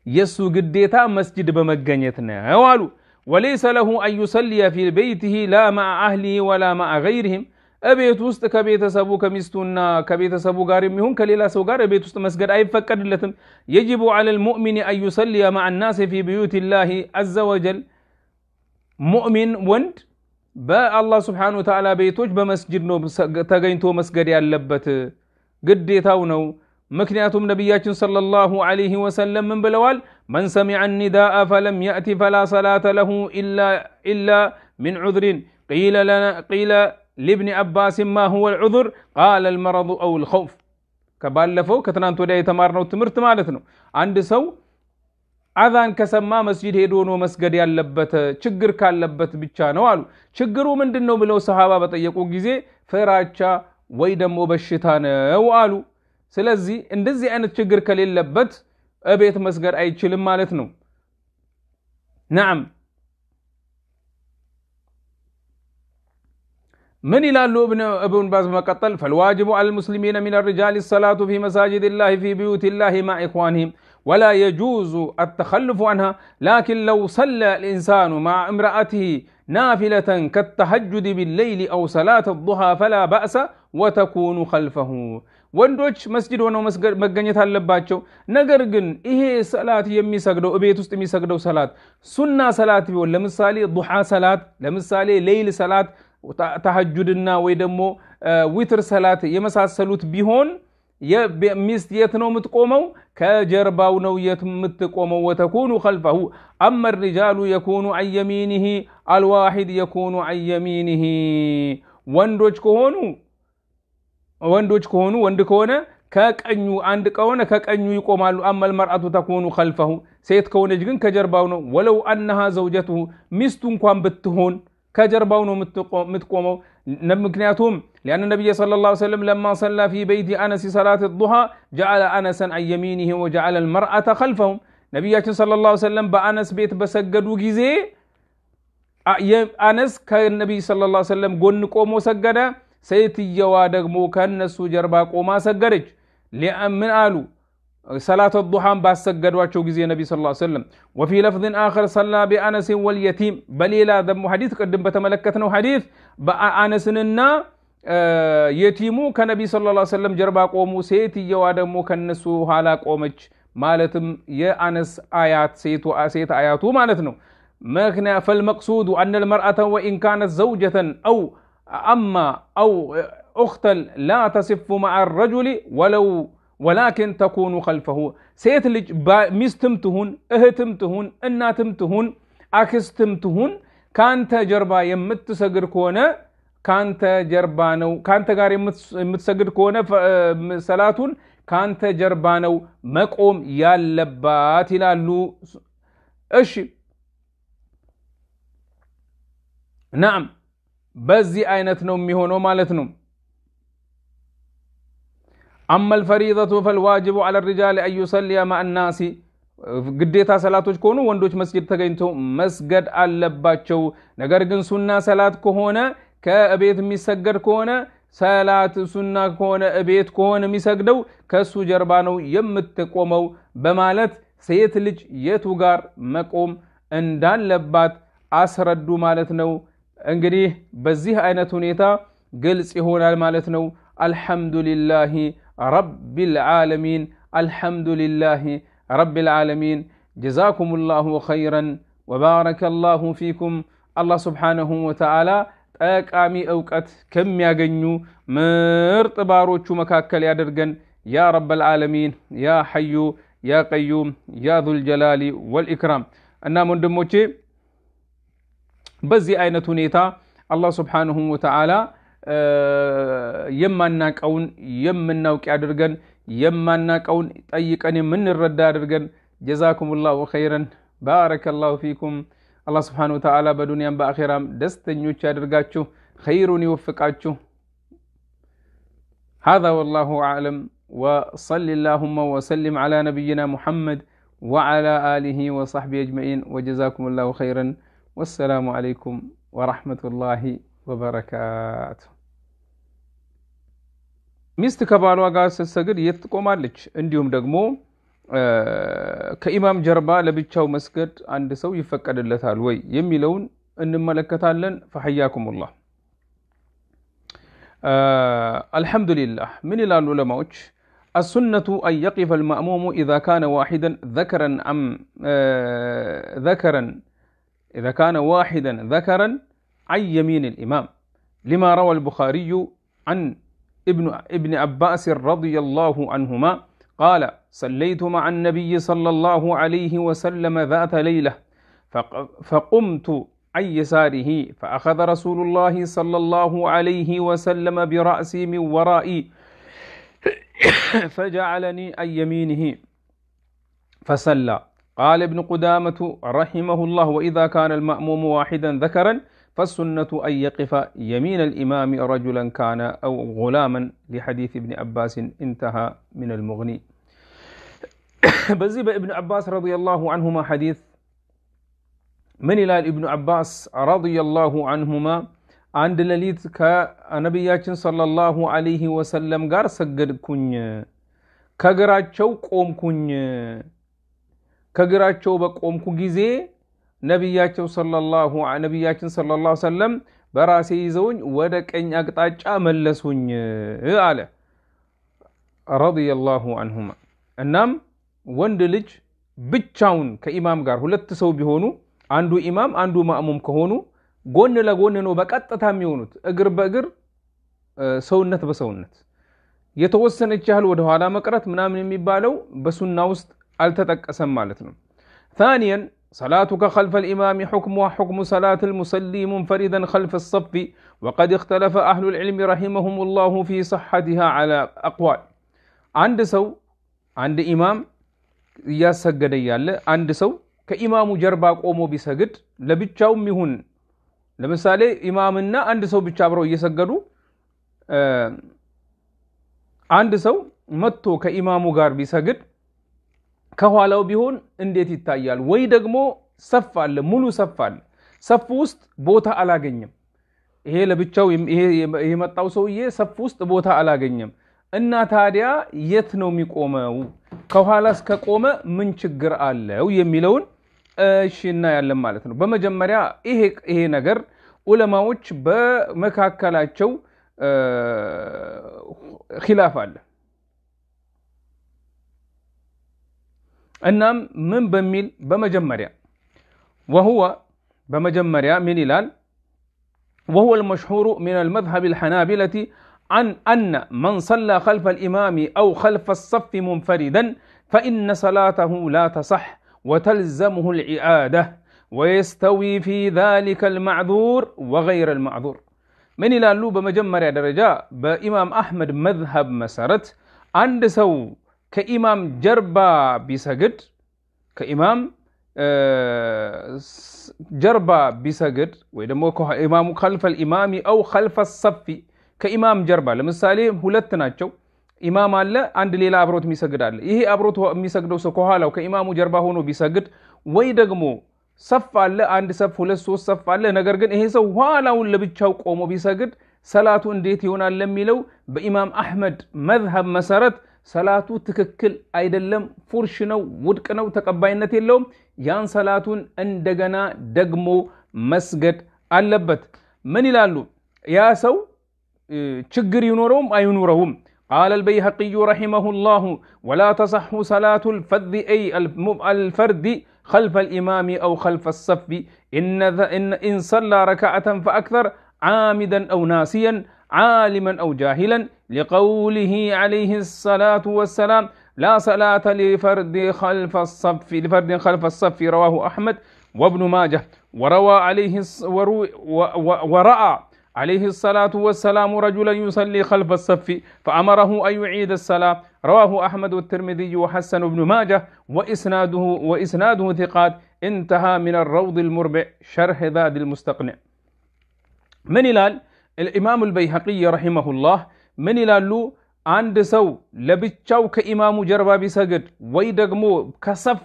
የእሱ ግዴታ መስጅድ በመገኘት ነው አሉ። ወለይሰ ለሁ አን ዩሰሊየ ፊ በይቲሂ ላ መዓ አህሊሂ ወላ መዓ ገይሪሂም እቤት ውስጥ ከቤተሰቡ ከሚስቱና ከቤተሰቡ ጋር የሚሆን ከሌላ ሰው ጋር እቤት ውስጥ መስገድ አይፈቀድለትም። የጅቡ ዐለ ልሙእሚን አን ዩሰሊየ መዓ ናስ ፊ ብዩት ላሂ አዘ ወጀል ሙእሚን ወንድ በአላህ ስብሓነ ወተዓላ ቤቶች በመስጅድ ነው ተገኝቶ መስገድ ያለበት ግዴታው ነው። ምክንያቱም ነቢያችን ሰለላሁ ዐለይሂ ወሰለም ምን ብለዋል? መን ሰሚዐ ኒዳአ ፈለም የእቲ ፈላ ሰላተ ለሁ ኢላ ሚን ዑዝሪን ቂለ ሊብኒ አባስን ማ ሁወ ልዑዝር ቃለ ልመረዱ አው ልኸውፍ። ከባለፈው ከትናንት ወዲያ የተማርነው ትምህርት ማለት ነው። አንድ ሰው አዛን ከሰማ መስጂድ ሄዶ ነው መስገድ ያለበት ችግር ካለበት ብቻ ነው አሉ። ችግሩ ምንድን ነው ብለው ሰሃባ በጠየቁ ጊዜ ፍራቻ ወይ ደግሞ በሽታ ነው አሉ። ስለዚህ እንደዚህ አይነት ችግር ከሌለበት እቤት መስገድ አይችልም ማለት ነው። ነዓም ምን ይላሉ እብን ባዝ በመቀጠል ፈልዋጅቡ አል ሙስሊሚነ ሚን ሪጃል ሰላቱ ፊ መሳጅድ ላህ ፊ ቢዩት ላህ ማ ኢኽዋንህም ولا يجوز التخلف عنها لكن لو صلى الإنسان مع امرأته نافلة كالتهجد بالليل أو صلاة الضحى فلا بأس وتكون خلفه ወንዶች መስጂድ ሆነው መገኘት አለባቸው። ነገር ግን ይሄ ሰላት የሚሰግደው እቤት ውስጥ የሚሰግደው ሰላት ሱና ሰላት ቢሆን ለምሳሌ ዱሓ ሰላት፣ ለምሳሌ ሌይል ሰላት፣ ተሐጁድና ወይ ደግሞ ዊትር ሰላት የመሳሰሉት ቢሆን ሚስት የት ነው የምትቆመው? ከጀርባው ነው የት የምትቆመው። ወተኩኑ ከልፈሁ አመ ሪጃሉ የኩኑ አን የሚኒህ አልዋሒድ የኩኑ አን ወንዶች ከሆኑ ወንዶች ከሆኑ ወንድ ከሆነ ከቀኙ አንድ ከሆነ ከቀኙ ይቆማሉ። አመል መርአቱ ተኩኑ ከልፈሁ ሴት ከሆነች ግን ከጀርባው ነው። ወለው አነሃ ዘውጀትሁ ሚስቱ እንኳን ብትሆን ከጀርባው ነው የምትቆመው። ምክንያቱም ሊአነ ነቢይ ሰለላሁ ዐለይሂ ወሰለም ለማ ሰላ ፊ በይቲ አነስ ሰላት ዱሃ ጀዐለ አነሰን አን የሚኒህ ወጀዐለ ልመርአተ ከልፈሁም ነቢያችን ሰለላሁ ዐለይሂ ወሰለም በአነስ ቤት በሰገዱ ጊዜ አነስ ከነቢይ ሰለላሁ ዐለይሂ ወሰለም ጎን ቆሞ ሰገደ። ሴትየዋ ደግሞ ከነሱ ጀርባ ቆማ ሰገደች። ምን አሉ? ሰላተ ዱሃን ባሰገዷቸው ጊዜ ነቢ ስ ሰለም ወፊ ለፍዝን አኸር ሰላ ቢአነስን ወልየቲም በሌላ ደግሞ ሐዲት ቅድም በተመለከትነው ሐዲት በአነስንና የቲሙ ከነቢ ስ ሰለም ጀርባ ቆሙ። ሴትየዋ ደግሞ ከነሱ ኋላ ቆመች። ማለትም የአነስ አያት ሴት አያቱ ማለት ነው። ምክንያ ፈልመቅሱዱ አነ ልመርአተ ወኢን ካነት ዘውጀተን አው አማ አው ኡክተን ላ ተሲፉ መዓ ረጁሊ ወለው ወላኪን ተኩኑ ከልፈሁ ሴት ልጅ ሚስትም ትሁን እህትም ትሁን እናትም ትሁን አክስትም ትሁን ከአንተ ጀርባ የምትሰግድ ከሆነ ከአንተ ጀርባ ነው። ከአንተ ጋር የምትሰግድ ከሆነ ሰላቱን ከአንተ ጀርባ ነው መቆም ያለባት ይላሉ። እሺ ናም በዚህ አይነት ነው የሚሆነው ማለት ነው። አማ ልፈሪደቱ ፈልዋጅቡ ዐለ ሪጃል አን ዩሰሊያ ማአ ናሲ ግዴታ ሰላቶች ከሆኑ ወንዶች መስጊድ ተገኝተው መስገድ አለባቸው። ነገር ግን ሱና ሰላት ከሆነ ከእቤት የሚሰገድ ከሆነ ሰላት ሱና ከሆነ እቤት ከሆነ የሚሰግደው ከሱ ጀርባ ነው የምትቆመው በማለት ሴት ልጅ የቱ ጋር መቆም እንዳለባት አስረዱ ማለት ነው። እንግዲህ በዚህ አይነት ሁኔታ ግልጽ ይሆናል ማለት ነው። አልሐምዱሊላሂ ረቢል ዓለሚን አልሐምዱሊላሂ ረቢል ዓለሚን ጀዛኩም ላሁ ኸይረን ወባረከ ላሁ ፊኩም። አላህ ስብሓነሁ ወተዓላ ጠቃሚ እውቀት ከሚያገኙ ምርጥ ባሮቹ መካከል ያደርገን። ያ ረበል ዓለሚን ያ ሐዩ ያ ቀዩም ያ ዙልጀላሊ ወልኢክራም። እናም ወንድሞቼ በዚህ አይነት ሁኔታ አላህ ስብሓንሁ ወተዓላ የማናቀውን የምናውቅ ያድርገን፣ የማናቀውን ጠይቀን የምንረዳ አድርገን። ጀዛኩም ላሁ ኸይረን ባረከ ላሁ ፊኩም። አላህ ስብሓንሁ ወተዓላ በዱንያም በአኼራም ደስተኞች ያድርጋችሁ፣ ኸይሩን ይወፍቃችሁ። هذا والله أعلم وصل اللهم وسلم على نبينا محمد وعلى آله وصحبه أجمعين وجزاكم الله خيرا والسلام عليكم ورحمة الله وبركاته ሚስት ከባሏ ጋር ስትሰግድ የት ትቆማለች? እንዲሁም ደግሞ ከኢማም ጀርባ ለብቻው መስገድ አንድ ሰው ይፈቀድለታል ወይ የሚለውን እንመለከታለን። ፈሐያኩሙላህ። አልሐምዱሊላህ ምን ይላሉ ዑለማዎች? السنة أن يقف المأموم إذا كان واحدا ذكرا أم ذكرا إذا كان واحدا ذكرا عن يمين الإمام لما روى البخاري عن ابن ابن عباس رضي الله عنهما قال صليت مع النبي صلى الله عليه وسلم ذات ليلة فقمت عن يساره فأخذ رسول الله صلى الله عليه وسلم برأسي من ورائي فجعلني عن يمينه فصلى. قال ابن قدامة رحمه الله وإذا كان المأموم واحدا ذكرا فالسنة أن يقف يمين الإمام رجلا كان أو غلاما لحديث ابن عباس انتهى من المغني. <coughs> بزيب ابن عباس رضي الله عنهما حديث من إلى ابن عباس رضي الله عنهما عند لليت كنبياتين صلى الله عليه وسلم قال سجد كن كقرات شو قوم كن كقرات شو بقوم كن ነቢያቸው ነቢያችን ሰለላሁ ሰለም በራሴ ይዘውኝ ወደ ቀኝ አቅጣጫ መለሱኝ አለ። ረዲየላሁ አንሁማ። እናም ወንድ ልጅ ብቻውን ከኢማም ጋር ሁለት ሰው ቢሆኑ አንዱ ኢማም አንዱ ማእሙም ከሆኑ ጎን ለጎን ነው በቀጥታ የሚሆኑት፣ እግር በእግር ሰውነት በሰውነት የተወሰነች ያህል ወደኋላ መቅረት ምናምን የሚባለው በሱና ውስጥ አልተጠቀሰም ማለት ነው። ثانيا صلاتك خلف الإمام حكمها حكم صلاة المصلي منفردا خلف الصف وقد اختلف أهل العلم رحمهم الله في صحتها على أقوال عند سو عند إمام እያሰገደ እያለ አንድ ሰው ከኢማሙ ጀርባ ቆሞ ቢሰግድ ለብቻውም ይሁን ለምሳሌ ኢማምና አንድ ሰው ብቻ አብረው እየሰገዱ አንድ ሰው መጥቶ ከኢማሙ ጋር ቢሰግድ ከኋላው ቢሆን እንዴት ይታያል? ወይ ደግሞ ሰፍ አለ፣ ሙሉ ሰፍ አለ። ሰፍ ውስጥ ቦታ አላገኘም። ይሄ ለብቻው የመጣው ሰውዬ ሰፍ ውስጥ ቦታ አላገኘም እና ታዲያ የት ነው የሚቆመው? ከኋላስ ከቆመ ምን ችግር አለው የሚለውን እሺ እናያለን ማለት ነው። በመጀመሪያ ይሄ ይሄ ነገር ዑለማዎች በመካከላቸው ኪላፍ አለ። እናም ምን በሚል በመጀመሪያ ወሁወ በመጀመሪያ ምን ይላል وهو المشهور من المذهب الحنابلة عن أن من صلى خلف الإمام أو خلف الصف منفردا فإن صلاته لا تصح وتلزمه الإعادة ويستوي في ذلك المعذور وغير المعذور من إلى اللو بمجمرة درجة بإمام أحمد مذهب مسارت عند سو ከኢማም ጀርባ ቢሰግድ ከኢማም ጀርባ ቢሰግድ ወይ ደግሞ ኢማሙ ከልፈል ኢማሚ አው ከልፈ ሰፊ ከኢማም ጀርባ ለምሳሌ ሁለት ናቸው። ኢማም አለ፣ አንድ ሌላ አብሮት የሚሰግድ አለ። ይሄ አብሮት የሚሰግደው ሰው ከኋላው ከኢማሙ ጀርባ ሆኖ ቢሰግድ ወይ ደግሞ ሰፍ አለ፣ አንድ ሰፍ፣ ሁለት፣ ሶስት ሰፍ አለ። ነገር ግን ይሄ ሰው ኋላውን ለብቻው ቆሞ ቢሰግድ ሰላቱ እንዴት ይሆናል ለሚለው በኢማም አሕመድ መዝሀብ መሰረት ሰላቱ ትክክል አይደለም፣ ፉርሽ ነው፣ ውድቅ ነው፣ ተቀባይነት የለውም። ያን ሰላቱን እንደገና ደግሞ መስገድ አለበት። ምን ይላሉ? ያ ሰው ችግር ይኖረውም አይኑረውም ቃለ አልበይሀቂዩ ረሒመሁ ላሁ ወላ ተሰሑ ሰላቱ ልፈርድ አይ አልፈርድ خلف الإمام أو خلف الصف إن, إن, إن صلى ركعة فأكثر عامدا أو ناسيا عالما أو جاهلا لقوله عليه الصلاة والسلام لا صلاة لفرد خلف الصف لفرد خلف الصف رواه أحمد وابن ماجه. وروى عليه ورو ورأى عليه الصلاة والسلام رجلا يصلي خلف الصف فأمره أن يعيد الصلاة. رواه أحمد والترمذي وحسن بن ماجه وإسناده وإسناده ثقات. انتهى من الروض المربع شرح ذاد المستقنع. من إلآل؟ ኢማም አልበይሐቂይ ረሂመሁላህ ምን ይላሉ? አንድ ሰው ለብቻው ከኢማሙ ጀርባ ቢሰግድ ወይ ደግሞ ከሰፍ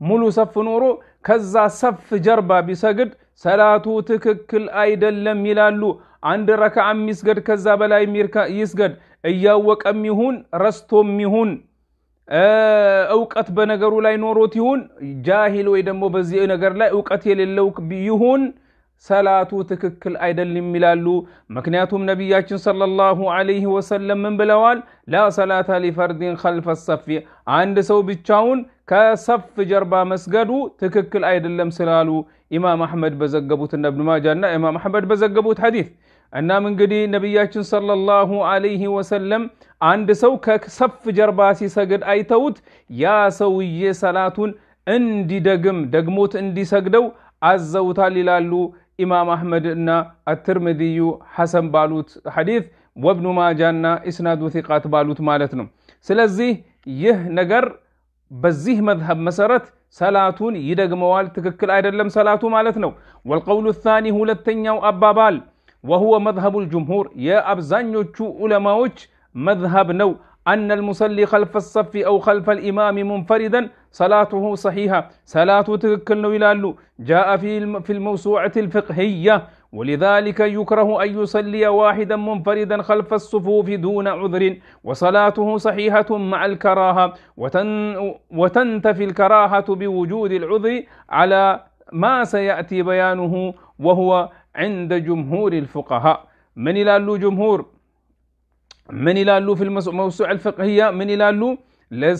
ሙሉ ሰፍ ኖሮ ከዛ ሰፍ ጀርባ ቢሰግድ ሰላቱ ትክክል አይደለም ይላሉ። አንድ ረክዓም ይስገድ ከዛ በላይ ይስገድ፣ እያወቀም ይሁን ረስቶም ይሁን እውቀት በነገሩ ላይ ኖሮት ይሁን ጃሂል ወይ ደግሞ በዚህ ነገር ላይ እውቀት የሌለው ይሁን ሰላቱ ትክክል አይደለም ይላሉ። ምክንያቱም ነቢያችን ሰለላሁ ዐለይሂ ወሰለም ምን ብለዋል? ላ ሰላተ ሊፈርድን ኸልፈ ሰፊ፣ አንድ ሰው ብቻውን ከሰፍ ጀርባ መስገዱ ትክክል አይደለም ስላሉ ኢማም አሕመድ በዘገቡት እና እብኑ ማጃ እና ኢማም አሕመድ በዘገቡት ሐዲስ እናም እንግዲህ ነቢያችን ሰለላሁ ዐለይሂ ወሰለም አንድ ሰው ከሰፍ ጀርባ ሲሰግድ አይተውት ያ ሰውዬ ሰላቱን እንዲደግም ደግሞት እንዲሰግደው አዘውታል ይላሉ ኢማም አሕመድ እና አትርምድዩ ሐሰን ባሉት ሐዲስ ወብኑ ማጃና ኢስናዱ ቲቃት ባሉት ማለት ነው። ስለዚህ ይህ ነገር በዚህ መዝሀብ መሰረት ሰላቱን ይደግመዋል፣ ትክክል አይደለም ሰላቱ ማለት ነው። ወልቀውሉ ታኒ ሁለተኛው አባባል ወሁወ መዝሀቡ ልጅምሁር የአብዛኞቹ ዑለማዎች መዝሀብ ነው። አነ ልሙሰሊ ኸልፈ ሰፊ አው ኸልፈ ልኢማሚ ሙንፈሪደን ሰላቱሁ ሰሒሃ ሰላቱ ትክክል ነው ይላሉ። ጃአ ፊ ልመውሱዐት ልፍቅህያ ولذلك يكره أن يصلي واحدا منفردا خلف الصفوف دون عذر وصلاته صحيحة مع الكراهة وتن وتنتفي الكراهة بوجود العذر على ما سيأتي بيانه وهو عند جمهور الفقهاء من يلالو جمهور من يلالو في الموسوعة الفقهية من يلالو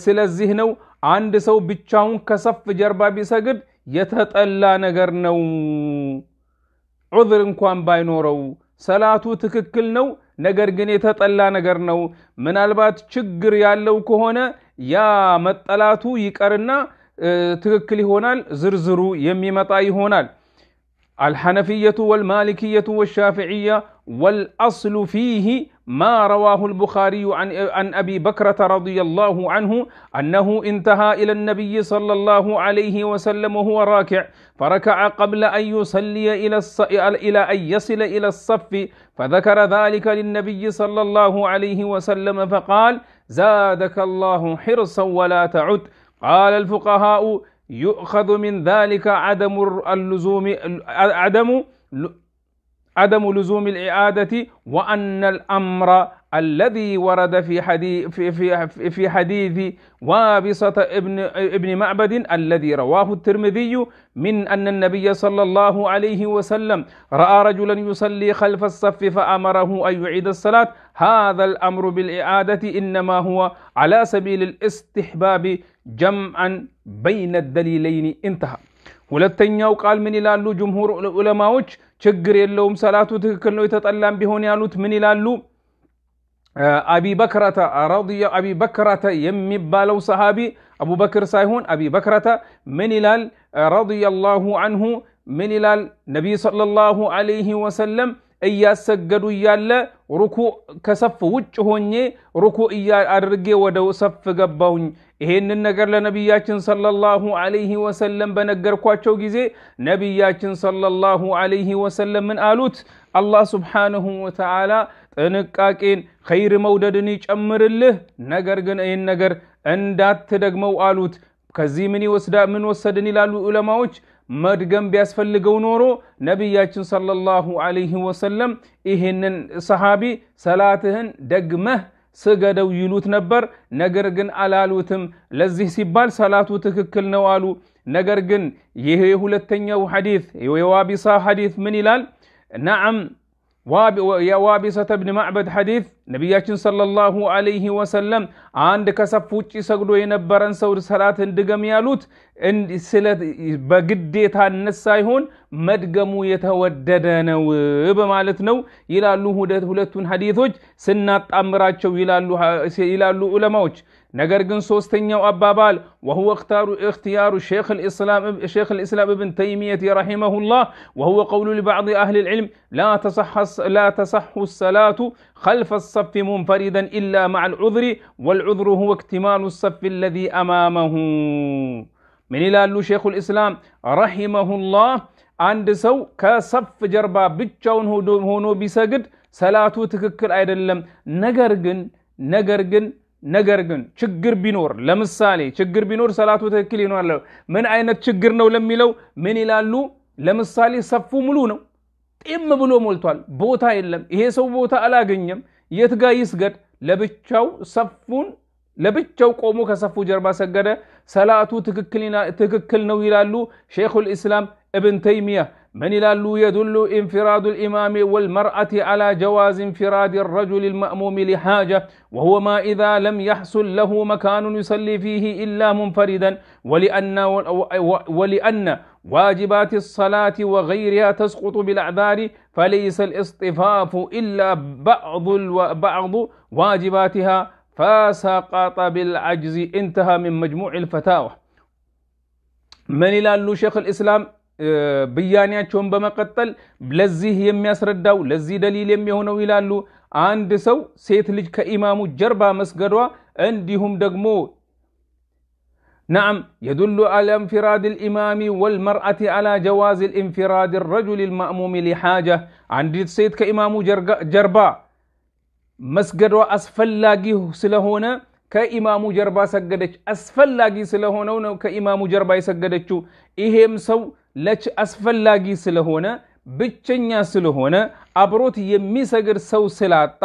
ስለዚህ ነው አንድ ሰው ብቻውን ከሰፍ ጀርባ ቢሰግድ የተጠላ ነገር ነው። ዑዝር እንኳን ባይኖረው ሰላቱ ትክክል ነው፣ ነገር ግን የተጠላ ነገር ነው። ምናልባት ችግር ያለው ከሆነ ያ መጠላቱ ይቀርና ትክክል ይሆናል፣ ዝርዝሩ የሚመጣ ይሆናል። አልሐነፊየቱ ወልማሊክየቱ ወሻፊዕያ ወልአስሉ ፊህ ما رواه البخاري عن, عن أبي بكرة رضي الله عنه أنه انتهى إلى النبي صلى الله عليه وسلم وهو راكع فركع قبل أن يصلي إلى, إلى أن يصل إلى الصف فذكر ذلك للنبي صلى الله عليه وسلم فقال زادك الله حرصا ولا تعد قال الفقهاء يؤخذ من ذلك عدم اللزوم عدم عدم لزوم الإعادة وأن الأمر الذي ورد في حديث في في في حديث وابصة ابن ابن معبد الذي رواه الترمذي من أن النبي صلى الله عليه وسلم رأى رجلا يصلي خلف الصف فأمره أن يعيد الصلاة هذا الأمر بالإعادة إنما هو على سبيل الاستحباب جمعا بين الدليلين انتهى ሁለተኛው ቃል ምን ይላሉ ጅምሁር ዑለማዎች ችግር የለውም ሰላቱ ትክክል ነው የተጠላም ቢሆን ያሉት ምን ይላሉ አቢ በክረተ ረዲየ አቢ በክረተ የሚባለው ሰሃቢ አቡበክር ሳይሆን አቢ በክረተ ምን ይላል ረዲየላሁ አንሁ ምን ይላል ነቢይ ሰለላሁ ዐለይሂ ወሰለም እያሰገዱ እያለ ሩኩ ከሰፍ ውጭ ሆኜ ሩኩ አድርጌ ወደ ሰፍ ገባውኝ። ይሄንን ነገር ለነቢያችን ሰለላሁ ዐለይሂ ወሰለም በነገርኳቸው ጊዜ ነቢያችን ሰለላሁ ዐለይሂ ወሰለም ምን አሉት? አላህ ስብሓንሁ ወተዓላ ጥንቃቄን ኸይር መውደድን ይጨምርልህ፣ ነገር ግን ይህን ነገር እንዳትደግመው አሉት። ከዚህ ምን ምን ወሰድን ይላሉ ዑለማዎች መድገም ቢያስፈልገው ኖሮ ነቢያችን ሰለላሁ ዐለይሂ ወሰለም ይህንን ሰሃቢ ሰላትህን ደግመህ ስገደው ይሉት ነበር። ነገር ግን አላሉትም። ለዚህ ሲባል ሰላቱ ትክክል ነው አሉ። ነገር ግን ይህ የሁለተኛው ሐዲት የዋቢሳ ሐዲት ምን ይላል? ነዓም የዋቢሰተ ብን ማዕበድ ሐዲት ነቢያችን ሰለላሁ ዐለይሂ ወሰለም አንድ ከሰፍ ውጭ ሰግዶ የነበረን ሰው ሰላትን ድገም ያሉት በግዴታነት ሳይሆን መድገሙ የተወደደ ነው በማለት ነው ይላሉ። ሁለቱን ሐዲቶች ስናጣምራቸው ይላሉ ዑለማዎች። ነገር ግን ሶስተኛው አባባል ወሁወ እክትያሩ ሼክ ልእስላም እብን ተይሚየት ረሒመሁላህ ወሁወ ቀውሉ ሊባዕድ አህል ልዕልም ላ ተሰሑ ሰላቱ خلف الصف منفردا إلا مع العذر والعذر هو اكتمال الصف الذي أمامه من ይላሉ ሼኹ ልእስላም ረሒመሁላህ አንድ ሰው ከሰፍ ጀርባ ብቻውን ሆኖ ቢሰግድ ሰላቱ ትክክል አይደለም። ነገር ግን ነገር ግን ነገር ግን ችግር ቢኖር ለምሳሌ ችግር ቢኖር ሰላቱ ትክክል ይሆናል። ምን አይነት ችግር ነው ለሚለው ምን ይላሉ? ለምሳሌ ሰፉ ሙሉ ነው፣ ጤም ብሎ ሞልቷል፣ ቦታ የለም። ይሄ ሰው ቦታ አላገኘም። የት ጋ ይስገድ? ለብቻው ሰፉን ለብቻው ቆሞ ከሰፉ ጀርባ ሰገደ። ሰላቱ ትክክል ነው ይላሉ ሼኹል ኢስላም እብን ተይሚያ። من يلالو يدل انفراد الإمام والمرأة على جواز انفراد الرجل المأموم لحاجة وهو ما إذا لم يحصل له مكان يصلي فيه إلا منفردا ولأن, ولأن واجبات الصلاة وغيرها تسقط بالأعذار فليس الاصطفاف إلا بعض, بعض واجباتها فسقط بالعجز انتهى من مجموع الفتاوى. من يلالو شيخ الإسلام ብያኔያቸውን በመቀጠል ለዚህ የሚያስረዳው ለዚህ ደሊል የሚሆነው ይላሉ አንድ ሰው ሴት ልጅ ከኢማሙ ጀርባ መስገዷ እንዲሁም ደግሞ نعم يدل على انفراد الإمام والمرأة على جواز الانفراد الرجل المأموم لحاجة عند سيد كإمام جربا مسجد أسفلاقي سلهونا ከኢማሙ ጀርባ ሰገደች አስፈላጊ ስለሆነው ነው ከኢማሙ ጀርባ የሰገደችው ይሄም ሰው ለች አስፈላጊ ስለሆነ ብቸኛ ስለሆነ አብሮት የሚሰግድ ሰው ስላጣ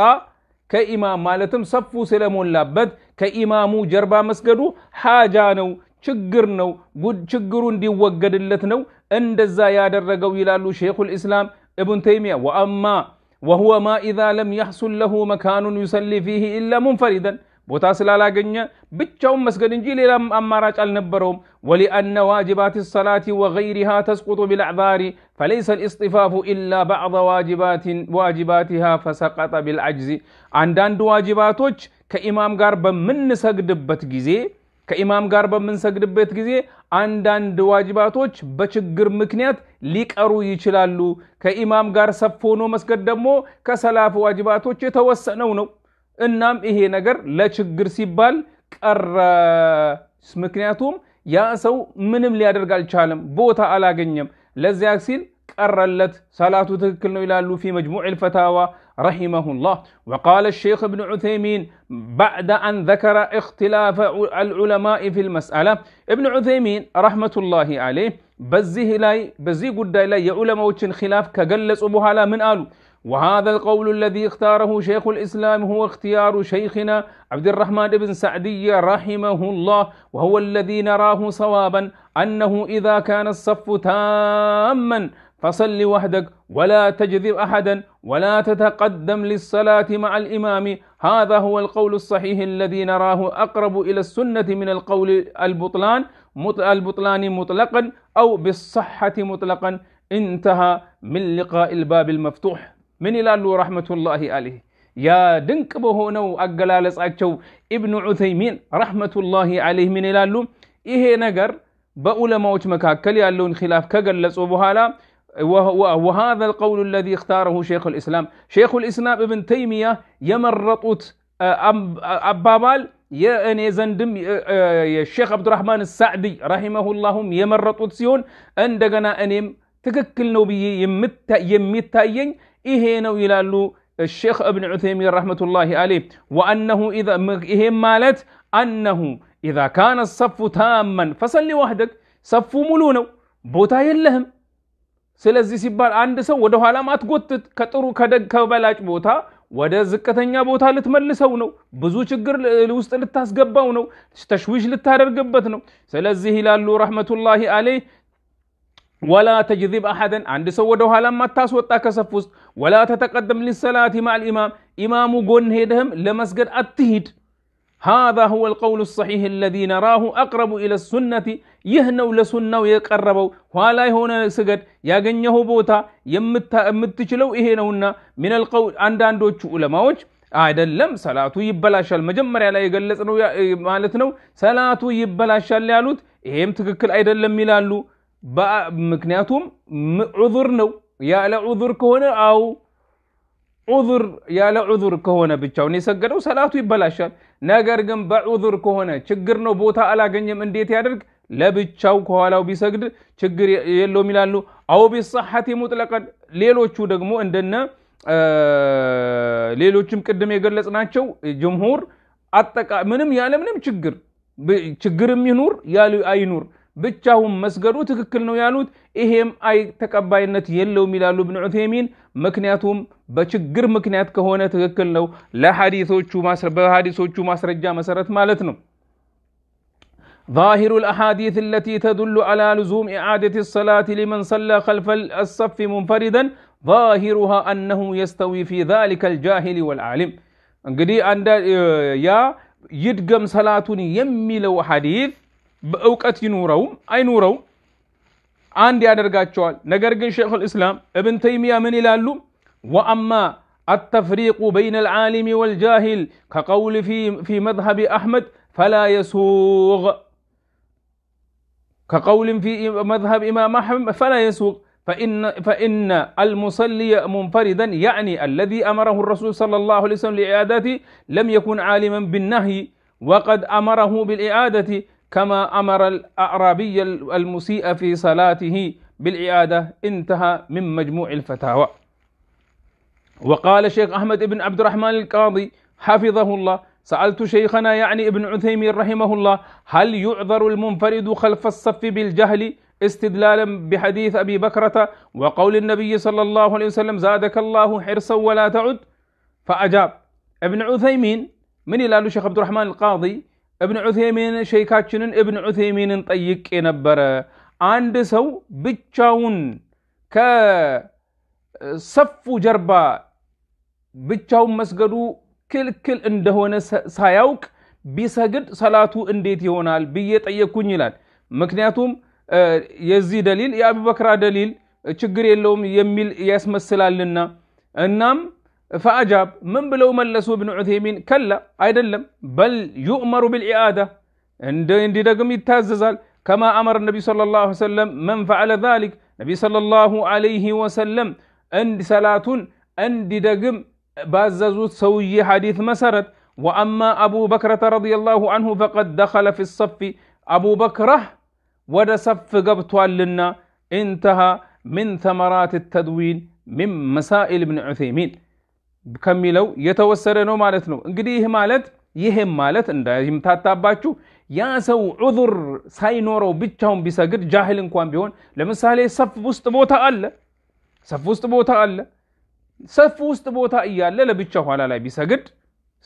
ከኢማም ማለትም ሰፉ ስለሞላበት ከኢማሙ ጀርባ መስገዱ ሓጃ ነው፣ ችግር ነው፣ ችግሩ እንዲወገድለት ነው። እንደዛ ያደረገው ይላሉ ሼኹል ኢስላም እብን ተይሚያ ወአማ ወሁወ ማ ኢዛ ለም ያሕሱል ለሁ መካኑን ዩሰሊ ፊህ ኢላ ሙንፈሪደን ቦታ ስላላገኘ ብቻውን መስገድ እንጂ ሌላ አማራጭ አልነበረውም። ወሊአነ ዋጅባት ሰላት ወገይሪሃ ተስቁጡ ቢልአዕዛሪ ፈለይሰ ልእስጢፋፉ ኢላ ባዕض ዋጅባቲሃ ፈሰቀጠ ቢልዓጅዚ አንዳንድ ዋጅባቶች ከኢማም ጋር በምንሰግድበት ጊዜ ከኢማም ጋር በምንሰግድበት ጊዜ አንዳንድ ዋጅባቶች በችግር ምክንያት ሊቀሩ ይችላሉ። ከኢማም ጋር ሰፍ ሆኖ መስገድ ደግሞ ከሰላፍ ዋጅባቶች የተወሰነው ነው እናም ይሄ ነገር ለችግር ሲባል ቀረ ምክንያቱም ያ ሰው ምንም ሊያደርግ አልቻለም ቦታ አላገኘም ለዚያ ሲል ቀረለት ሰላቱ ትክክል ነው ይላሉ ፊ መጅሙዕ ልፈታዋ رحمه الله وقال الشيخ ابن عثيمين بعد أن ذكر اختلاف العلماء في المسألة ابن عثيمين رحمة الله عليه بزيه لاي بزي قد لا يعلماء خلاف كجلس بها من قالوا وهذا القول الذي اختاره شيخ الإسلام هو اختيار شيخنا عبد الرحمن بن سعدي رحمه الله وهو الذي نراه صوابا أنه إذا كان الصف تاما فصل وحدك ولا تجذب أحدا ولا تتقدم للصلاة مع الإمام. هذا هو القول الصحيح الذي نراه أقرب إلى السنة من القول البطلان البطلان مطلقا أو بالصحة مطلقا. انتهى من لقاء الباب المفتوح. ምን ይላሉ ረሕመቱላሂ አለይህ ያ ድንቅ በሆነው አገላለጻቸው ኢብኑ ዑተይሚን ረሕመቱላሂ አለይህ ምን ይላሉ ይሄ ነገር በዑለማዎች መካከል ያለውን ኪላፍ ከገለጹ በኋላ وهذا القول الذي اختاره شيخ الإسلام شيخ الإسلام ابن تيمية يمرطوت አባባል የእኔ ዘንድም የሼክ አብዱራህማን ሳዕዲ ረሂመሁላሁም የመረጡት ሲሆን እንደገና እኔም ትክክል ነው ብዬ የሚታየኝ ይሄ ነው ይላሉ ሼክ እብን ዑተይሚን ረሕመቱላሂ አለይ ወአነሁ ይሄም ማለት አነሁ ኢዛ ካነ ሰፉ ታመን ፈሰሊ ዋህደግ ሰፉ ሙሉ ነው ቦታ የለህም ስለዚህ ሲባል አንድ ሰው ወደ ኋላም አትጎትት ከጥሩ ከደግ ከበላጭ ቦታ ወደ ዝቅተኛ ቦታ ልትመልሰው ነው። ብዙ ችግር ውስጥ ልታስገባው ነው። ተሽዊሽ ልታደርግበት ነው። ስለዚህ ይላሉ ረሕመቱላሂ አለይህ ወላ ተጅዚብ አሐደን አንድ ሰው ወደ ኋላም አታስወጣ ከሰፍ ውስጥ ወላ ተተቀደም ሊሰላት ማል ኢማም ኢማሙ ጎን ሄደህም ለመስገድ አትሂድ። ሃዛ ሁወ ልቀውሉ ሰሒሕ አለዚ ነራሁ አቅረቡ ኢለ ሱነቲ። ይህ ነው ለሱናው የቀረበው። ኋላ የሆነ ስገድ ያገኘሁ ቦታ የምትችለው ይሄ ነውና ሚነል ቀውል አንዳንዶቹ ዑለማዎች አይደለም ሰላቱ ይበላሻል፣ መጀመሪያ ላይ የገለጽ ነው ማለት ነው። ሰላቱ ይበላሻል ያሉት ይሄም ትክክል አይደለም ይላሉ። ምክንያቱም ዑዙር ነው ያለ ዑዙር ከሆነ አው ዑዙር ያለ ዑዙር ከሆነ ብቻውን የሰገደው ሰላቱ ይበላሻል። ነገር ግን በዑዙር ከሆነ ችግር ነው ቦታ አላገኘም እንዴት ያደርግ? ለብቻው ከኋላው ቢሰግድ ችግር የለውም ይላሉ። አው ቢሰሐቲ ሙጥለቀን ሌሎቹ ደግሞ እንደነ ሌሎችም ቅድም የገለጽናቸው ጅምሁር አጠቃ ምንም ያለ ምንም ችግር ችግርም ይኑር አይኑር ብቻውን መስገዱ ትክክል ነው ያሉት ይሄም አይ ተቀባይነት የለውም ይላሉ እብን ዑቴሚን ምክንያቱም በችግር ምክንያት ከሆነ ትክክል ነው ለሐዲሶቹ በሐዲሶቹ ማስረጃ መሰረት ማለት ነው ظاهر الأحاديث التي تدل على لزوم إعادة الصلاة لمن صلى خلف الصف منفردا ظاهرها أنه يستوي في ذلك الجاهل والعالم እንግዲህ አንዳ ያ ይድገም ሰላቱን የሚለው ሐዲት በእውቀት ይኑረውም አይኑረውም አንድ ያደርጋቸዋል። ነገር ግን ሼክ ልእስላም እብን ተይሚያ ምን ይላሉ? ወአማ التفريق بين العالم والجاهل كقول في في مذهب أحمد فلا يسوغ كقول في مذهب إمام أحمد فلا يسوغ فإن فإن المصلي منفردا يعني الذي أمره الرسول صلى الله عليه وسلم لإعادته لم يكن عالما بالنهي وقد أمره بالإعادة كما أمر الأعرابي المسيء في صلاته بالإعادة انتهى من مجموع الفتاوى. وقال شيخ أحمد بن عبد الرحمن القاضي حفظه الله سألت شيخنا يعني ابن عثيمين رحمه الله هل يعذر المنفرد خلف الصف بالجهل استدلالا بحديث أبي بكرة وقول النبي صلى الله عليه وسلم زادك الله حرصا ولا تعد؟ فأجاب ابن عثيمين من إلى شيخ عبد الرحمن القاضي؟ እብን ዑቴሚን ሸይካችንን እብን ዑቴሚንን ጠይቄ ነበረ። አንድ ሰው ብቻውን ከሰፉ ጀርባ ብቻውን መስገዱ ክልክል እንደሆነ ሳያውቅ ቢሰግድ ሰላቱ እንዴት ይሆናል ብዬ ጠየቅኩኝ ይላል። ምክንያቱም የዚህ ደሊል የአቡበክራ ደሊል ችግር የለውም የሚል ያስመስላልና እናም فأجاب من بلو ملسوا ابن عثيمين؟ كلا أيدلم بل يؤمر بالإعادة. عند عند دقم كما أمر النبي صلى الله عليه وسلم من فعل ذلك نبي صلى الله عليه وسلم عند صلاة عند دقم باززوت سوي حديث مسرت وأما أبو بكرة رضي الله عنه فقد دخل في الصف أبو بكرة ود صف قبطوال لنا انتهى من ثمرات التدوين من مسائل ابن عثيمين ከሚለው የተወሰደ ነው ማለት ነው። እንግዲህ ይህ ማለት ይህም ማለት እንዳይምታታባችሁ ያ ሰው ዑዙር ሳይኖረው ብቻውን ቢሰግድ ጃህል እንኳን ቢሆን ለምሳሌ ሰፍ ውስጥ ቦታ አለ፣ ሰፍ ውስጥ ቦታ አለ ሰፍ ውስጥ ቦታ እያለ ለብቻ ኋላ ላይ ቢሰግድ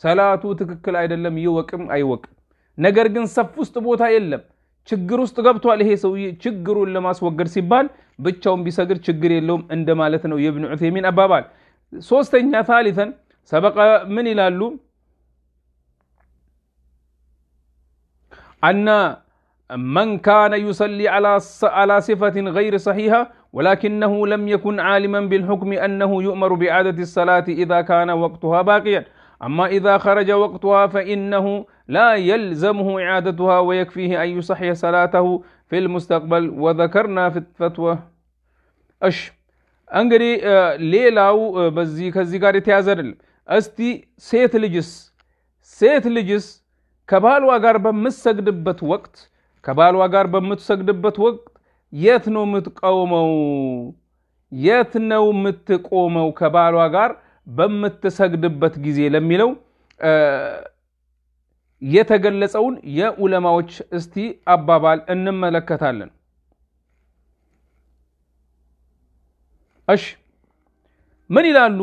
ሰላቱ ትክክል አይደለም፣ ይወቅም አይወቅም። ነገር ግን ሰፍ ውስጥ ቦታ የለም፣ ችግር ውስጥ ገብቷል ይሄ ሰውዬ። ችግሩን ለማስወገድ ሲባል ብቻውን ቢሰግድ ችግር የለውም እንደማለት ነው የእብን ዑቴሚን አባባል። ሶስተኛ ታሊተን ሰበቀ ምን ይላሉ? አና من كان يصلي على على صفة غير صحيحة ولكنه لم يكن عالما بالحكم أنه يؤمر بإعادة الصلاة إذا كان وقتها باقيا أما إذا خرج وقتها فإنه لا يلزمه إعادتها ويكفيه أن يصحي صلاته في المستقبل وذكرنا في الفتوى أش እንግዲህ ሌላው በዚህ ከዚህ ጋር የተያዘ አይደለም። እስቲ ሴት ልጅስ ሴት ልጅስ ከባሏ ጋር በምትሰግድበት ወቅት ከባሏ ጋር በምትሰግድበት ወቅት የት ነው የምትቆመው? የት ነው የምትቆመው ከባሏ ጋር በምትሰግድበት ጊዜ ለሚለው የተገለጸውን የዑለማዎች እስቲ አባባል እንመለከታለን። እሺ ምን ይላሉ?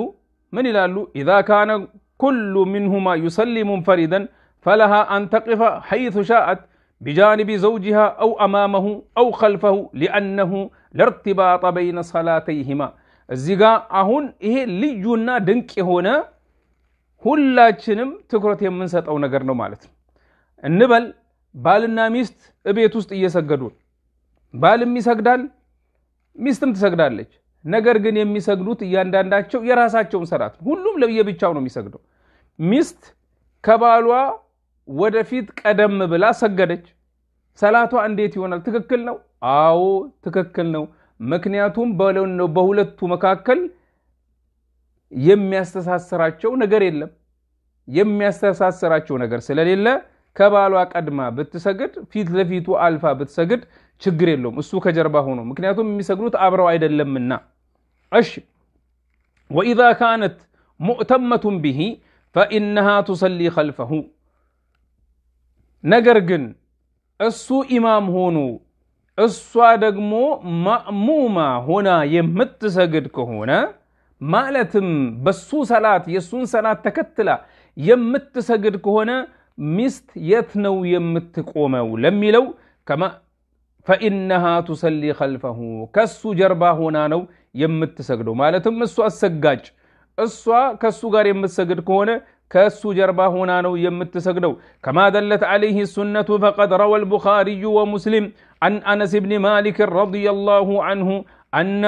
ምን ይላሉ? ኢዛ ካነ ኩሉ ሚንሁማ ዩሰሊ ሙንፈሪደን ፈለሃ አን ተቂፈ ሐይቱ ሻአት بجانب زوجها أو أمامه أو خلفه لأنه لا ارتباط بين صلاتيهما እዚህ ጋ አሁን ይሄ ልዩና ድንቅ የሆነ ሁላችንም ትኩረት የምንሰጠው ነገር ነው ማለት ነው። እንበል ባልና ሚስት እቤት ውስጥ እየሰገዱ ባልም ይሰግዳል፣ ሚስትም ትሰግዳለች። ነገር ግን የሚሰግዱት እያንዳንዳቸው የራሳቸውን ሰላት፣ ሁሉም ለየብቻው ነው የሚሰግደው። ሚስት ከባሏ ወደፊት ቀደም ብላ ሰገደች። ሰላቷ እንዴት ይሆናል? ትክክል ነው? አዎ ትክክል ነው። ምክንያቱም በሁለቱ መካከል የሚያስተሳስራቸው ነገር የለም። የሚያስተሳስራቸው ነገር ስለሌለ ከባሏ ቀድማ ብትሰግድ፣ ፊት ለፊቱ አልፋ ብትሰግድ ችግር የለውም እሱ ከጀርባ ሆኖ፣ ምክንያቱም የሚሰግዱት አብረው አይደለምና። እሺ ወኢዛ ካነት ሙእተመቱን ብሂ ፈኢነሃ ቱሰሊ ኸልፈሁ ነገር ግን እሱ ኢማም ሆኖ እሷ ደግሞ ማእሙማ ሆና የምትሰግድ ከሆነ ማለትም በሱ ሰላት የእሱን ሰላት ተከትላ የምትሰግድ ከሆነ ሚስት የት ነው የምትቆመው ለሚለው ፈኢነሃ ቱሰሊ ከልፈሁ ከሱ ጀርባ ሆና ነው የምትሰግደው። ማለትም እሱ አሰጋጭ እሷ ከሱ ጋር የምትሰግድ ከሆነ ከሱ ጀርባ ሆና ነው የምትሰግደው። ከማ ደለት ዓለይህ ሱነቱ ፈቀድ ረወ ልቡኻሪዩ ወሙስሊም አን አነስ ብን ማሊክ ረዲየላሁ አንሁ አነ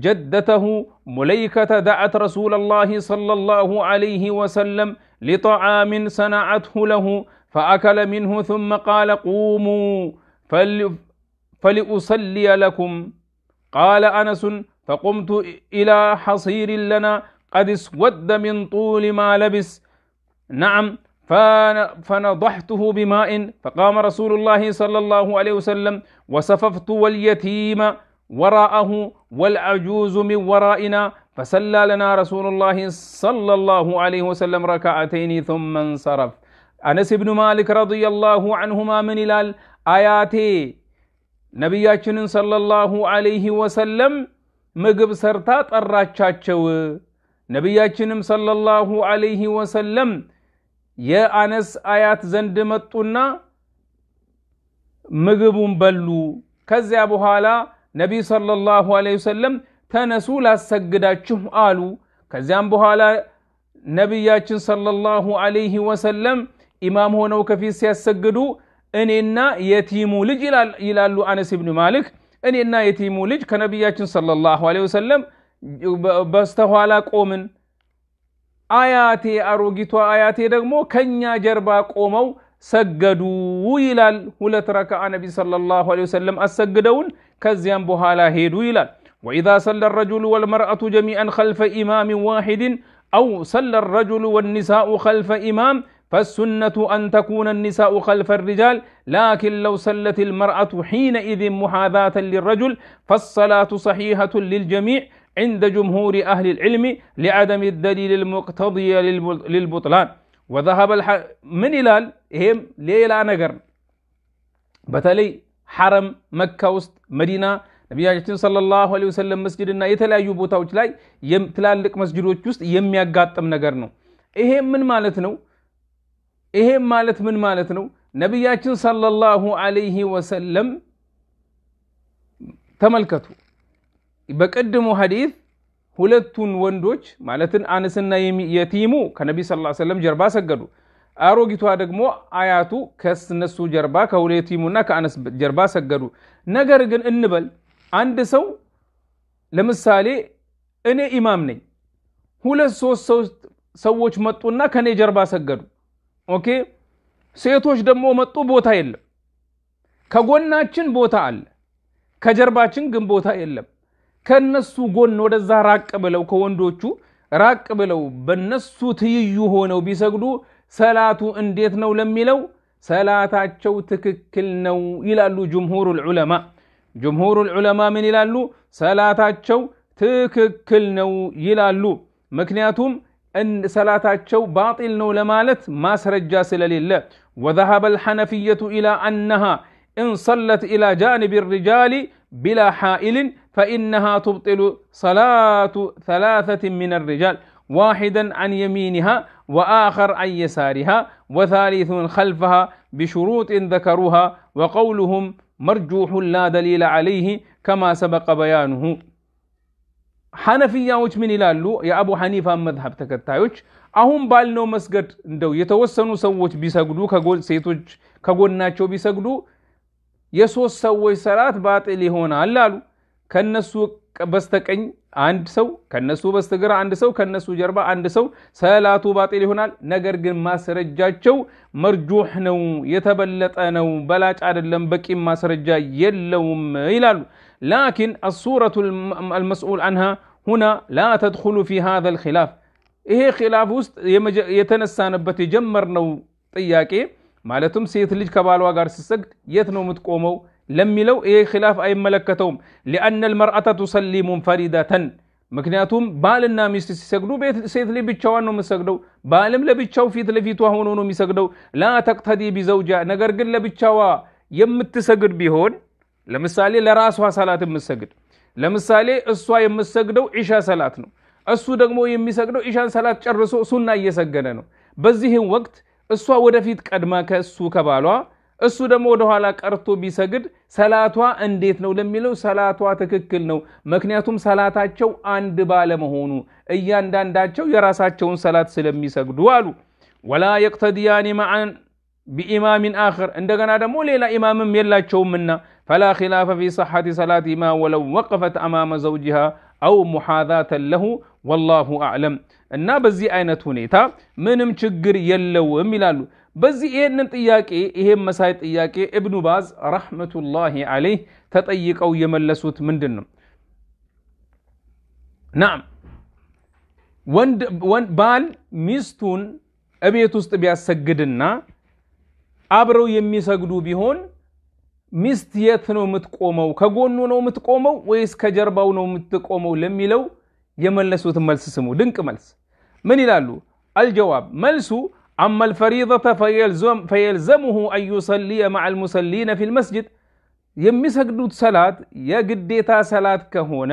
جدته مليكة دعت رسول الله صلى الله عليه وسلم لطعام صنعته له فأكل منه ثم قال قوموا فلأصلي لكم. قال أنس فقمت إلى حصير لنا قد اسود من طول ما لبس. نعم فنضحته بماء فقام رسول الله صلى الله عليه وسلم وصففت واليتيم وراءه والعجوز من ورائنا فسلى لنا رسول الله صلى الله عليه وسلم ركعتين ثم انصرف. أنس بن مالك رضي الله عنهما من إلال አያቴ ነቢያችንን ሰለላሁ አለይህ ወሰለም ምግብ ሰርታ ጠራቻቸው። ነቢያችንም ሰለላሁ አለይህ ወሰለም የአነስ አያት ዘንድ መጡና ምግቡን በሉ። ከዚያ በኋላ ነቢይ ሰለላሁ ዐለይሂ ወሰለም ተነሱ ላሰግዳችሁ አሉ። ከዚያም በኋላ ነቢያችን ሰለላሁ አለይህ ወሰለም ኢማም ሆነው ከፊት ሲያሰግዱ እኔና የቲሙ ልጅ ይላሉ አነስ ብን ማሊክ። እኔና የቲሙ ልጅ ከነቢያችን ሰለላሁ ዐለይሂ ወሰለም በስተኋላ ቆምን። አያቴ አሮጊቷ አያቴ ደግሞ ከኛ ጀርባ ቆመው ሰገዱ ይላል። ሁለት ረክዓ ነቢ ሰለላሁ ዐለይሂ ወሰለም አሰግደውን ከዚያም በኋላ ሄዱ ይላል። ወኢዛ ሰለ ረጁሉ ወልመርአቱ ጀሚዐን ኸልፈ ኢማሚን ዋሂድን አው ሰለ ረጁሉ ወኒሳኡ ኸልፈ ኢማም فالسنة أن تكون النساء خلف الرجال لكن لو سلت المرأة حينئذ محاذاة للرجل فالصلاة صحيحة للجميع عند جمهور أهل العلم لعدم الدليل المقتضي للبطلان وذهب الح... من إلال هم ليلا نجر بتلي حرم مكة وسط مدينة ነቢያችን ሰለላሁ ዐለይሂ ወሰለም መስጅድና የተለያዩ ቦታዎች ላይ ትላልቅ መስጅዶች ውስጥ የሚያጋጥም ነገር ነው። ይሄ ምን ማለት ነው? ይሄም ማለት ምን ማለት ነው? ነቢያችን ሰለላሁ ዐለይሂ ወሰለም ተመልከቱ፣ በቅድሙ ሐዲት ሁለቱን ወንዶች ማለትን አነስና የቲሙ ከነቢ ስ ሰለም ጀርባ ሰገዱ። አሮጊቷ ደግሞ አያቱ ከነሱ ጀርባ ከሁለቲሙና ከአነስ ጀርባ ሰገዱ። ነገር ግን እንበል አንድ ሰው ለምሳሌ እኔ ኢማም ነኝ፣ ሁለት ሶስት ሰዎች መጡና ከኔ ጀርባ ሰገዱ። ኦኬ ሴቶች ደግሞ መጡ፣ ቦታ የለም። ከጎናችን ቦታ አለ፣ ከጀርባችን ግን ቦታ የለም። ከነሱ ጎን ወደዛ ራቅ ብለው ከወንዶቹ ራቅ ብለው በነሱ ትይዩ ሆነው ቢሰግዱ ሰላቱ እንዴት ነው ለሚለው ሰላታቸው ትክክል ነው ይላሉ ጅምሁሩ ልዑለማ። ጅምሁሩ ልዑለማ ምን ይላሉ? ሰላታቸው ትክክል ነው ይላሉ። ምክንያቱም أن سلاتاتشو باطل نو لمالت ما سرجا ስለሌለ وذهب الحنفية إلى أنها إن صلت إلى جانب الرجال بلا حائل فإنها تبطل صلاة ثلاثة من الرجال واحدا عن يمينها وآخر عن يسارها وثالث خلفها بشروط ذكروها وقولهم مرجوح لا دليل عليه كما سبق بيانه. ሐነፊያዎች ምን ይላሉ? የአቡ ሐኒፋ መዝሀብ ተከታዮች አሁን ባልነው መስገድ እንደው የተወሰኑ ሰዎች ቢሰግዱ ሴቶች ከጎናቸው ቢሰግዱ የሶስት ሰዎች ሰላት ባጢል ይሆናል አሉ። ከነሱ በስተቀኝ አንድ ሰው፣ ከነሱ በስተግራ አንድ ሰው፣ ከነሱ ጀርባ አንድ ሰው ሰላቱ ባጢል ይሆናል። ነገር ግን ማስረጃቸው መርጁሕ ነው፣ የተበለጠ ነው፣ በላጭ አይደለም፣ በቂም ማስረጃ የለውም ይላሉ። ላኪን አሱረቱ አልመስኡል አንሃ ሁና ላ ተድኹሉ ፊ ሃዛ ልኪላፍ ይሄ ኪላፍ ውስጥ የተነሳንበት የጀመርነው ጥያቄ ማለትም ሴት ልጅ ከባሏ ጋር ስትሰግድ የት ነው የምትቆመው ለሚለው ይሄ ኪላፍ አይመለከተውም። ሊአነ ልመርአተ ቱሰሊ ሙንፈሪደተን ምክንያቱም ባልና ሚስት ሲሰግዱ ሴት ልጅ ብቻዋን ነው የምትሰግደው፣ ባልም ለብቻው ፊት ለፊቷ ሆኖ ነው የሚሰግደው። ላ ተቅተዲ ቢዘውጃ ነገር ግን ለብቻዋ የምትሰግድ ቢሆን ለምሳሌ ለራሷ ሰላት የምትሰግድ ለምሳሌ እሷ የምትሰግደው ዒሻ ሰላት ነው፣ እሱ ደግሞ የሚሰግደው ዒሻን ሰላት ጨርሶ ሱና እየሰገደ ነው። በዚህም ወቅት እሷ ወደፊት ቀድማ ከእሱ ከባሏ እሱ ደግሞ ወደኋላ ቀርቶ ቢሰግድ ሰላቷ እንዴት ነው ለሚለው ሰላቷ ትክክል ነው። ምክንያቱም ሰላታቸው አንድ ባለመሆኑ እያንዳንዳቸው የራሳቸውን ሰላት ስለሚሰግዱ አሉ። ወላ የቅተድያኒ መዓን ቢኢማሚን አኽር እንደገና ደግሞ ሌላ ኢማምም የላቸውምና ፈላ ኪላፈ ፊ ሰሐቲ ሰላቲማ ወለው ወቀፈት አማመ ዘውጅሃ አው ሙሓዛተን ለሁ ወላሁ አዕለም። እና በዚህ አይነት ሁኔታ ምንም ችግር የለውም ይላሉ። በዚህ ይህንን ጥያቄ ይሄም መሳይ ጥያቄ እብኑ ባዝ ረሕመቱላሂ ዓለይህ ተጠይቀው የመለሱት ምንድን ነው? ናም ባል ሚስቱን እቤት ውስጥ ቢያሰግድና አብረው የሚሰግዱ ቢሆን ሚስት የት ነው የምትቆመው? ከጎኑ ነው የምትቆመው ወይስ ከጀርባው ነው የምትቆመው ለሚለው የመለሱትን መልስ ስሙ። ድንቅ መልስ። ምን ይላሉ? አልጀዋብ መልሱ አማ አልፈሪደተ ፈየልዘሙሁ አን ዩሰሊየ መዓ ፊ ልመስጅድ የሚሰግዱት ሰላት የግዴታ ሰላት ከሆነ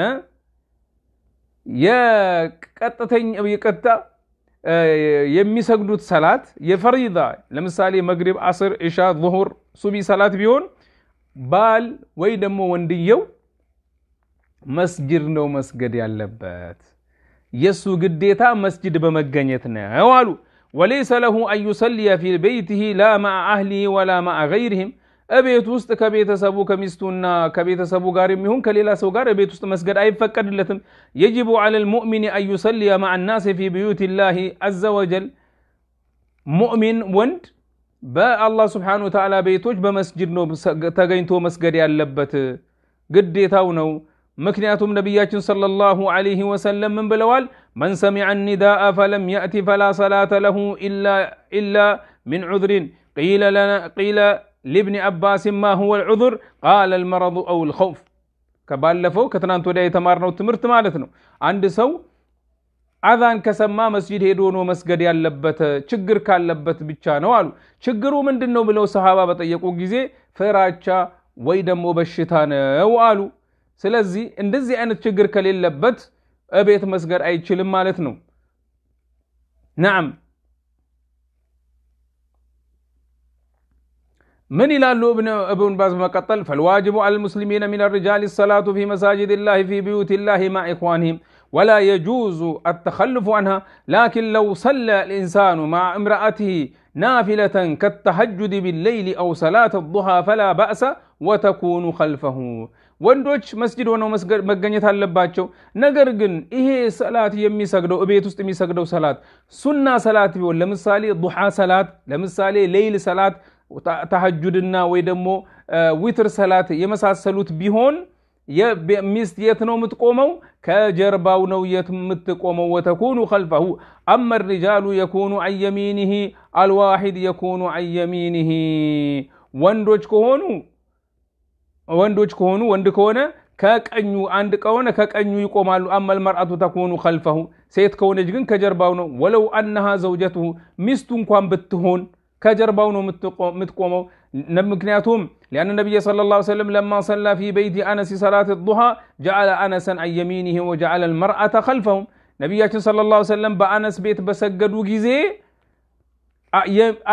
የቀጥታ የሚሰግዱት ሰላት የፈሪዳ ለምሳሌ መግሪብ፣ አስር፣ ኢሻ፣ ዙሁር፣ ሱቢ ሰላት ቢሆን ባል ወይ ደግሞ ወንድየው መስጅድ ነው መስገድ ያለበት። የእሱ ግዴታ መስጅድ በመገኘት ነው አሉ። ወለይሰ ለሁ አን ዩሰሊየ ፊ በይቲሂ ላ መዓ አህሊሂ ወላ መዓ ገይሪሂም እቤት ውስጥ ከቤተሰቡ ከሚስቱና ከቤተሰቡ ጋር የሚሆን ከሌላ ሰው ጋር እቤት ውስጥ መስገድ አይፈቀድለትም። የጅቡ ዐለ ልሙእሚን አን ዩሰሊየ መዓ ናስ ፊ ብዩት ላሂ አዘ ወጀል ሙእሚን ወንድ በአላህ ስብሓነሁ ወተዓላ ቤቶች በመስጅድ ነው ተገኝቶ መስገድ ያለበት ግዴታው ነው። ምክንያቱም ነቢያችን ሰለላሁ ዐለይሂ ወሰለም ምን ብለዋል? መን ሰሚዐ ኒዳአ ፈለም የእቲ ፈላ ሰላተ ለሁ ኢላ ሚን ዑዝሪን ቂለ ሊብኒ አባስን ማ ሁወ ልዑዙር ቃለ ልመረዱ አው ልኸውፍ። ከባለፈው ከትናንት ወዲያ የተማርነው ትምህርት ማለት ነው። አንድ ሰው አዛን ከሰማ መስጂድ ሄዶ ነው መስገድ ያለበት ችግር ካለበት ብቻ ነው አሉ። ችግሩ ምንድን ነው ብለው ሰሃባ በጠየቁ ጊዜ ፍራቻ ወይ ደግሞ በሽታ ነው አሉ። ስለዚህ እንደዚህ አይነት ችግር ከሌለበት እቤት መስገድ አይችልም ማለት ነው። ነዓም ምን ይላሉ እብን ባዝ በመቀጠል ፈልዋጅቡ አል ሙስሊሚነ ሚን ሪጃል ሰላቱ ፊ መሳጅድ ላህ ፊ ብዩት ላህ ማ ኢኽዋንህም ወላ የጁዙ አተኸልፉ አንሃ ላኪን ለው ሰለ ልኢንሳኑ ማዕ እምረአትህ ናፊለተን ከተሐጁድ ቢለይሊ አው ሰላት ዱሃ ፈላ ባእሰ ወተኩኑ ኸልፈሁ። ወንዶች መስጅድ ሆነው መገኘት አለባቸው። ነገር ግን ይሄ ሰላት የሚሰግደው እቤት ውስጥ የሚሰግደው ሰላት ሱና ሰላት ቢሆን ለምሳሌ ዱሓ ሰላት፣ ለምሳሌ ሌይል ሰላት፣ ተሐጁድና ወይ ደግሞ ዊትር ሰላት የመሳሰሉት ቢሆን ሚስት የት ነው የምትቆመው? ከጀርባው ነው የምትቆመው። ወተኩኑ ኸልፈሁ አማ ሪጃሉ የኩኑ አን የሚኒህ አልዋሒድ የኩኑ አን የሚኒህ ወንዶች ከሆኑ ወንዶች ከሆኑ ወንድ ከሆነ ከቀኙ አንድ ከሆነ ከቀኙ ይቆማሉ። አመል መርአቱ ተኩኑ ኸልፈሁ ሴት ከሆነች ግን ከጀርባው ነው። ወለው አነሃ ዘውጀትሁ ሚስቱ እንኳን ብትሆን ከጀርባው ነው የምትቆመው። ምክንያቱም ሊአነ ነቢይ ሰለላሁ ዐለይሂ ወሰለም ለማ ሰላ ፊ በይቲ አነስ ሰላት ዱሃ ጀዐለ አነሰን አን የሚኒህ ወጀዐለ ልመርአተ ኸልፈሁም ነቢያችን ሰለላሁ ዐለይሂ ወሰለም በአነስ ቤት በሰገዱ ጊዜ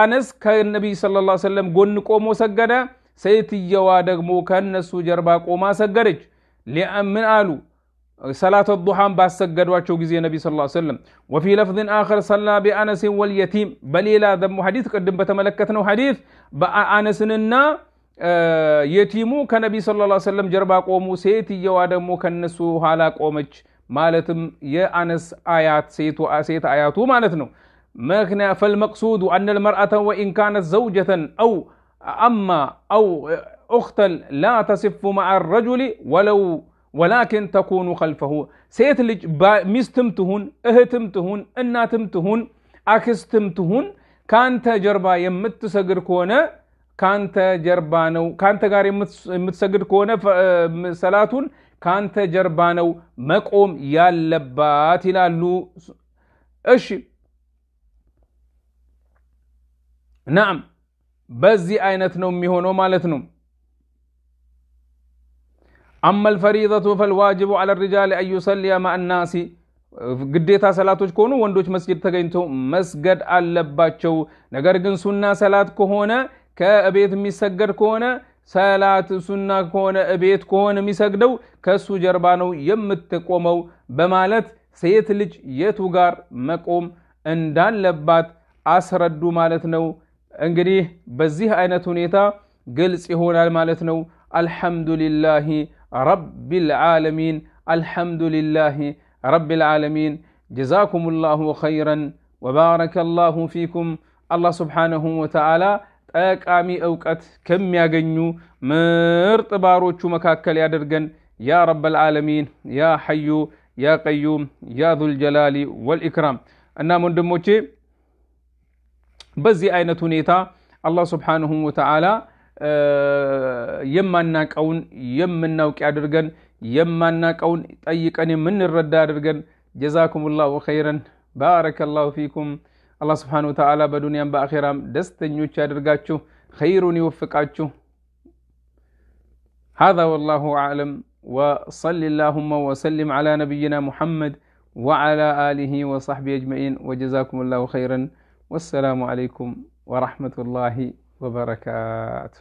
አነስ ከነቢይ ሰለላሁ ዐለይሂ ወሰለም ጎን ቆሞ ሰገደ። ሴትየዋ ደግሞ ከነሱ ጀርባ ቆማ ሰገደች። ምን አሉ? ሰላተ ዱሃን ባሰገዷቸው ጊዜ ነቢ ስ ሰለም ወፊ ለፍዝን አኸር ሰላ ቢአነስን ወልየቲም በሌላ ደግሞ ሐዲት ቅድም በተመለከትነው ሐዲት በአነስንና የቲሙ ከነቢ ስ ሰለም ጀርባ ቆሙ። ሴትየዋ ደግሞ ከነሱ ኋላ ቆመች። ማለትም የአነስ አያት ሴት አያቱ ማለት ነው። ምክንያ ፈልመቅሱዱ አነ ልመርአተ ወኢን ካነት ዘውጀተን አው አማ አው ኡክተን ላ ተሲፉ መዓ ረጁሊ ወለው ወላኪን ተኩኑ ኸልፈሁ ሴት ልጅ ሚስትም ትሁን እህትም ትሁን እናትም ትሁን አክስትም ትሁን ካንተ ጀርባ የምትሰግድ ከሆነ ካንተ ጀርባ ነው። ካንተ ጋር የምትሰግድ ከሆነ ሰላቱን ካንተ ጀርባ ነው መቆም ያለባት ይላሉ። እሺ ናም በዚህ አይነት ነው የሚሆነው ማለት ነው። አማ አልፈሪደቱ ፈልዋጅቡ ዐለ ሪጃል አን ዩሰሊየ መዓ ናሲ ግዴታ ሰላቶች ከሆኑ ወንዶች መስጊድ ተገኝተው መስገድ አለባቸው። ነገር ግን ሱና ሰላት ከሆነ ከእቤት የሚሰገድ ከሆነ ሰላት ሱና ከሆነ እቤት ከሆነ የሚሰግደው ከሱ ጀርባ ነው የምትቆመው በማለት ሴት ልጅ የቱ ጋር መቆም እንዳለባት አስረዱ ማለት ነው። እንግዲህ በዚህ አይነት ሁኔታ ግልጽ ይሆናል ማለት ነው። አልሐምዱሊላሂ ረቢል ዓለሚን አልሐምዱሊላሂ ረቢል ዓለሚን ጀዛኩም ላሁ ኸይረን ወባረከ ላሁ ፊኩም አላህ ስብሓነሁ ወተዓላ ጠቃሚ እውቀት ከሚያገኙ ምርጥ ባሮቹ መካከል ያደርገን ያ ረበል ዓለሚን ያ ሐዩ ያ ቀዩም ያ ዙልጀላሊ ወልኢክራም። እናም ወንድሞቼ በዚህ አይነት ሁኔታ አላህ ስብሓንሁ ወተዓላ የማናቀውን የምናውቅ ያድርገን፣ የማናቀውን ጠይቀን የምንረዳ አድርገን። ጀዛኩም ላሁ ኸይረን ባረከ ላሁ ፊኩም። አላህ ስብሓነሁ ወተዓላ በዱንያም በአኼራም ደስተኞች ያድርጋችሁ፣ ኸይሩን ይወፍቃችሁ። هذا والله أعلم وصل اللهم وسلم على نبينا محمد وعلى آله وصحبه أجمعين وجزاكم الله خيرا والسلام عليكم ورحمة الله وبركاته